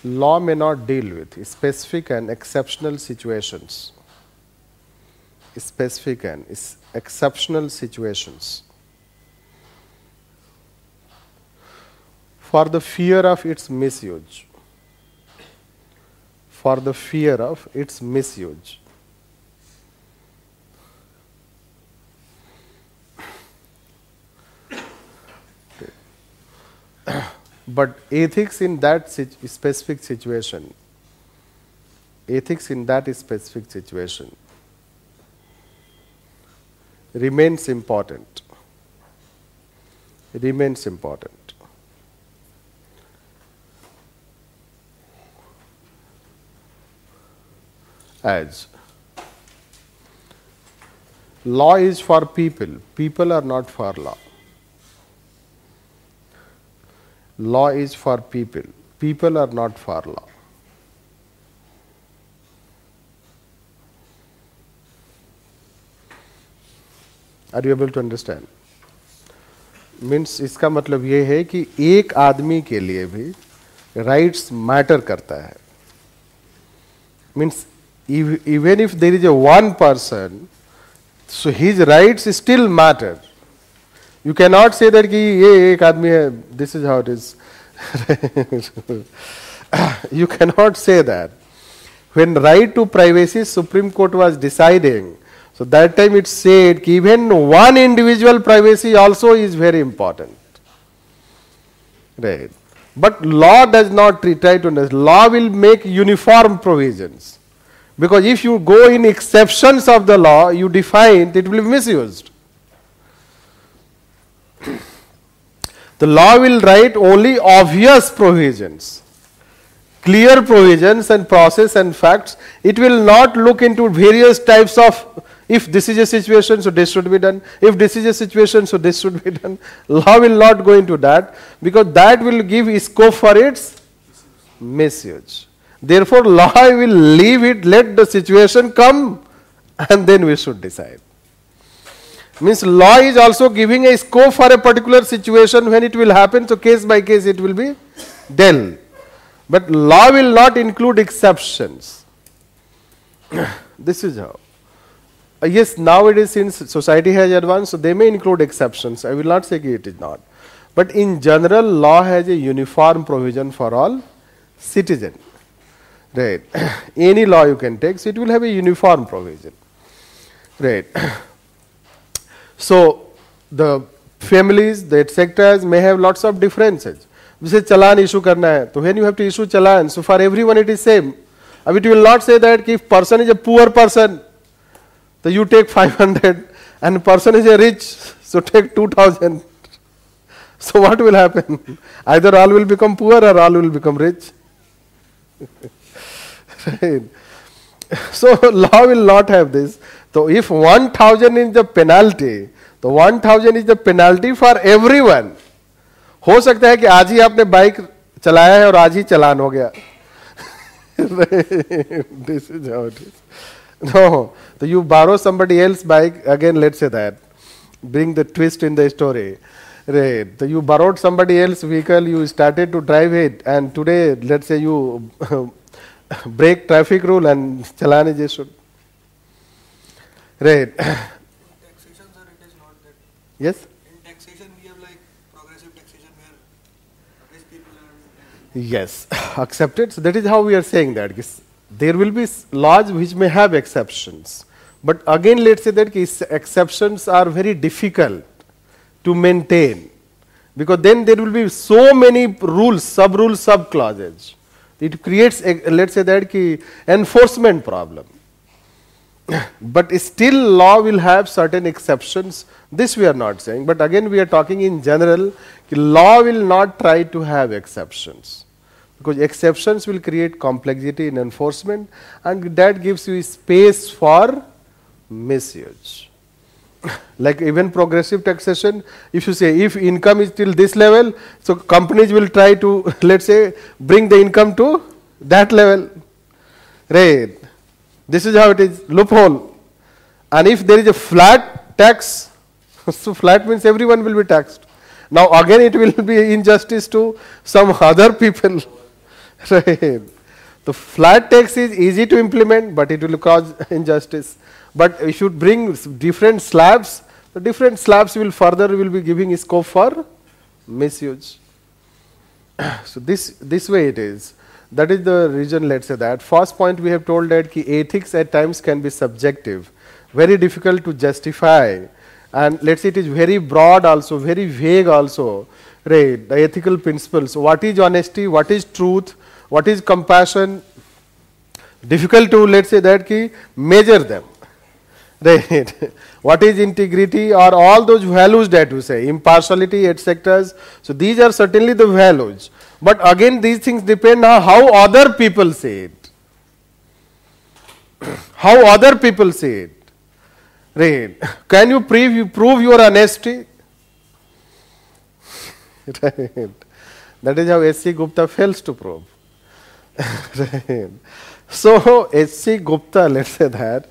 law may not deal with specific and exceptional situations specific and exceptional situations. For the fear of its misuse. For the fear of its misuse. but ethics in that situ- specific situation, ethics in that specific situation remains important. Remains important. As law is for people, people are not for law. Law is for people, people are not for law. Are you able to understand? Means इसका मतलब ये है कि एक आदमी के लिए भी राइट्स मैटर करता है means even if there is a one person so his rights still matter you can not से दैट कि ये एक आदमी है this is how it is you cannot say that. When right to privacy, Supreme Court was deciding, so that time it said कि even one individual privacy also is very important. Right. But law does not try to understand. Law will make uniform provisions. Because if you go in exceptions of the law, you define it will be misused. The law will write only obvious provisions, clear provisions and process and facts. It will not look into various types of if this is a situation, so this should be done. If this is a situation, so this should be done. Law will not go into that because that will give scope for its misuse. Therefore, law will leave it, let the situation come, and then we should decide. Means law is also giving a scope for a particular situation when it will happen, so case by case it will be dealt. But law will not include exceptions. this is how. Uh, yes, nowadays since society has advanced, so they may include exceptions. I will not say it is not. But in general, law has a uniform provision for all citizen Right. Any law you can take, so it will have a uniform provision. Right. So the families, the etc. may have lots of differences. जैसे चलान issue करना है तो when you have to issue challan, so for everyone it is same. अब it will not say that if person is a poor person, so you take 500 and person is a rich, so take 2000. So what will happen? Either all will become poor or all will become rich. right. So law will not have this. So if 1000 is the penalty, तो 1000 is the penalty for everyone हो सकता है कि आज ही आपने bike चलाया है और आज ही चलान हो गया this is how it is no तो you borrow somebody else bike again let's say that bring the twist in the story रे तो you borrowed somebody else vehicle you started to drive it and today let's say you break traffic rule and chalane just should right Yes. In taxation, we have like progressive taxation where rich people are. Yes, accepted. So that is how we are saying that. There will be laws which may have exceptions. But again, let's say that exceptions are very difficult to maintain. Because then there will be so many rules, sub rules, sub clauses. It creates, a, let's say that ki enforcement problem. But still law will have certain exceptions. This we are not saying. But again we are talking in general law will not try to have exceptions. Because exceptions will create complexity in enforcement and that gives you space for misuse. Like even progressive taxation if you say if income is till this level so companies will try to let's say bring the income to that level. Right this is how it is loophole. And if there is a flat tax, so flat means everyone will be taxed. Now again it will be injustice to some other people. right. The flat tax is easy to implement, but it will cause injustice. But we should bring different slabs. The different slabs will further will be giving scope for misuse. so this this way it is. That is the reason. Let's say that first point we have told that ki ethics at times can be subjective, very difficult to justify, and let's say it is very broad also, very vague also. Right, the ethical principles. What is honesty? What is truth? What is compassion? Difficult to let's say that ki measure them. Right. what is integrity or all those values that we say, impartiality, etc. So these are certainly the values. But again, these things depend on how other people say it. how other people say it. Right. Can you prove, prove your honesty? right. That is how S.C. Gupta fails to prove. right. So S.C. Gupta, let's say that,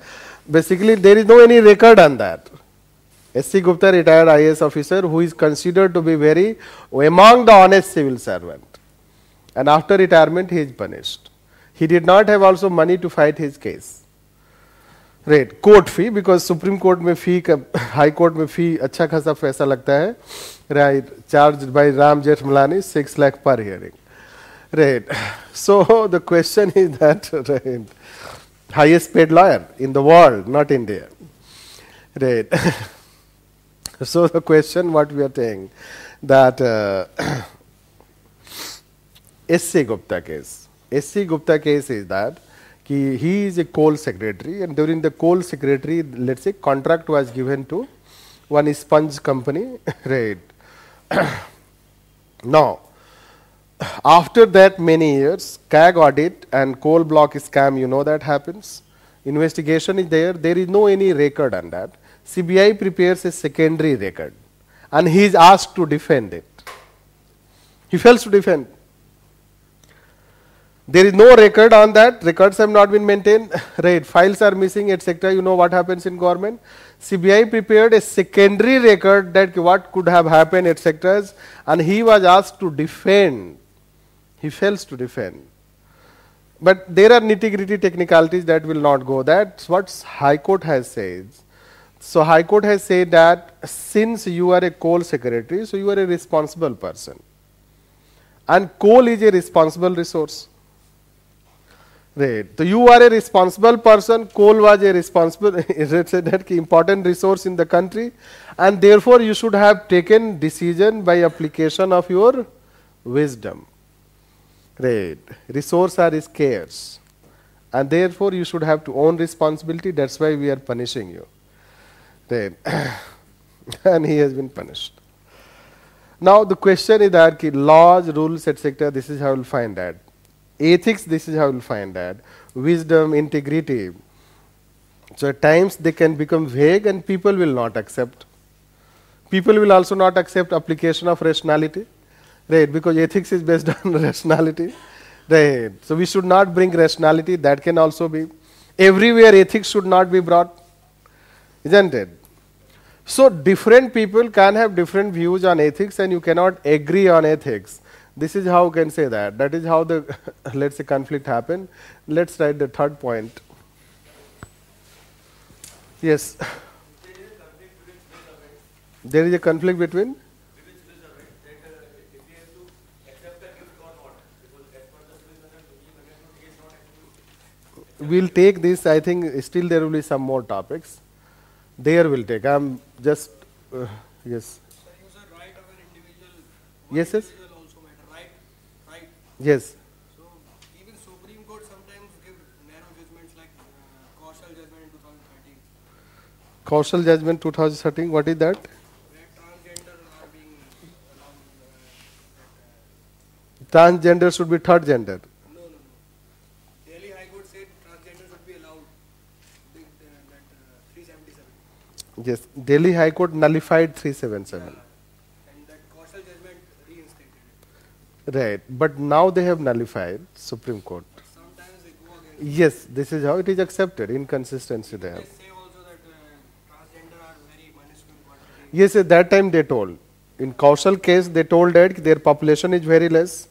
basically there is no any record on that. S.C. Gupta, retired IAS officer, who is considered to be very among the honest civil servant And after retirement, he is punished. He did not have also money to fight his case. Right, court fee because supreme court में फी high court में फी अच्छा खासा पैसा लगता है right charge by Ram Jethmalani six lakh पर hearing right so the question is that right highest paid lawyer in the world, not India. Right. so the question what we are saying that uh, S.C. Gupta case. S.C. Gupta case is that he is a coal secretary and during the coal secretary, let's say contract was given to one sponge company, right. now, after that many years, CAG audit and coal block scam, you know that happens. Investigation is there, there is no any record on that. CBI prepares a secondary record and he is asked to defend it. He fails to defend. There is no record on that, records have not been maintained, right, files are missing, etc. You know what happens in government. CBI prepared a secondary record that what could have happened, etc. And he was asked to defend. He fails to defend. But there are nitty gritty technicalities that will not go. That's what High Court has said. So High Court has said that since you are a coal secretary, so you are a responsible person. And coal is a responsible resource. Right. So you are a responsible person, coal was a responsible, that important resource in the country and therefore you should have taken decision by application of your wisdom. Right. Resource are scarce and therefore you should have to own responsibility, that's why we are punishing you. Right. and he has been punished. Now the question is that laws, rules, etc. This is how you will find that. Ethics, this is how you will find that. Wisdom, integrity. So at times they can become vague and people will not accept. People will also not accept application of rationality, right? Because ethics is based on rationality, right? So we should not bring rationality. That can also be everywhere. Ethics should not be brought, isn't it? So different people can have different views on ethics, and you cannot agree on ethics. This is how we can say that. That is how the let's say conflict happened. Let's write the third point. Yes. There is a conflict between between civil servants that if they have to accept the gift or not. Because as per the civil servant, to give again, he is not actually we'll take this. I think still there will be some more topics. There we'll take. I'm just uh, yes, Sir, you said right of an individual. Yes, yes. Individual also matter. Right, right. Yes. So even Supreme Court sometimes give narrow judgments like uh, Koushal judgment in 2013, Koushal judgment 2013. What is that? transgender are being allowed. Uh, Transgender should be third gender. uh, no, no, no. Delhi High Court said transgender should be allowed. The, that uh, 377. Yes, Delhi High Court nullified 377. And that Koushal judgment reinstated it. Right, but now they have nullified Supreme Court. Yes, this is how it is accepted. Inconsistency there. That uh, Yes, at that time they told. In Koushal case, they told that their population is very less.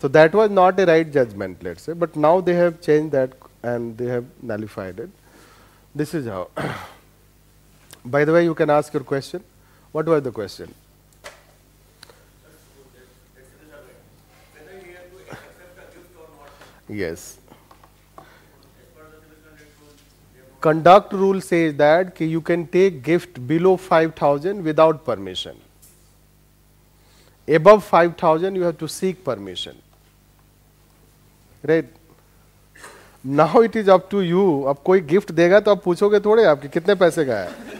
So that was not a right judgment, let's say. But now they have changed that and they have nullified it. This is how. By the way, you can ask your question. What was the question? Have Conduct rule says that ki you can take gift below 5000 without permission. Above 5000 you have to seek permission. Right? Now it is up to you. अब कोई gift देगा तो आप पूछोगे थोड़े आपके कितने पैसे का है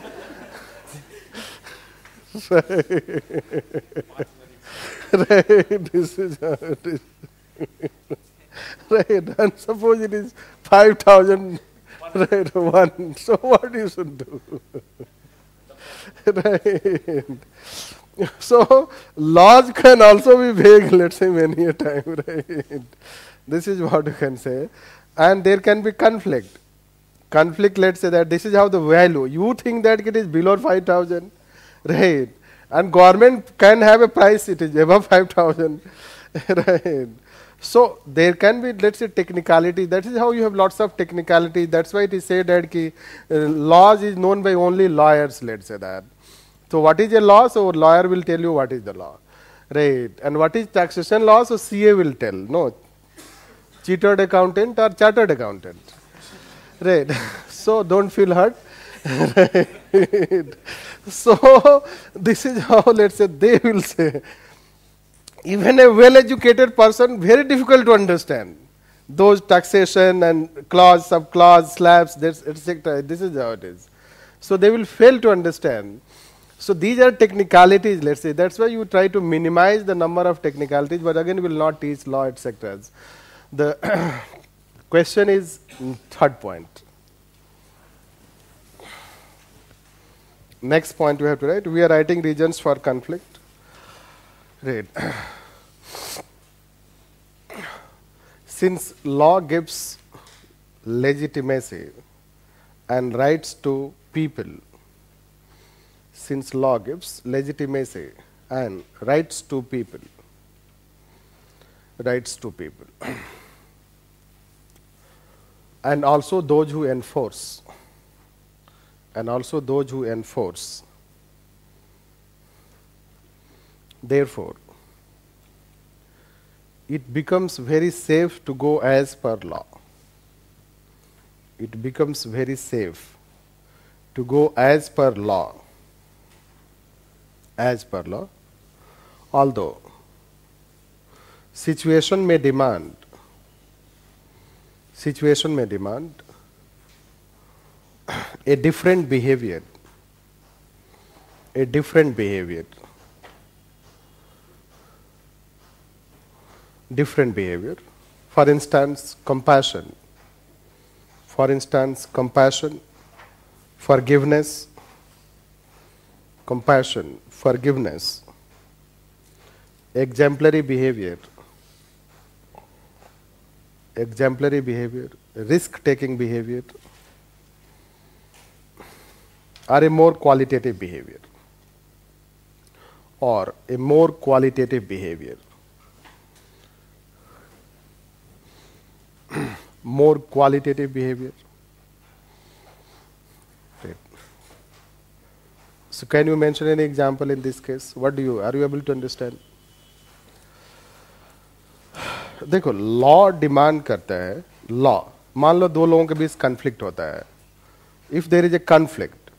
right this is how it is right and suppose it is 5000 right one so what you should do right So laws can also be vague, let's say many a time, right? This is what you can say. And there can be conflict. Conflict, let's say that this is how the value. You think that it is below 5,000, right? And government can have a price, it is above 5,000, right? So there can be, let's say, technicality. That is how you have lots of technicality. That's why it is said that ki, uh, laws is known by only lawyers, let's say that. So what is a law? So a lawyer will tell you what is the law, right? And what is taxation law? So CA will tell. No, cheated accountant or chartered accountant, right? So don't feel hurt. So this is how let's say they will say. Even a well-educated person, very difficult to understand those taxation and clause, sub-clause, slabs, etc. This is how it is. So they will fail to understand. So these are technicalities, let's say. That's why you try to minimize the number of technicalities, but again, will not teach law, etc. The question is mm, third point. Next point we have to write. We are writing regions for conflict. Right. Since law gives legitimacy and rights to people, since law gives legitimacy and rights to people, rights to people, and also those who enforce, and also those who enforce. Therefore, it becomes very safe to go as per law. It becomes very safe to go as per law. As per law. Although situation may demand, situation may demand a different behavior, a different behavior. Different behavior. For instance, compassion. For instance, compassion, forgiveness, compassion, forgiveness, exemplary behavior, exemplary behavior, risk taking behavior, or a more qualitative behavior, or a more qualitative behavior. More qualitative behavior. Right. So can you mention any example in this case? What do you, are you able to understand? देखो law demand करता है law मान लो दो लोगों के बीच conflict होता है if there is a conflict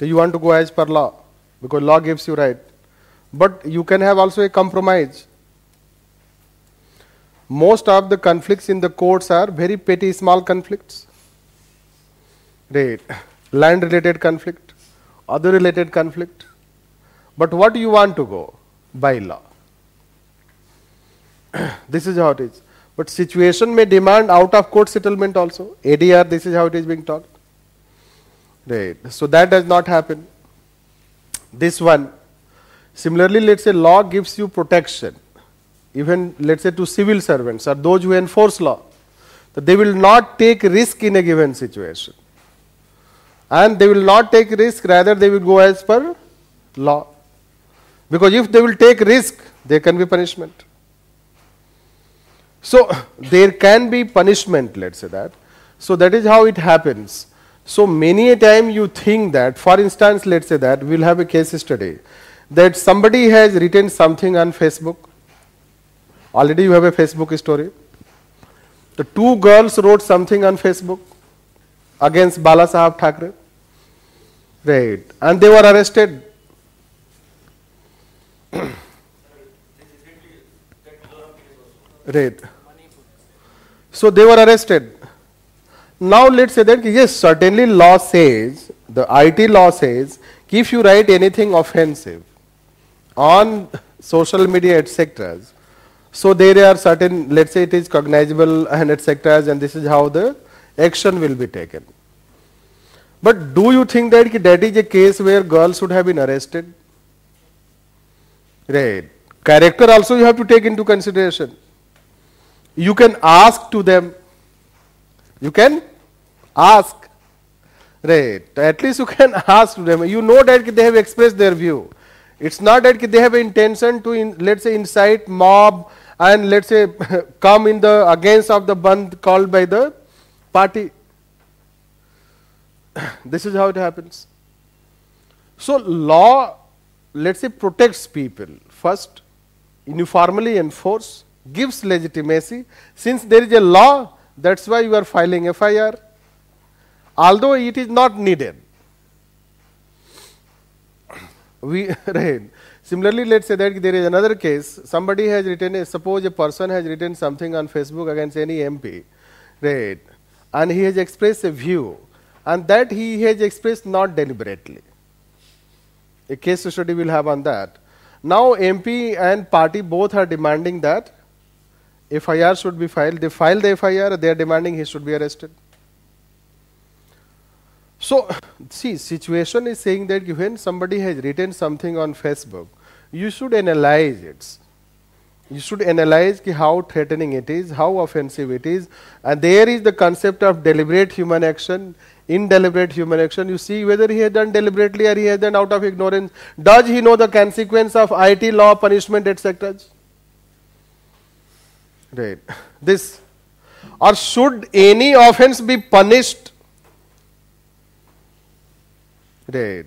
तो you want to go as per law because law gives you right but you can have also a compromise most of the conflicts in the courts are very petty small conflicts. Right. Land related conflict other related conflict. But what do you want to go? By law. This is how it is. But situation may demand out of court settlement also. Adr this is how it is being talked right. So that does not happen. This one. Similarly let's say law gives you protection even let's say to civil servants or those who enforce law, that they will not take risk in a given situation. And they will not take risk, rather they will go as per law. Because if they will take risk, there can be punishment. So there can be punishment, let's say that. So that is how it happens. So many a time you think that, for instance, let's say that we'll have a case study that somebody has written something on Facebook Already you have a Facebook story. The two girls wrote something on Facebook against Bala Sahab Thackeray. Right. And they were arrested. right. So they were arrested. Now let's say that yes, certainly law says, the IT law says, if you write anything offensive on social media, etc., so there are certain, let's say it is cognizable and etc. and this is how the action will be taken. But do you think that that is a case where girls should have been arrested? Right. Character also you have to take into consideration. You can ask to them. You can ask. Right. At least you can ask to them. You know that they have expressed their view. It's not that they have intention to, in, let's say, incite mob and let's say come in the against of the band called by the party. this is how it happens. So law, let's say, protects people. First, uniformly enforce, gives legitimacy. Since there is a law, that's why you are filing FIR. Although it is not needed. We right. Similarly, let's say that there is another case. Somebody has written, suppose a person has written something on Facebook against any MP, right? And he has expressed a view, and that he has expressed not deliberately. A case study will have on that. Now, MP and party both are demanding that FIR should be filed. They file the FIR, they are demanding he should be arrested. So, see, situation is saying that when somebody has written something on Facebook, you should analyze it. You should analyze how threatening it is, how offensive it is, and there is the concept of deliberate human action, indeliberate human action. You see whether he has done deliberately or he has done out of ignorance. Does he know the consequence of IT law, punishment, etc.? Right. This. Or should any offense be punished Right.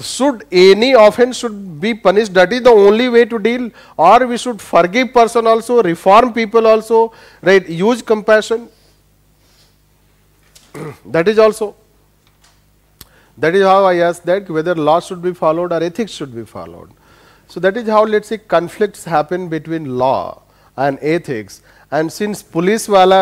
Should any offense should be punished? That is the only way to deal, or we should forgive person also, reform people also, right? Use compassion. that is also. That is how I ask that whether law should be followed or ethics should be followed. So that is how let's say conflicts happen between law and ethics and since police wala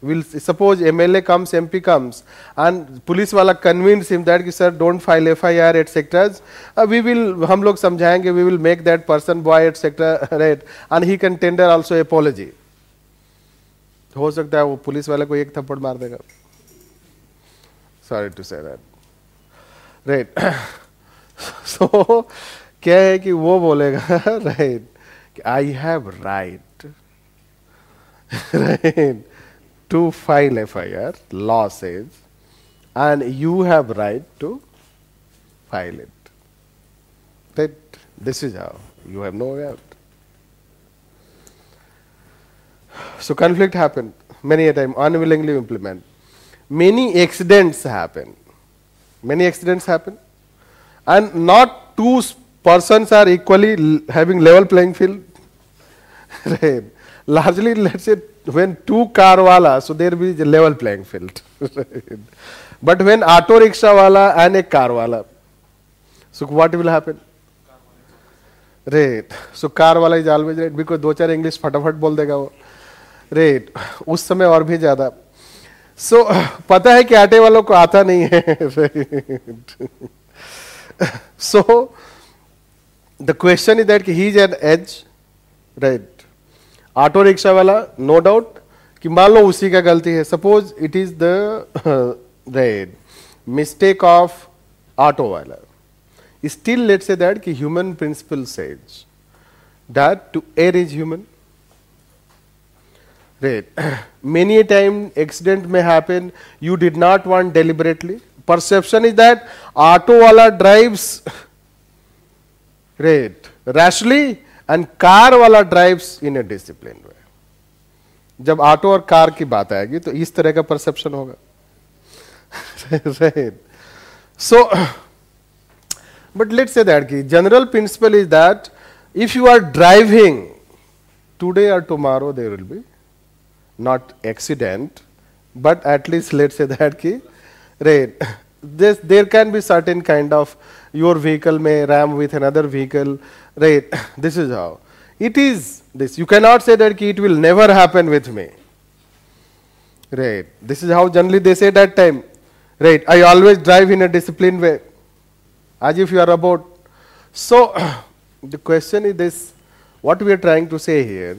will suppose MLA comes, MP comes, and police wala convince him that sir don't file FIR etc. Uh, we will हम लोग समझाएँगे we will make that person boy etc. right and he can tender also apology. हो सकता है वो police वाले को एक थप्पड़ मार देगा sorry to say that right so क्या है कि वो बोलेगा right I have right right, to file a FIR, law says, and you have right to file it. That this is how you have no way out. So conflict happened many a time, unwillingly implement. Many accidents happen. Many accidents happen, and not two persons are equally having level playing field. right largely let's say when two car wala, so there will be a level playing field. but when auto rickshaw wala and a car wala, so what will happen? Right. So car wala is always right because दो चार English फटाफट बोल देगा वो rate उस समय और भी ज़्यादा सो so, पता है कि आटे वालों को आता नहीं है so the question is that he is an as right auto rickshaw वाला नो डाउट कि मान लो उसी का गलती है। Suppose it is the red mistake of auto वाला। स्टिल लेट से दैट कि human principle says that to err is human right many time accident में happen you did not want deliberately perception is that auto वाला drives right rashly and car वाला drives in a discipline way जब auto और car की बात आएगी तो इस तरह का परसेप्शन होगा। So but let say that की general principle is that if you are driving today और tomorrow there will be not accident but least let's say that ki right, this, there can be certain kind of, your vehicle may ram with another vehicle right. This is how. It is this. You cannot say that it will never happen with me. Right. This is how generally they say that time. Right. I always drive in a disciplined way. As if you are about. So the question is this. What we are trying to say here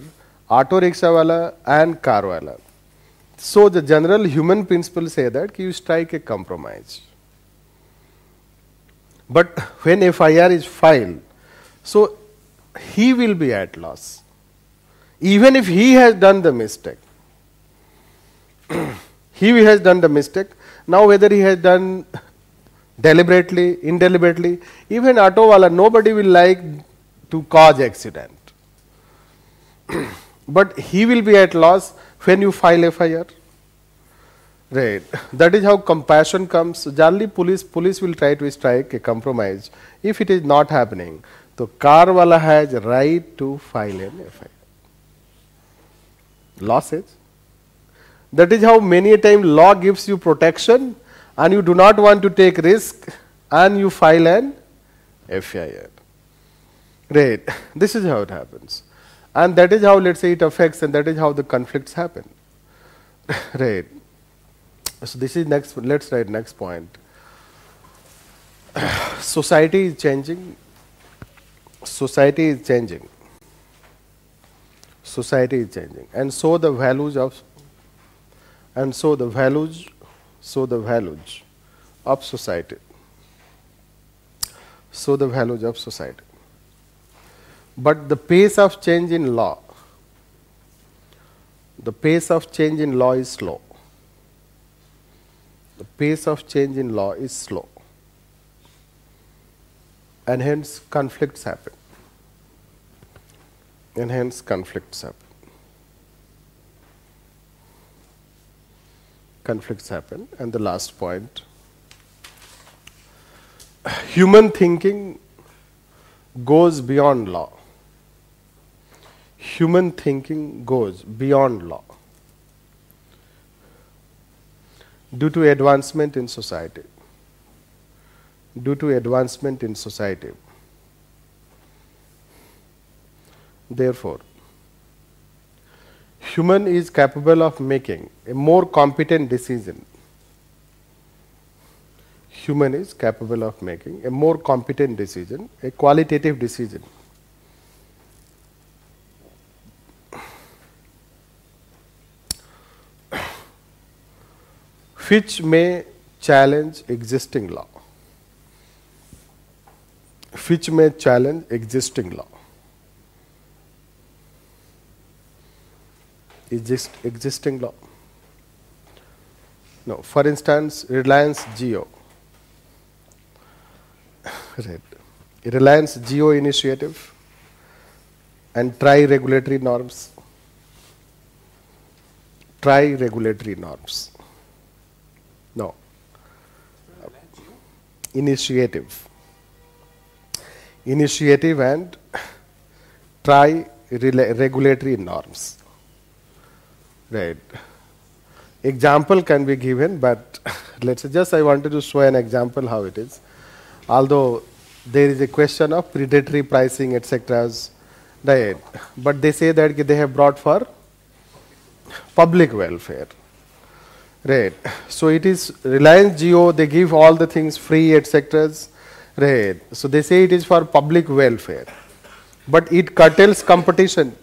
auto rickshaw wala and car wala. So the general human principle say that you strike a compromise. But when FIR is filed, so he will be at loss. Even if he has done the mistake. he has done the mistake. Now, whether he has done deliberately, indeliberately, even auto nobody will like to cause accident. but he will be at loss when you file a FIR. Right. That is how compassion comes. Generally, police police will try to strike a compromise. If it is not happening, so car wala has right to file an FIR. Law says. That is how many a time law gives you protection and you do not want to take risk and you file an FIR. Right. This is how it happens. And that is how let's say it affects and that is how the conflicts happen. right. So this is next let's write next point. Society is changing. Society is changing. Society is changing. And so the values of and so the values so the values of society. So the values of society. But the pace of change in law, the pace of change in law is slow. The pace of change in law is slow. And hence conflicts happen. And hence conflicts happen. Conflicts happen. And the last point human thinking goes beyond law. Human thinking goes beyond law due to advancement in society. Due to advancement in society. Therefore, human is capable of making a more competent decision. Human is capable of making a more competent decision, a qualitative decision. which may challenge existing law. Which may challenge existing law. Exist, existing law. No, for instance, Reliance Jio. right. Reliance Jio initiative and TRAI regulatory norms. TRAI regulatory norms. No. Initiative. Initiative and TRAI regulatory norms. Right. Example can be given, but let's just I wanted to show an example how it is. Although there is a question of predatory pricing, etc. Right. But they say that they have brought for public welfare. Right. So it is Reliance Jio, they give all the things free, etc. Right. So they say it is for public welfare. But it curtails competition.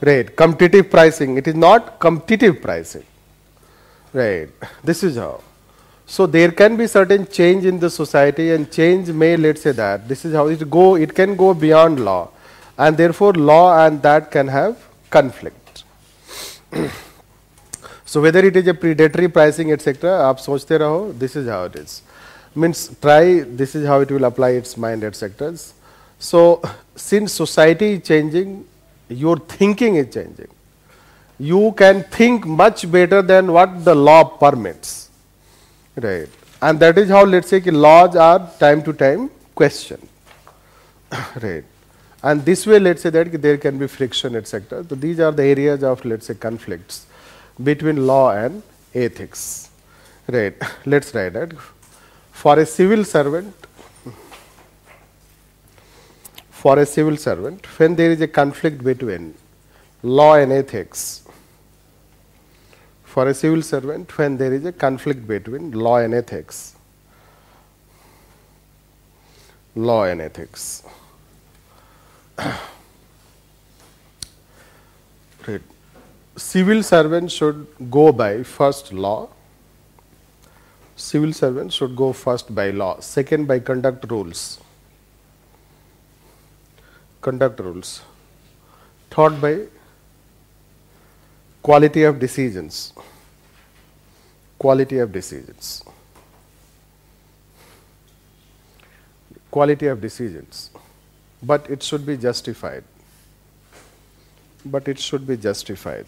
Right. Competitive pricing. It is not competitive pricing. Right. This is how. So there can be certain change in the society and change may let's say that this is how it go it can go beyond law and therefore law and that can have conflict. So whether it is a predatory pricing etc. आप सोचते रहो this is how it is. Means TRAI this is how it will apply its mind etc. So since society is changing, your thinking is changing. You can think much better than what the law permits, right? And that is how let's say laws are time to time questioned, right? And this way let's say that there can be friction etc. So these are the areas of let's say conflicts between law and ethics. Right. Let's write that. For a civil servant, for a civil servant, when there is a conflict between law and ethics, for a civil servant, when there is a conflict between law and ethics, law and ethics. civil servants should go by first law. Civil servants should go first by law, second by conduct rules. conduct rules taught by quality of decisions. Quality of decisions. Quality of decisions. But it should be justified. But it should be justified.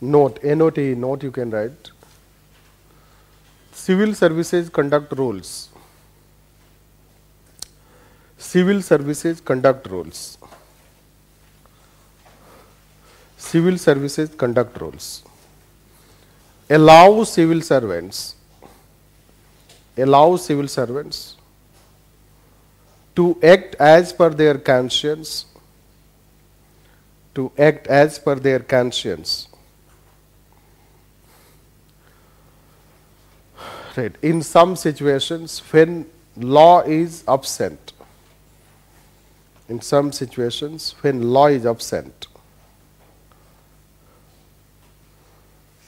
Note, NOT, note you can write. Civil services conduct rules. Civil services conduct rules. Civil services conduct rules. Allow civil servants, allow civil servants to act as per their conscience, to act as per their conscience. Right. In some situations, when law is absent, in some situations, when law is absent,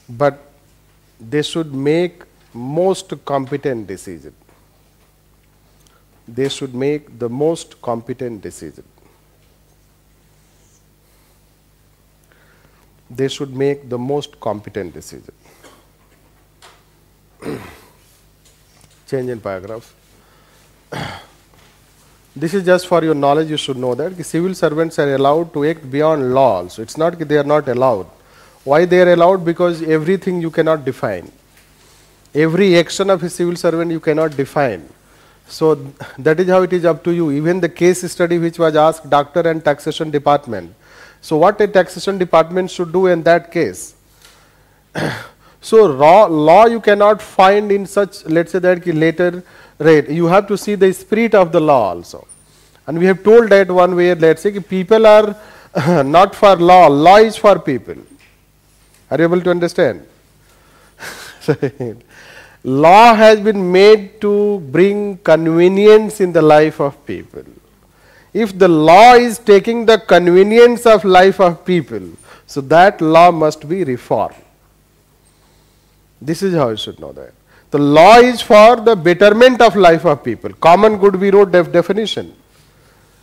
but they should make most competent decision. They should make the most competent decision. They should make the most competent decision. Change in paragraph. this is just for your knowledge, you should know that civil servants are allowed to act beyond law also. It's not they are not allowed. Why they are allowed? Because everything you cannot define. Every action of a civil servant you cannot define. So that is how it is up to you. Even the case study which was asked, doctor and taxation department. So what a taxation department should do in that case? so raw law you cannot find in such, let's say that later, right? You have to see the spirit of the law also. And we have told that one way, let's say people are not for law, law is for people. Are you able to understand? Law has been made to bring convenience in the life of people. If the law is taking the convenience of life of people, so that law must be reformed. This is how you should know that. The law is for the betterment of life of people. Common good we wrote def definition.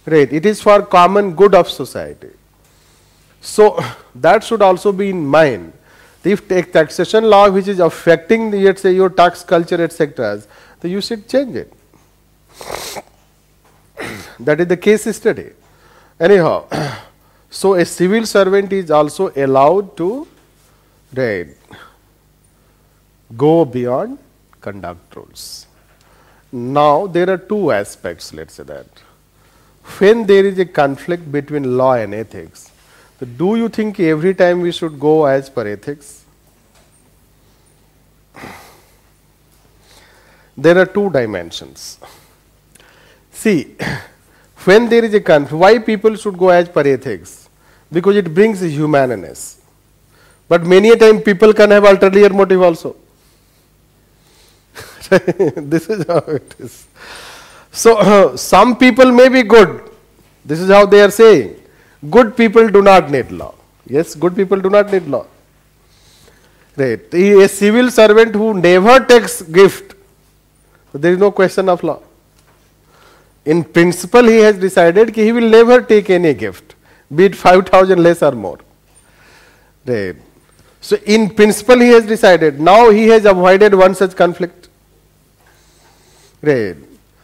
Right. It is for common good of society. So that should also be in mind. If take taxation law which is affecting the, let's say your tax culture etc., then you should change it. that is the case study. Anyhow, so a civil servant is also allowed to right, go beyond conduct rules. Now there are two aspects, let's say that. When there is a conflict between law and ethics, so do you think every time we should go as per ethics? There are two dimensions. See, when there is a conflict, why people should go as per ethics? Because it brings humaneness. But many a time people can have ulterior motive also. this is how it is. So, uh, some people may be good. This is how they are saying. Good people do not need law. Yes, good people do not need law. Right. A civil servant who never takes gift, there is no question of law. In principle, he has decided he will never take any gift, be it 5000 less or more. Right. So, in principle, he has decided. Now, he has avoided one such conflict. Right.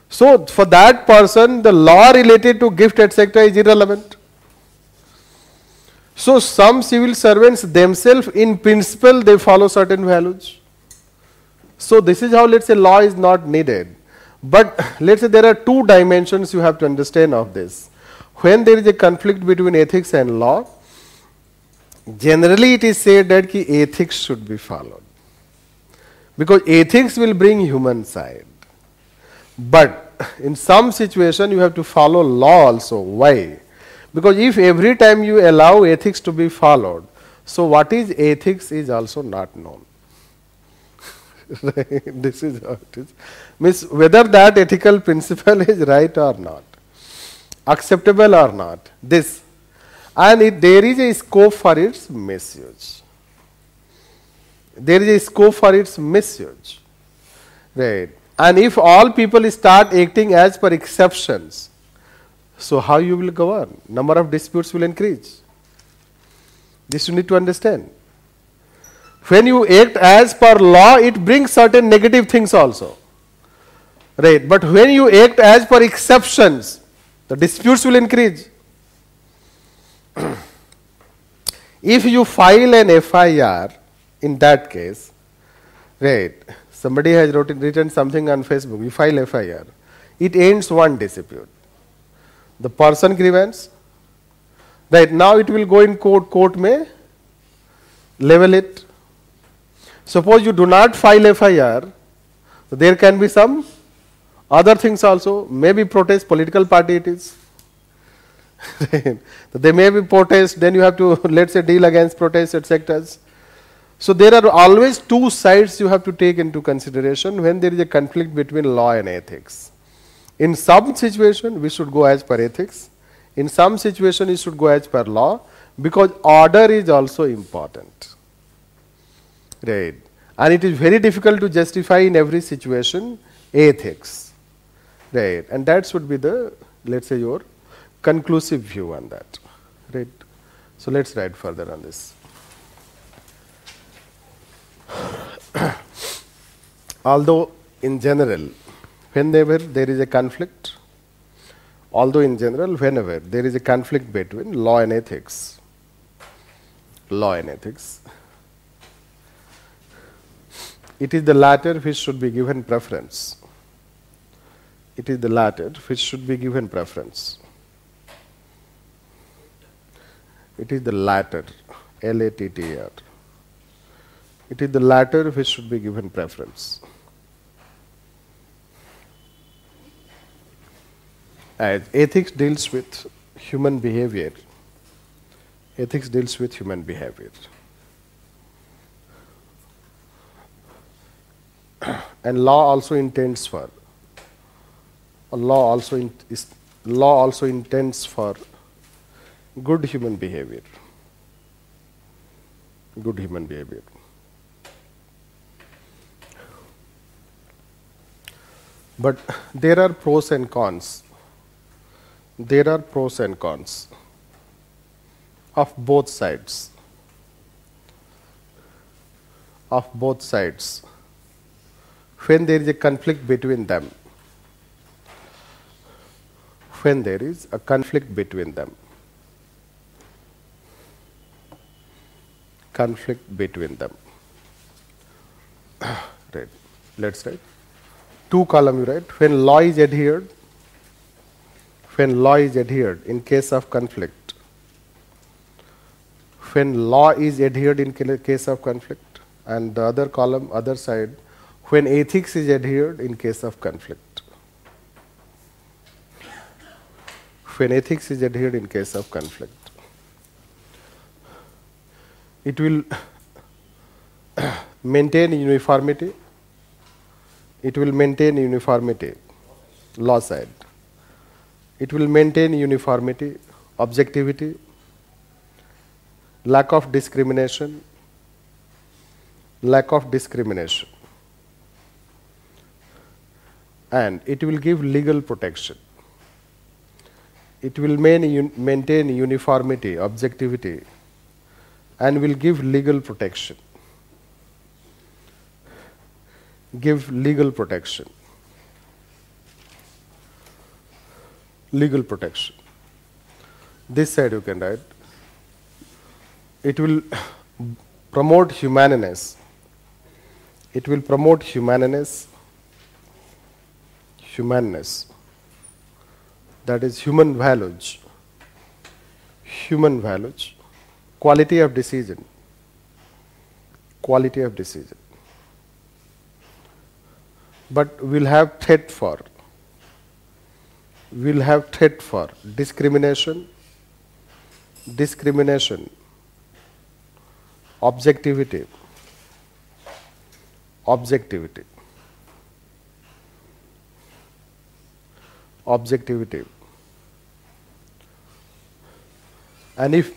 So, for that person, the law related to gift, etc., is irrelevant. So some civil servants themselves in principle they follow certain values. So this is how let's say law is not needed. But let's say there are two dimensions you have to understand of this. When there is a conflict between ethics and law, generally it is said that ki ethics should be followed. Because ethics will bring human side. But in some situation you have to follow law also. Why? Because if every time you allow ethics to be followed, so what is ethics is also not known. this is how it is. Means whether that ethical principle is right or not, acceptable or not, this. And it, there is a scope for its misuse. There is a scope for its misuse. Right. And if all people start acting as per exceptions, so how you will govern? Number of disputes will increase. This you need to understand. When you act as per law, it brings certain negative things also. Right. But when you act as per exceptions, the disputes will increase. if you file an FIR, in that case, right, somebody has written, written something on Facebook, you file FIR, it ends one dispute. The person grievance, right, now it will go in court, court may level it. Suppose you do not file FIR, there can be some other things also, maybe protest, political party it is. they may be protest, then you have to, let's say, deal against protest, etc. So there are always two sides you have to take into consideration when there is a conflict between law and ethics. In some situation, we should go as per ethics. In some situation, we should go as per law because order is also important. Right. And it is very difficult to justify in every situation ethics. Right. And that should be the, let's say, your conclusive view on that. Right. So let's write further on this. Although in general, whenever there is a conflict, although in general, whenever there is a conflict between law and ethics, law and ethics, it is the latter which should be given preference. It is the latter which should be given preference. It is the latter, L A T T R. It is the latter which should be given preference. As ethics deals with human behavior, ethics deals with human behavior. and law also intends for law also in, is, law also intends for good human behavior good human behavior but there are pros and cons. There are pros and cons of both sides. Of both sides. When there is a conflict between them. When there is a conflict between them. Conflict between them. Right. Let's write two column you write when law is adhered when law is adhered in case of conflict. When law is adhered in case of conflict and the other column other side when ethics is adhered in case of conflict. When ethics is adhered in case of conflict. It will maintain uniformity it will maintain uniformity. Law side it will maintain uniformity objectivity lack of discrimination lack of discrimination. And it will give legal protection. It will maintain uniformity objectivity and will give legal protection give legal protection. Legal protection. This side you can write. It will promote humaneness. It will promote humaneness. Humanness. That is human values. Human values. Quality of decision. Quality of decision but we'll have threat for we'll have threat for discrimination discrimination objectivity objectivity objectivity. And if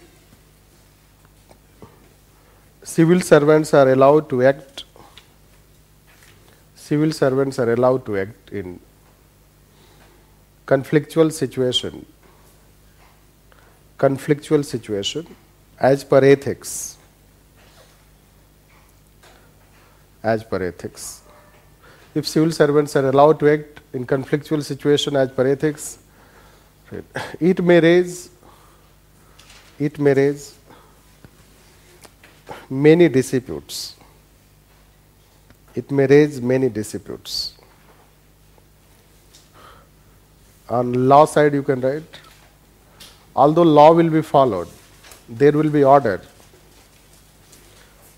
civil servants are allowed to act civil servants are allowed to act in conflictual situation conflictual situation as per ethics as per ethics. If civil servants are allowed to act in conflictual situation as per ethics it may raise it may raise many disputes it may raise many disputes. On law side you can write although law will be followed there will be order.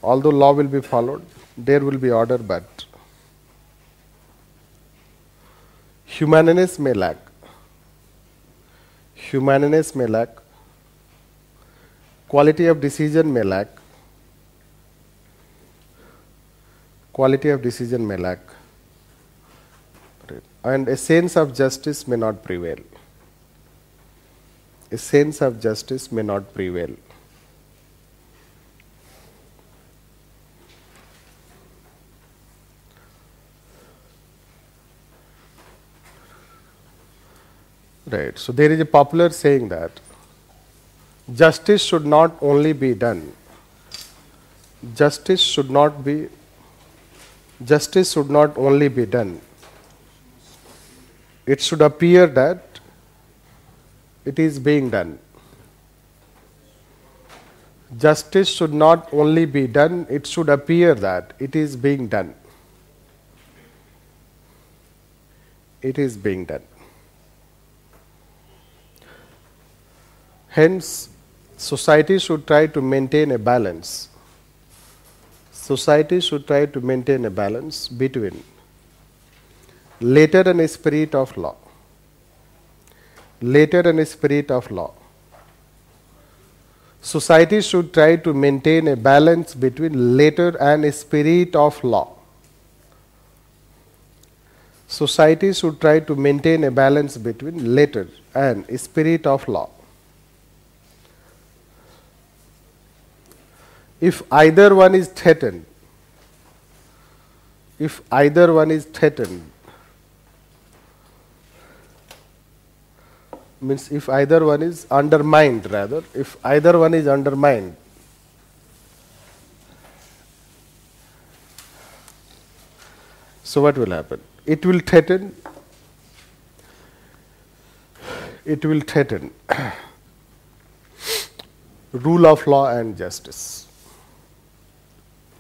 Although law will be followed there will be order but humaneness may lack. Humaneness may lack. Quality of decision may lack quality of decision may lack and a sense of justice may not prevail. A sense of justice may not prevail. Right. So there is a popular saying that justice should not only be done. Justice should not be justice should not only be done it should appear that it is being done. Justice should not only be done, it should appear that it is being done. It is being done. Hence, society should try to maintain a balance. Society should try to maintain a balance between later and spirit of law. Later and spirit of law. Society should try to maintain a balance between later and spirit of law. Society should try to maintain a balance between later and spirit of law. If either one is threatened, if either one is threatened, means if either one is undermined rather if either one is undermined so what will happen? It will threaten it will threaten rule of law and justice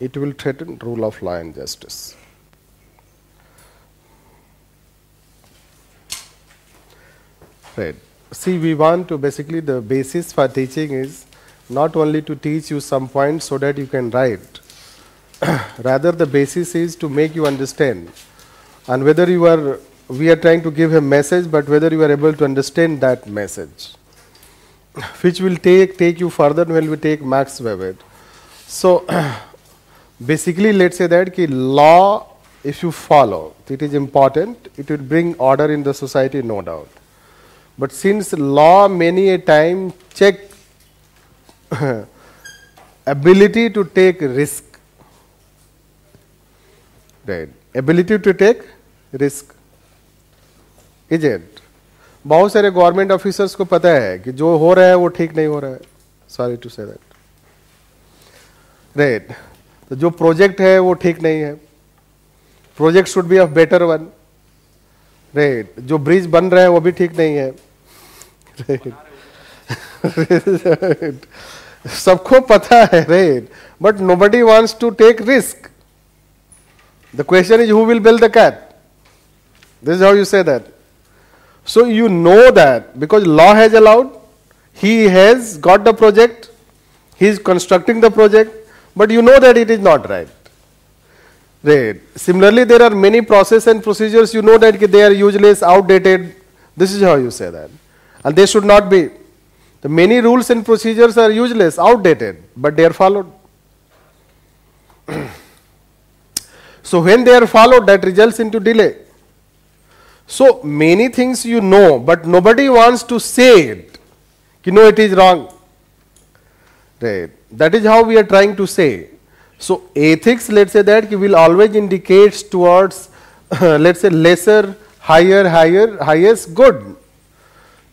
it will threaten rule of law and justice. Right. See we want to basically the basis for teaching is not only to teach you some points so that you can write. Rather the basis is to make you understand. And whether you are we are trying to give a message but whether you are able to understand that message. Which will take take you further when we take Max Weber. So basically let's say that ki law if you follow it is important it will bring order in the society no doubt but since law many a time check ability to take risk, right? Ability to take risk, is it? बहुत सारे government officers को पता है कि जो हो रहा है वो ठीक नहीं हो रहा है sorry to say that right तो जो प्रोजेक्ट है वो ठीक नहीं है। Project should be of better one. Right जो ब्रिज बन रहे हैं वो भी ठीक नहीं है। राइट सबको पता है। Right but nobody wants to take risk the question is who will build the cat this how you say that so you know that because law has allowed he has got the project he is constructing the project but you know that it is not right right similarly there are many process and procedures you know that they are useless outdated this is how you say that and they should not be. The many rules and procedures are useless, outdated, but they are followed. so when they are followed, that results into delay. So many things you know, but nobody wants to say it. You know it is wrong. Right. That is how we are trying to say. So ethics, let's say that will always indicates towards let's say lesser, higher, higher, highest, good.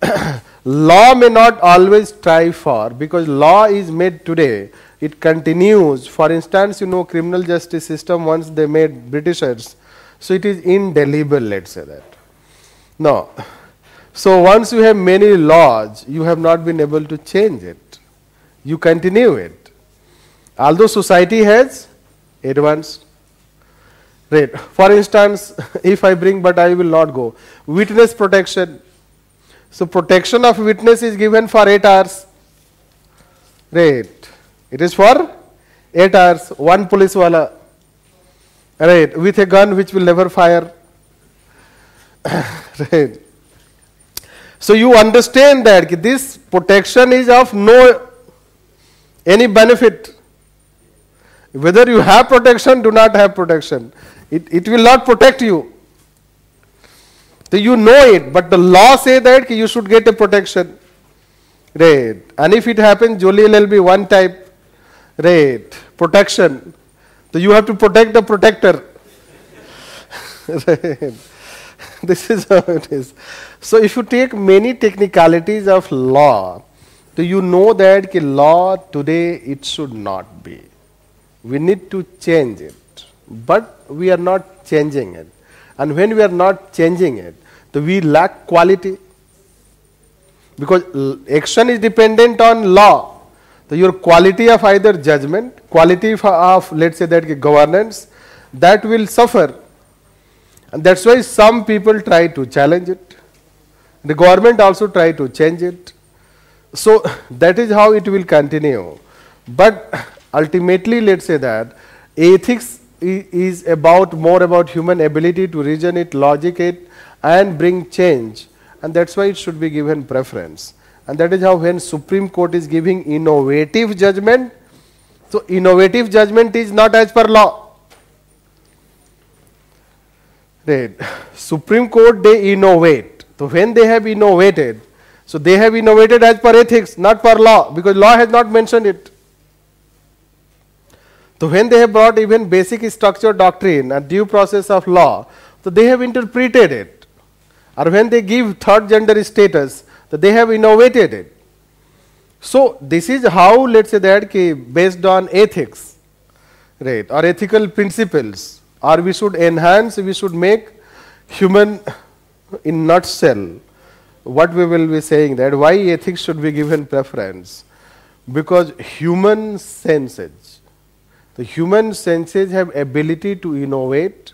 law may not always strive for because law is made today it continues for instance you know criminal justice system once they made britishers so it is indelible let's say that no so once you have many laws you have not been able to change it you continue it although society has advanced right for instance if i bring but i will not go witness protection so protection of witness is given for 8 hours. Right. It is for 8 hours. One police wala. Right. With a gun which will never fire. right. So you understand that this protection is of no any benefit. Whether you have protection, do not have protection. It, it will not protect you. So you know it, but the law say that you should get a protection. Right. And if it happens, Jolly will be one type. Right. Protection. So you have to protect the protector. This is how it is. So if you take many technicalities of law, so you know that ki law today it should not be. We need to change it. But we are not changing it. And when we are not changing it, so we lack quality. Because action is dependent on law. So your quality of either judgment, quality of let's say that governance, that will suffer. And that's why some people try to challenge it. The government also try to change it. So that is how it will continue. But ultimately, let's say that ethics is about more about human ability to reason it, logic it, and bring change. And that's why it should be given preference. And that is how when Supreme Court is giving innovative judgment, so innovative judgment is not as per law. Right. Supreme Court they innovate. So when they have innovated, so they have innovated as per ethics, not per law, because law has not mentioned it. So when they have brought even basic structure doctrine and due process of law, so they have interpreted it. Or when they give third gender status, so they have innovated it. So this is how let's say that based on ethics, right, or ethical principles, or we should enhance, we should make human in nutshell. What we will be saying that why ethics should be given preference, because human senses the human senses have ability to innovate,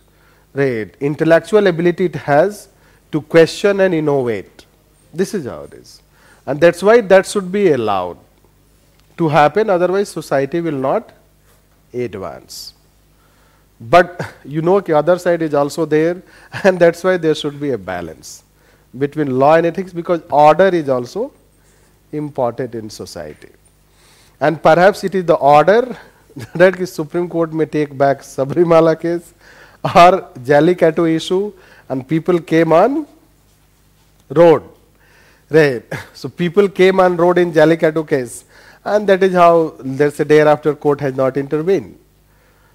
right? Intellectual ability it has to question and innovate. This is how it is. And that's why that should be allowed to happen, otherwise society will not advance. But you know the other side is also there and that's why there should be a balance between law and ethics because order is also important in society. And perhaps it is the order that the Supreme Court may take back Sabarimala case or Jallikattu issue and people came on road. Right. So people came on road in Jallikattu case and that is how there's a day after court has not intervened.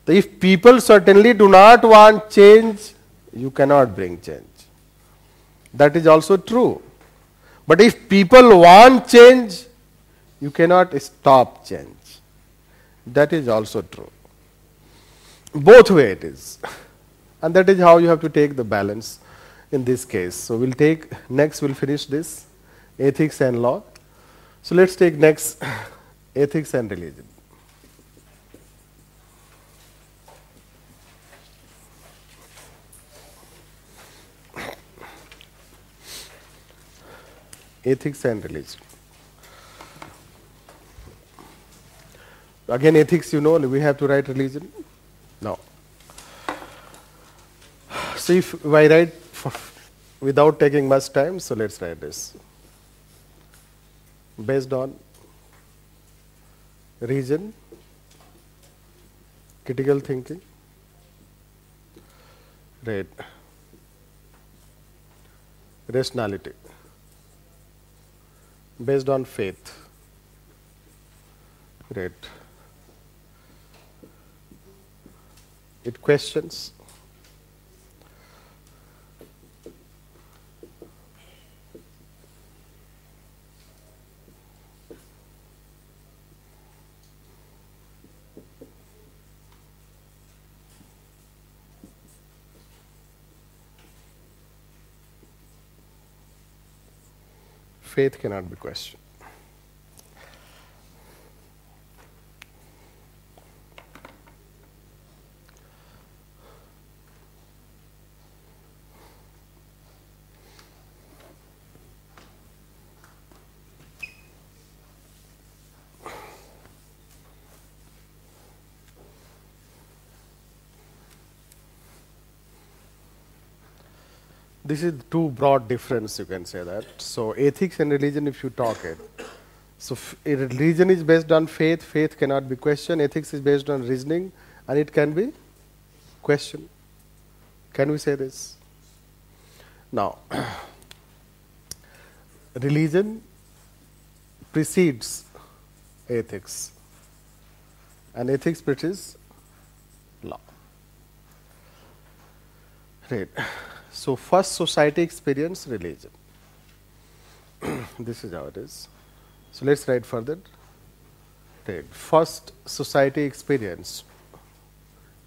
So if people certainly do not want change, you cannot bring change. That is also true. But if people want change, you cannot stop change. That is also true. Both way it is. And that is how you have to take the balance in this case. So we'll take next we'll finish this ethics and law. So let's take next ethics and religion. Ethics and religion. Again, ethics, you know, we have to write religion. No. So if I write without taking much time, so let's write this. Based on reason, critical thinking, right, rationality, based on faith, right. It questions faith cannot be questioned. This is two broad difference you can say that. So ethics and religion if you talk it. So religion is based on faith. Faith cannot be questioned. Ethics is based on reasoning. And it can be questioned. Can we say this? Now religion precedes ethics. And ethics precedes law. Right so first society experience religion. this is how it is. So let's write further. First society experience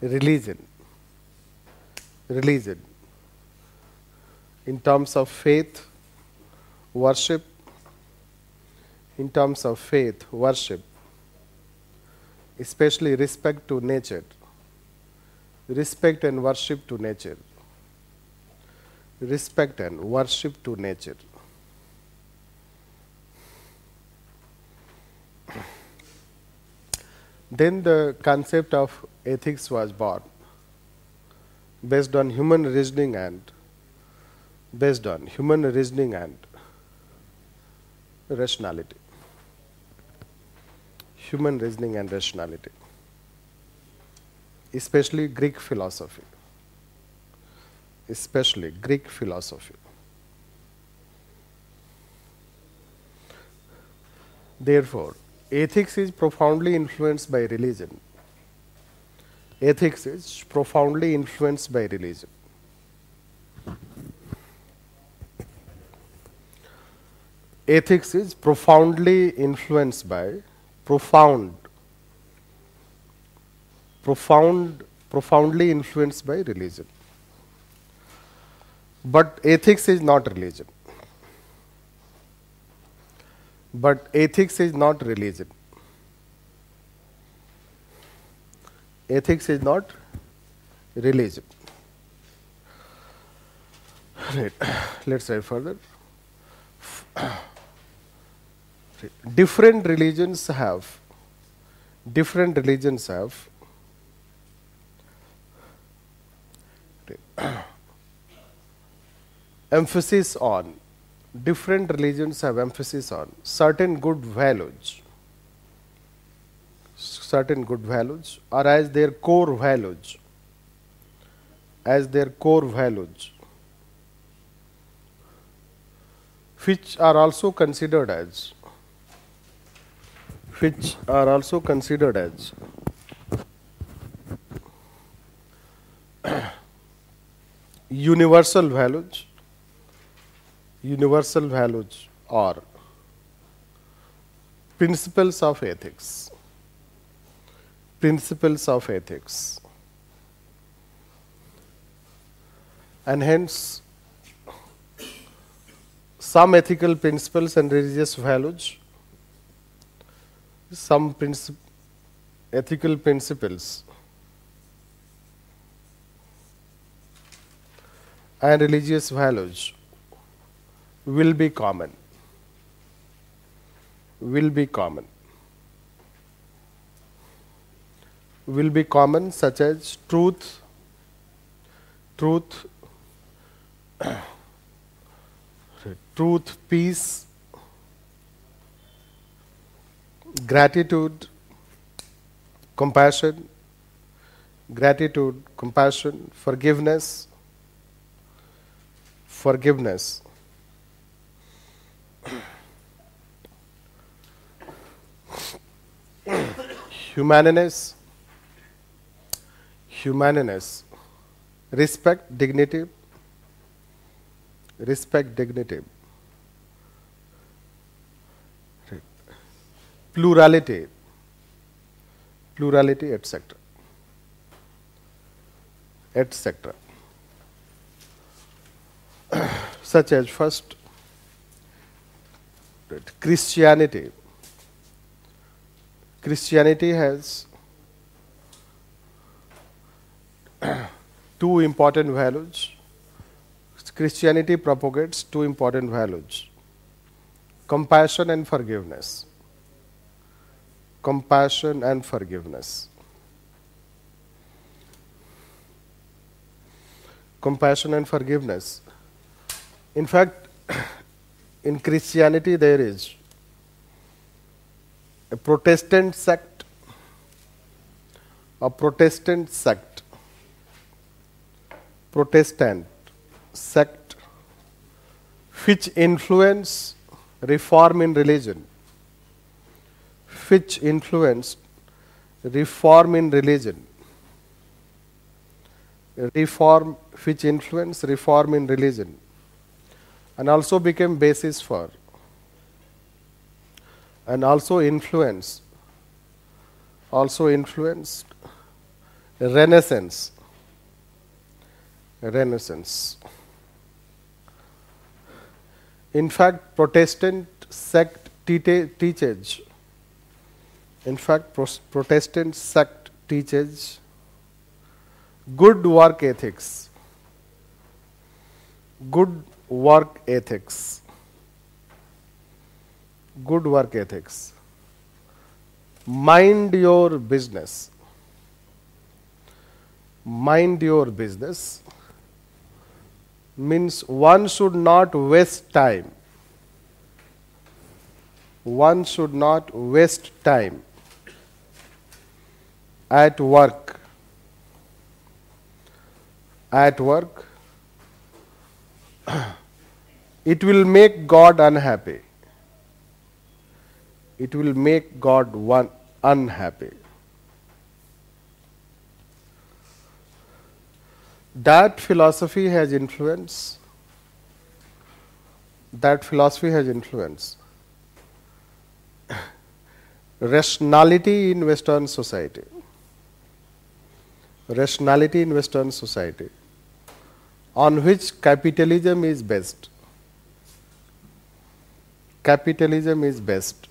religion. Religion. In terms of faith, worship, in terms of faith, worship, especially respect to nature, respect and worship to nature respect and worship to nature. Then the concept of ethics was born based on human reasoning and based on human reasoning and rationality. Human reasoning and rationality, especially Greek philosophy especially Greek philosophy. Therefore, ethics is profoundly influenced by religion. Ethics is profoundly influenced by religion. Ethics is profoundly influenced by profound, profound, profoundly influenced by religion. But ethics is not religion. But ethics is not religion. Ethics is not religion. Right. Let's say further. Different religions have different religions have emphasis on different religions have emphasis on certain good values. Certain good values or as their core values. As their core values. Which are also considered as which are also considered as universal values universal values or principles of ethics principles of ethics and hence some ethical principles and religious values some princip- ethical principles and religious values will be common. Will be common. Will be common such as truth truth truth peace gratitude compassion gratitude compassion forgiveness forgiveness humaneness, humaneness, respect, dignity, respect, dignity, plurality, plurality, etc. etc. Such as first Christianity. Christianity has two important values. Christianity propagates two important values compassion and forgiveness. Compassion and forgiveness. Compassion and forgiveness. In fact, in Christianity, there is a Protestant sect, a Protestant sect, Protestant sect, which influence reform in religion, which influenced reform in religion, reform which influenced reform in religion, and also became basis for and also influenced also influenced renaissance renaissance. In fact protestant sect te- teaches in fact protestant sect teaches good work ethics good work ethics good work ethics. Mind your business. Mind your business means one should not waste time. One should not waste time at work. At work, it will make God unhappy it will make God one unhappy. That philosophy has influence. That philosophy has influence. Rationality in Western society. Rationality in Western society, on which capitalism is based. Capitalism is based.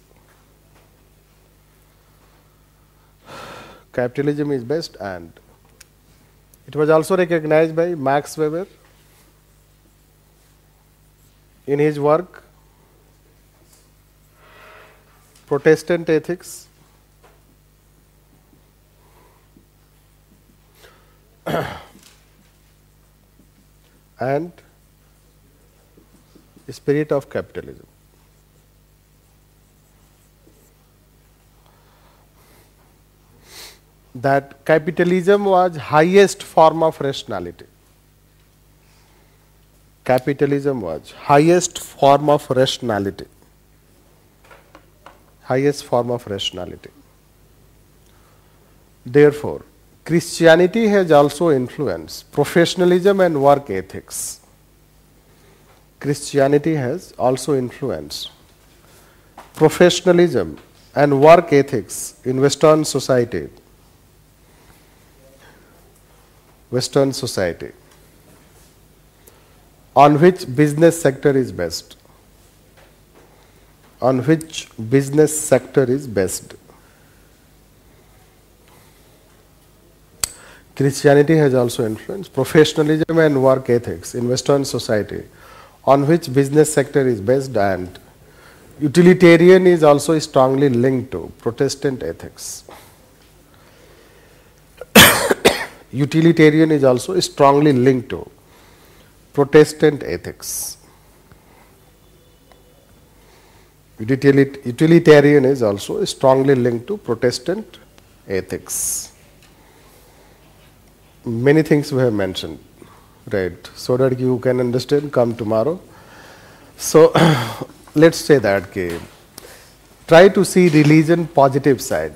capitalism is best and it was also recognized by Max Weber in his work Protestant Ethics and Spirit of Capitalism. That capitalism was highest form of rationality. Capitalism was highest form of rationality. Highest form of rationality. Therefore, Christianity has also influenced professionalism and work ethics. Christianity has also influenced professionalism and work ethics in Western society Western society on which business sector is best? On which business sector is best? Christianity has also influenced. Professionalism and work ethics in Western society on which business sector is based and utilitarian is also strongly linked to Protestant ethics utilitarian is also strongly linked to Protestant ethics. Utilitarian is also strongly linked to Protestant ethics. Many things we have mentioned, right? So that you can understand, come tomorrow. So let's say that okay, try to see religion positive side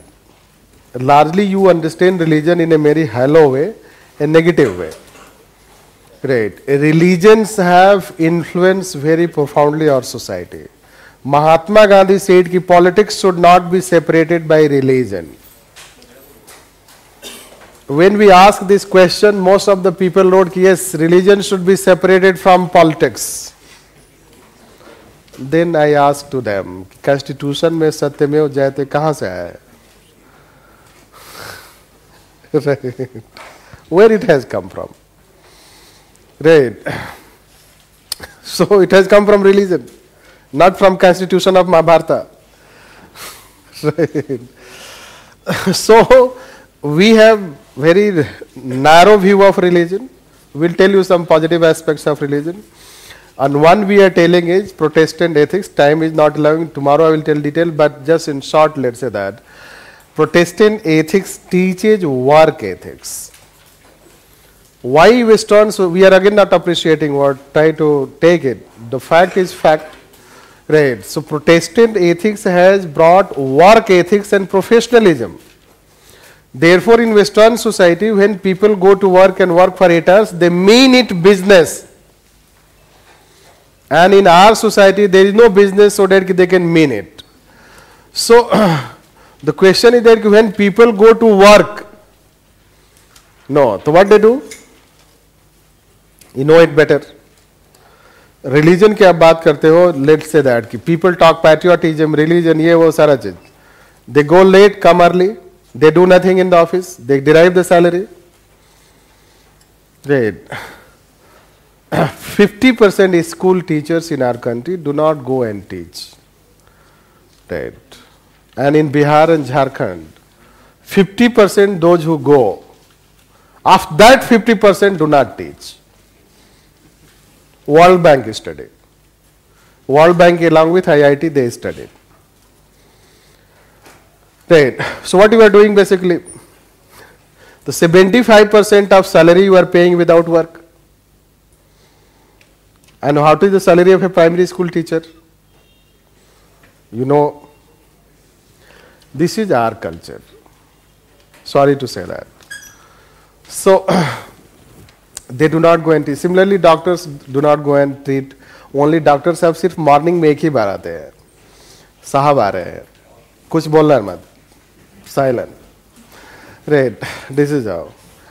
largely you understand religion in a very hollow way, a negative way. Right. Religions have influenced very profoundly our society. Mahatma Gandhi said that politics should not be separated by religion. When we ask this question, most of the people wrote, yes, religion should be separated from politics. Then I asked to them, Constitution सत्यमेव जयते कहाँ से आया है? Right. Where it has come from? Right. So it has come from religion, not from Constitution of Mahabharata. right. So we have very narrow view of religion. We'll tell you some positive aspects of religion. And one we are telling is Protestant ethics. Time is not allowing. Tomorrow I will tell detail, but just in short, let's say that Protestant ethics teaches work ethics. Why Western? So we are again not appreciating what try to take it. The fact is fact. Right. So Protestant ethics has brought work ethics and professionalism. Therefore, in Western society, when people go to work and work for eight hours, they mean it business. And in our society, there is no business so that they can mean it. So, the question is that when people go to work, no, so what they do? You know it better. Religion की आप बात करते हो late say that की people talk patriotism religion ये वो सारा चीज़ they go late come early they do nothing in the office they derive the salary right 50% school teachers in our country do not go and teach right and in bihar and jharkhand 50% those who go of that 50% do not teach world bank studied world bank along with iit they studied Right. So what you are doing basically? The 75% of salary you are paying without work. And what is the salary of a primary school teacher? You know, this is our culture. Sorry to say that. So, they do not go and treat. Similarly, doctors do not go and treat. Only doctors have सिर्फ़ morning में एक ही बार आते हैं साहब आ रहे हैं कुछ बोलना मत साइलेंट रेट दिस इज़ आओ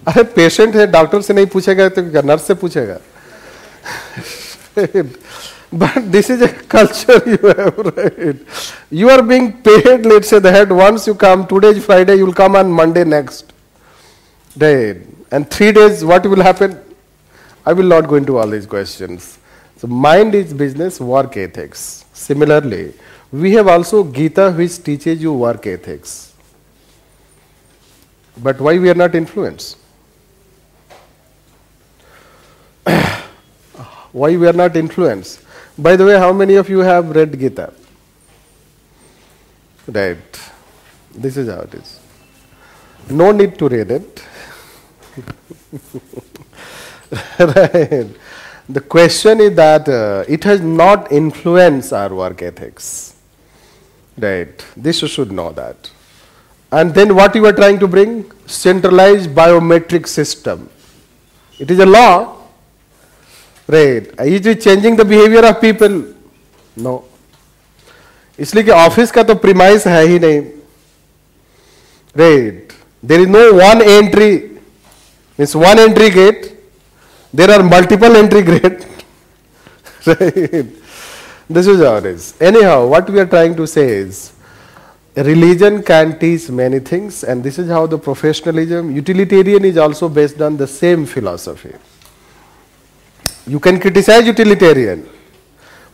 अरे पेशेंट है डॉक्टर से नहीं पूछेगा तो नर्स से पूछेगा but this is a culture you have right? You are being paid let's say that once you come today is friday you will come on monday next right and three days what will happen? I will not go into all these questions. So mind is business work ethics. Similarly we have also gita which teaches you work ethics. But why we are not influenced? why we are not influenced? By the way, how many of you have read Gita? Right. This is how it is. No need to read it. right. The question is that uh, it has not influenced our work ethics. Right. This you should know that. And then what you are trying to bring? Centralized biometric system. It is a law. Right. Is it changing the behavior of people? No. इसलिए कि office का तो premise है ही नहीं right there is no one entry means one entry gate there are multiple entry gate right this is how it is anyhow what we are trying to say is religion can teach many things and this is how the professionalism utilitarian is also based on the same philosophy you can criticize utilitarian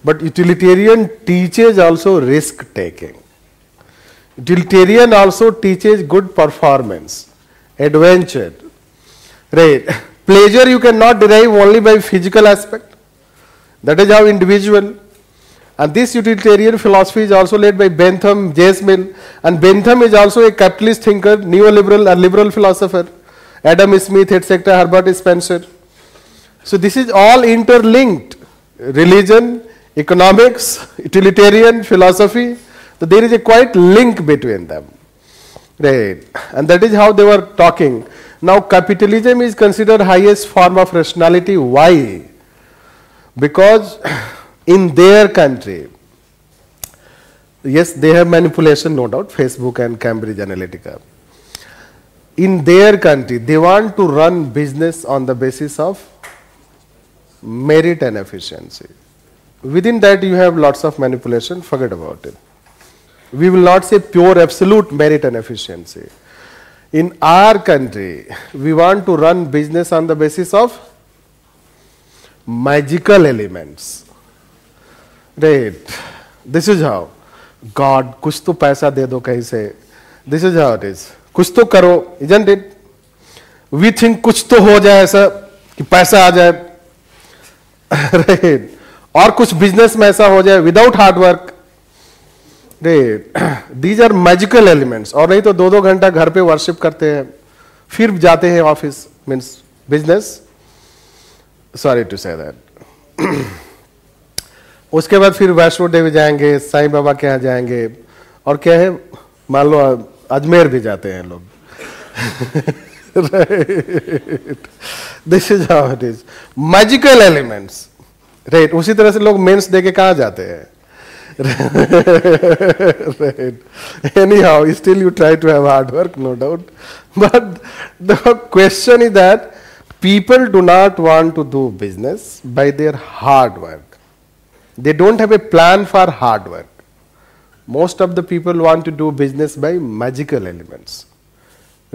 but utilitarian teaches also risk taking utilitarian also teaches good performance adventure right pleasure you cannot derive only by physical aspect that is how individual and this utilitarian philosophy is also led by Bentham, J.S. Mill, and Bentham is also a capitalist thinker, neoliberal and liberal philosopher, Adam Smith, etc., Herbert Spencer. So this is all interlinked. Religion, economics, utilitarian philosophy. So there is a quite link between them. Right. And that is how they were talking. Now capitalism is considered highest form of rationality. Why? Because in their country, yes, they have manipulation, no doubt, Facebook and Cambridge Analytica. In their country, they want to run business on the basis of merit and efficiency. Within that, you have lots of manipulation, forget about it. We will not say pure absolute merit and efficiency. In our country, we want to run business on the basis of magical elements. Right. This is how. God, तो पैसा दे दो कहीं से. This is how it is. कुछ तो करो, isn't it? We think कुछ तो हो जाए ऐसा कि पैसा आ जाए. right. और कुछ बिज़नेस में ऐसा हो जाए without hard work these are magical elements और नहीं तो दो दो घंटा घर पे वर्शिप करते हैं, फिर जाते हैं office means business sorry to say that उसके बाद फिर वैष्णो देवी जाएँगे, साईं बाबा के यहाँ जाएँगे। और क्या है? मान लो, अजमेर भी जाते हैं लोग। This is how it is magical elements right उसी तरह से लोग मेंस दे के कहा जाते हैं right. Anyhow, still you try to have hard work, no doubt. But the question is that people do not want to do business by their hard work. They don't have a plan for hard work. Most of the people want to do business by magical elements.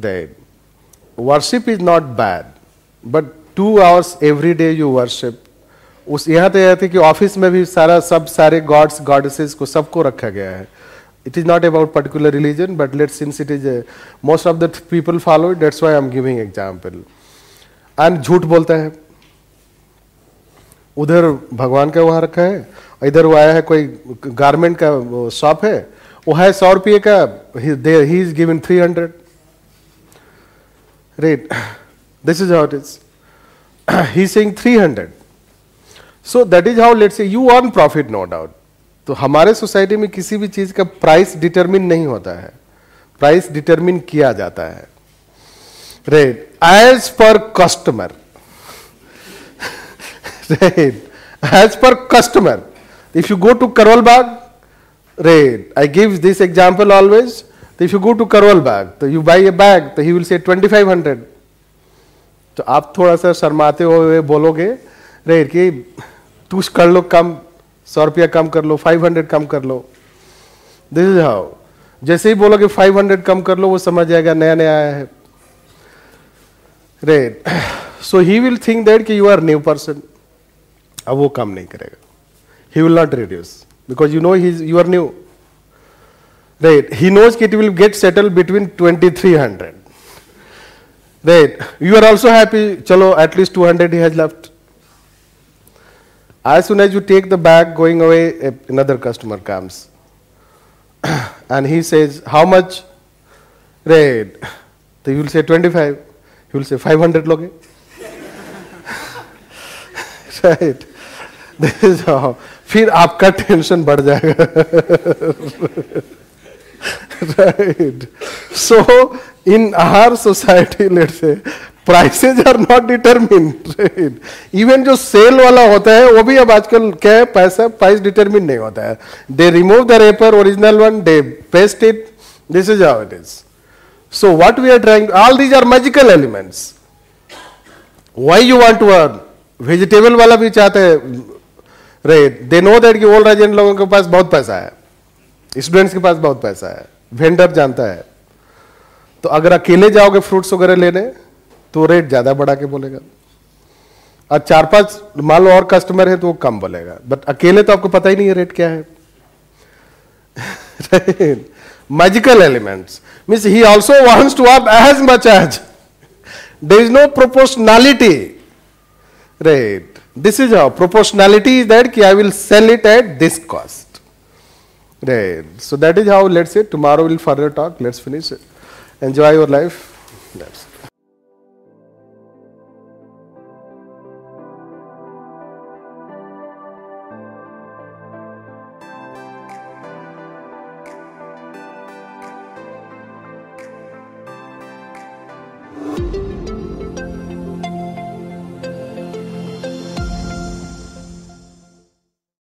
Right. Worship is not bad, but two hours every day you worship उस यहाँ तो यह थे कि office में भी सारा सब सारे गॉड्स गॉडेसेस को सबको रखा गया है। It is not about particular religion but let since it is most of the people follow it that's why am giving example and झूठ बोलता है। उधर भगवान का वहाँ रखा है इधर वो आया है कोई गारमेंट का शॉप है वो है सौ रुपये का ही is given three hundred this is how it is he sing three hundred so that is how let say you earn profit no doubt तो हमारे सोसाइटी में किसी भी चीज़ का प्राइस डिटरमिन नहीं होता है। प्राइस डिटरमिन किया जाता है। Rate as per customer rate as per customer if you go to Karol Bagh right I give this example always तो if you go to Karol Bagh तो यू बाई ए बैग तो he will say twenty five hundred तो आप थोड़ा सा शर्माते हुए बोलोगे रेट कि तू कर लो कम, सौ रुपया कम कर लो फाइव हंड्रेड कम कर लो. दिस इज़ हाउ जैसे ही बोलोगे फाइव हंड्रेड कम कर लो, वो समझ जाएगा नया नया आया है। Right so he will think that कि यू आर न्यू पर्सन अब वो कम नहीं करेगा। He will not reduce because you know he you are new right he knows कि it will get settle between twenty three hundred right you are also happy चलो at least two hundred he has left As soon as you take the bag going away, another customer comes. and he says, How much? Right. So you will say 25. He will say 500 loge. right. This is how. फिर आपका tension बढ़ जाएगा right. So, in our society, let's say prices are not determine even जो sale वाला होता है, वो भी अब आजकल क्या है, पैसा प्राइस डिटरमिन नहीं होता है. They remove the wrapper original one they paste it this is how it is so what we are trying all these are magical elements why you want to earn vegetable वाला भी चाहते हैं rate they know that कि old agent लोगों के पास बहुत पैसा है. स्टूडेंट्स के पास बहुत पैसा है वेंडर जानता है। तो अगर अकेले जाओगे फ्रूट्स वगैरह लेने तो रेट ज़्यादा बढ़ा के बोलेगा। और चार पाँच, मान लो और कस्टमर है तो वो कम बोलेगा। बट अकेले तो आपको पता ही नहीं है रेट क्या है। Magical elements means he also wants to earn as much as there is no proportionality right this is how proportionality is that कि I will sell it at this cost Right. So that is how let's say tomorrow we'll further talk. Let's finish. Enjoy your life. That's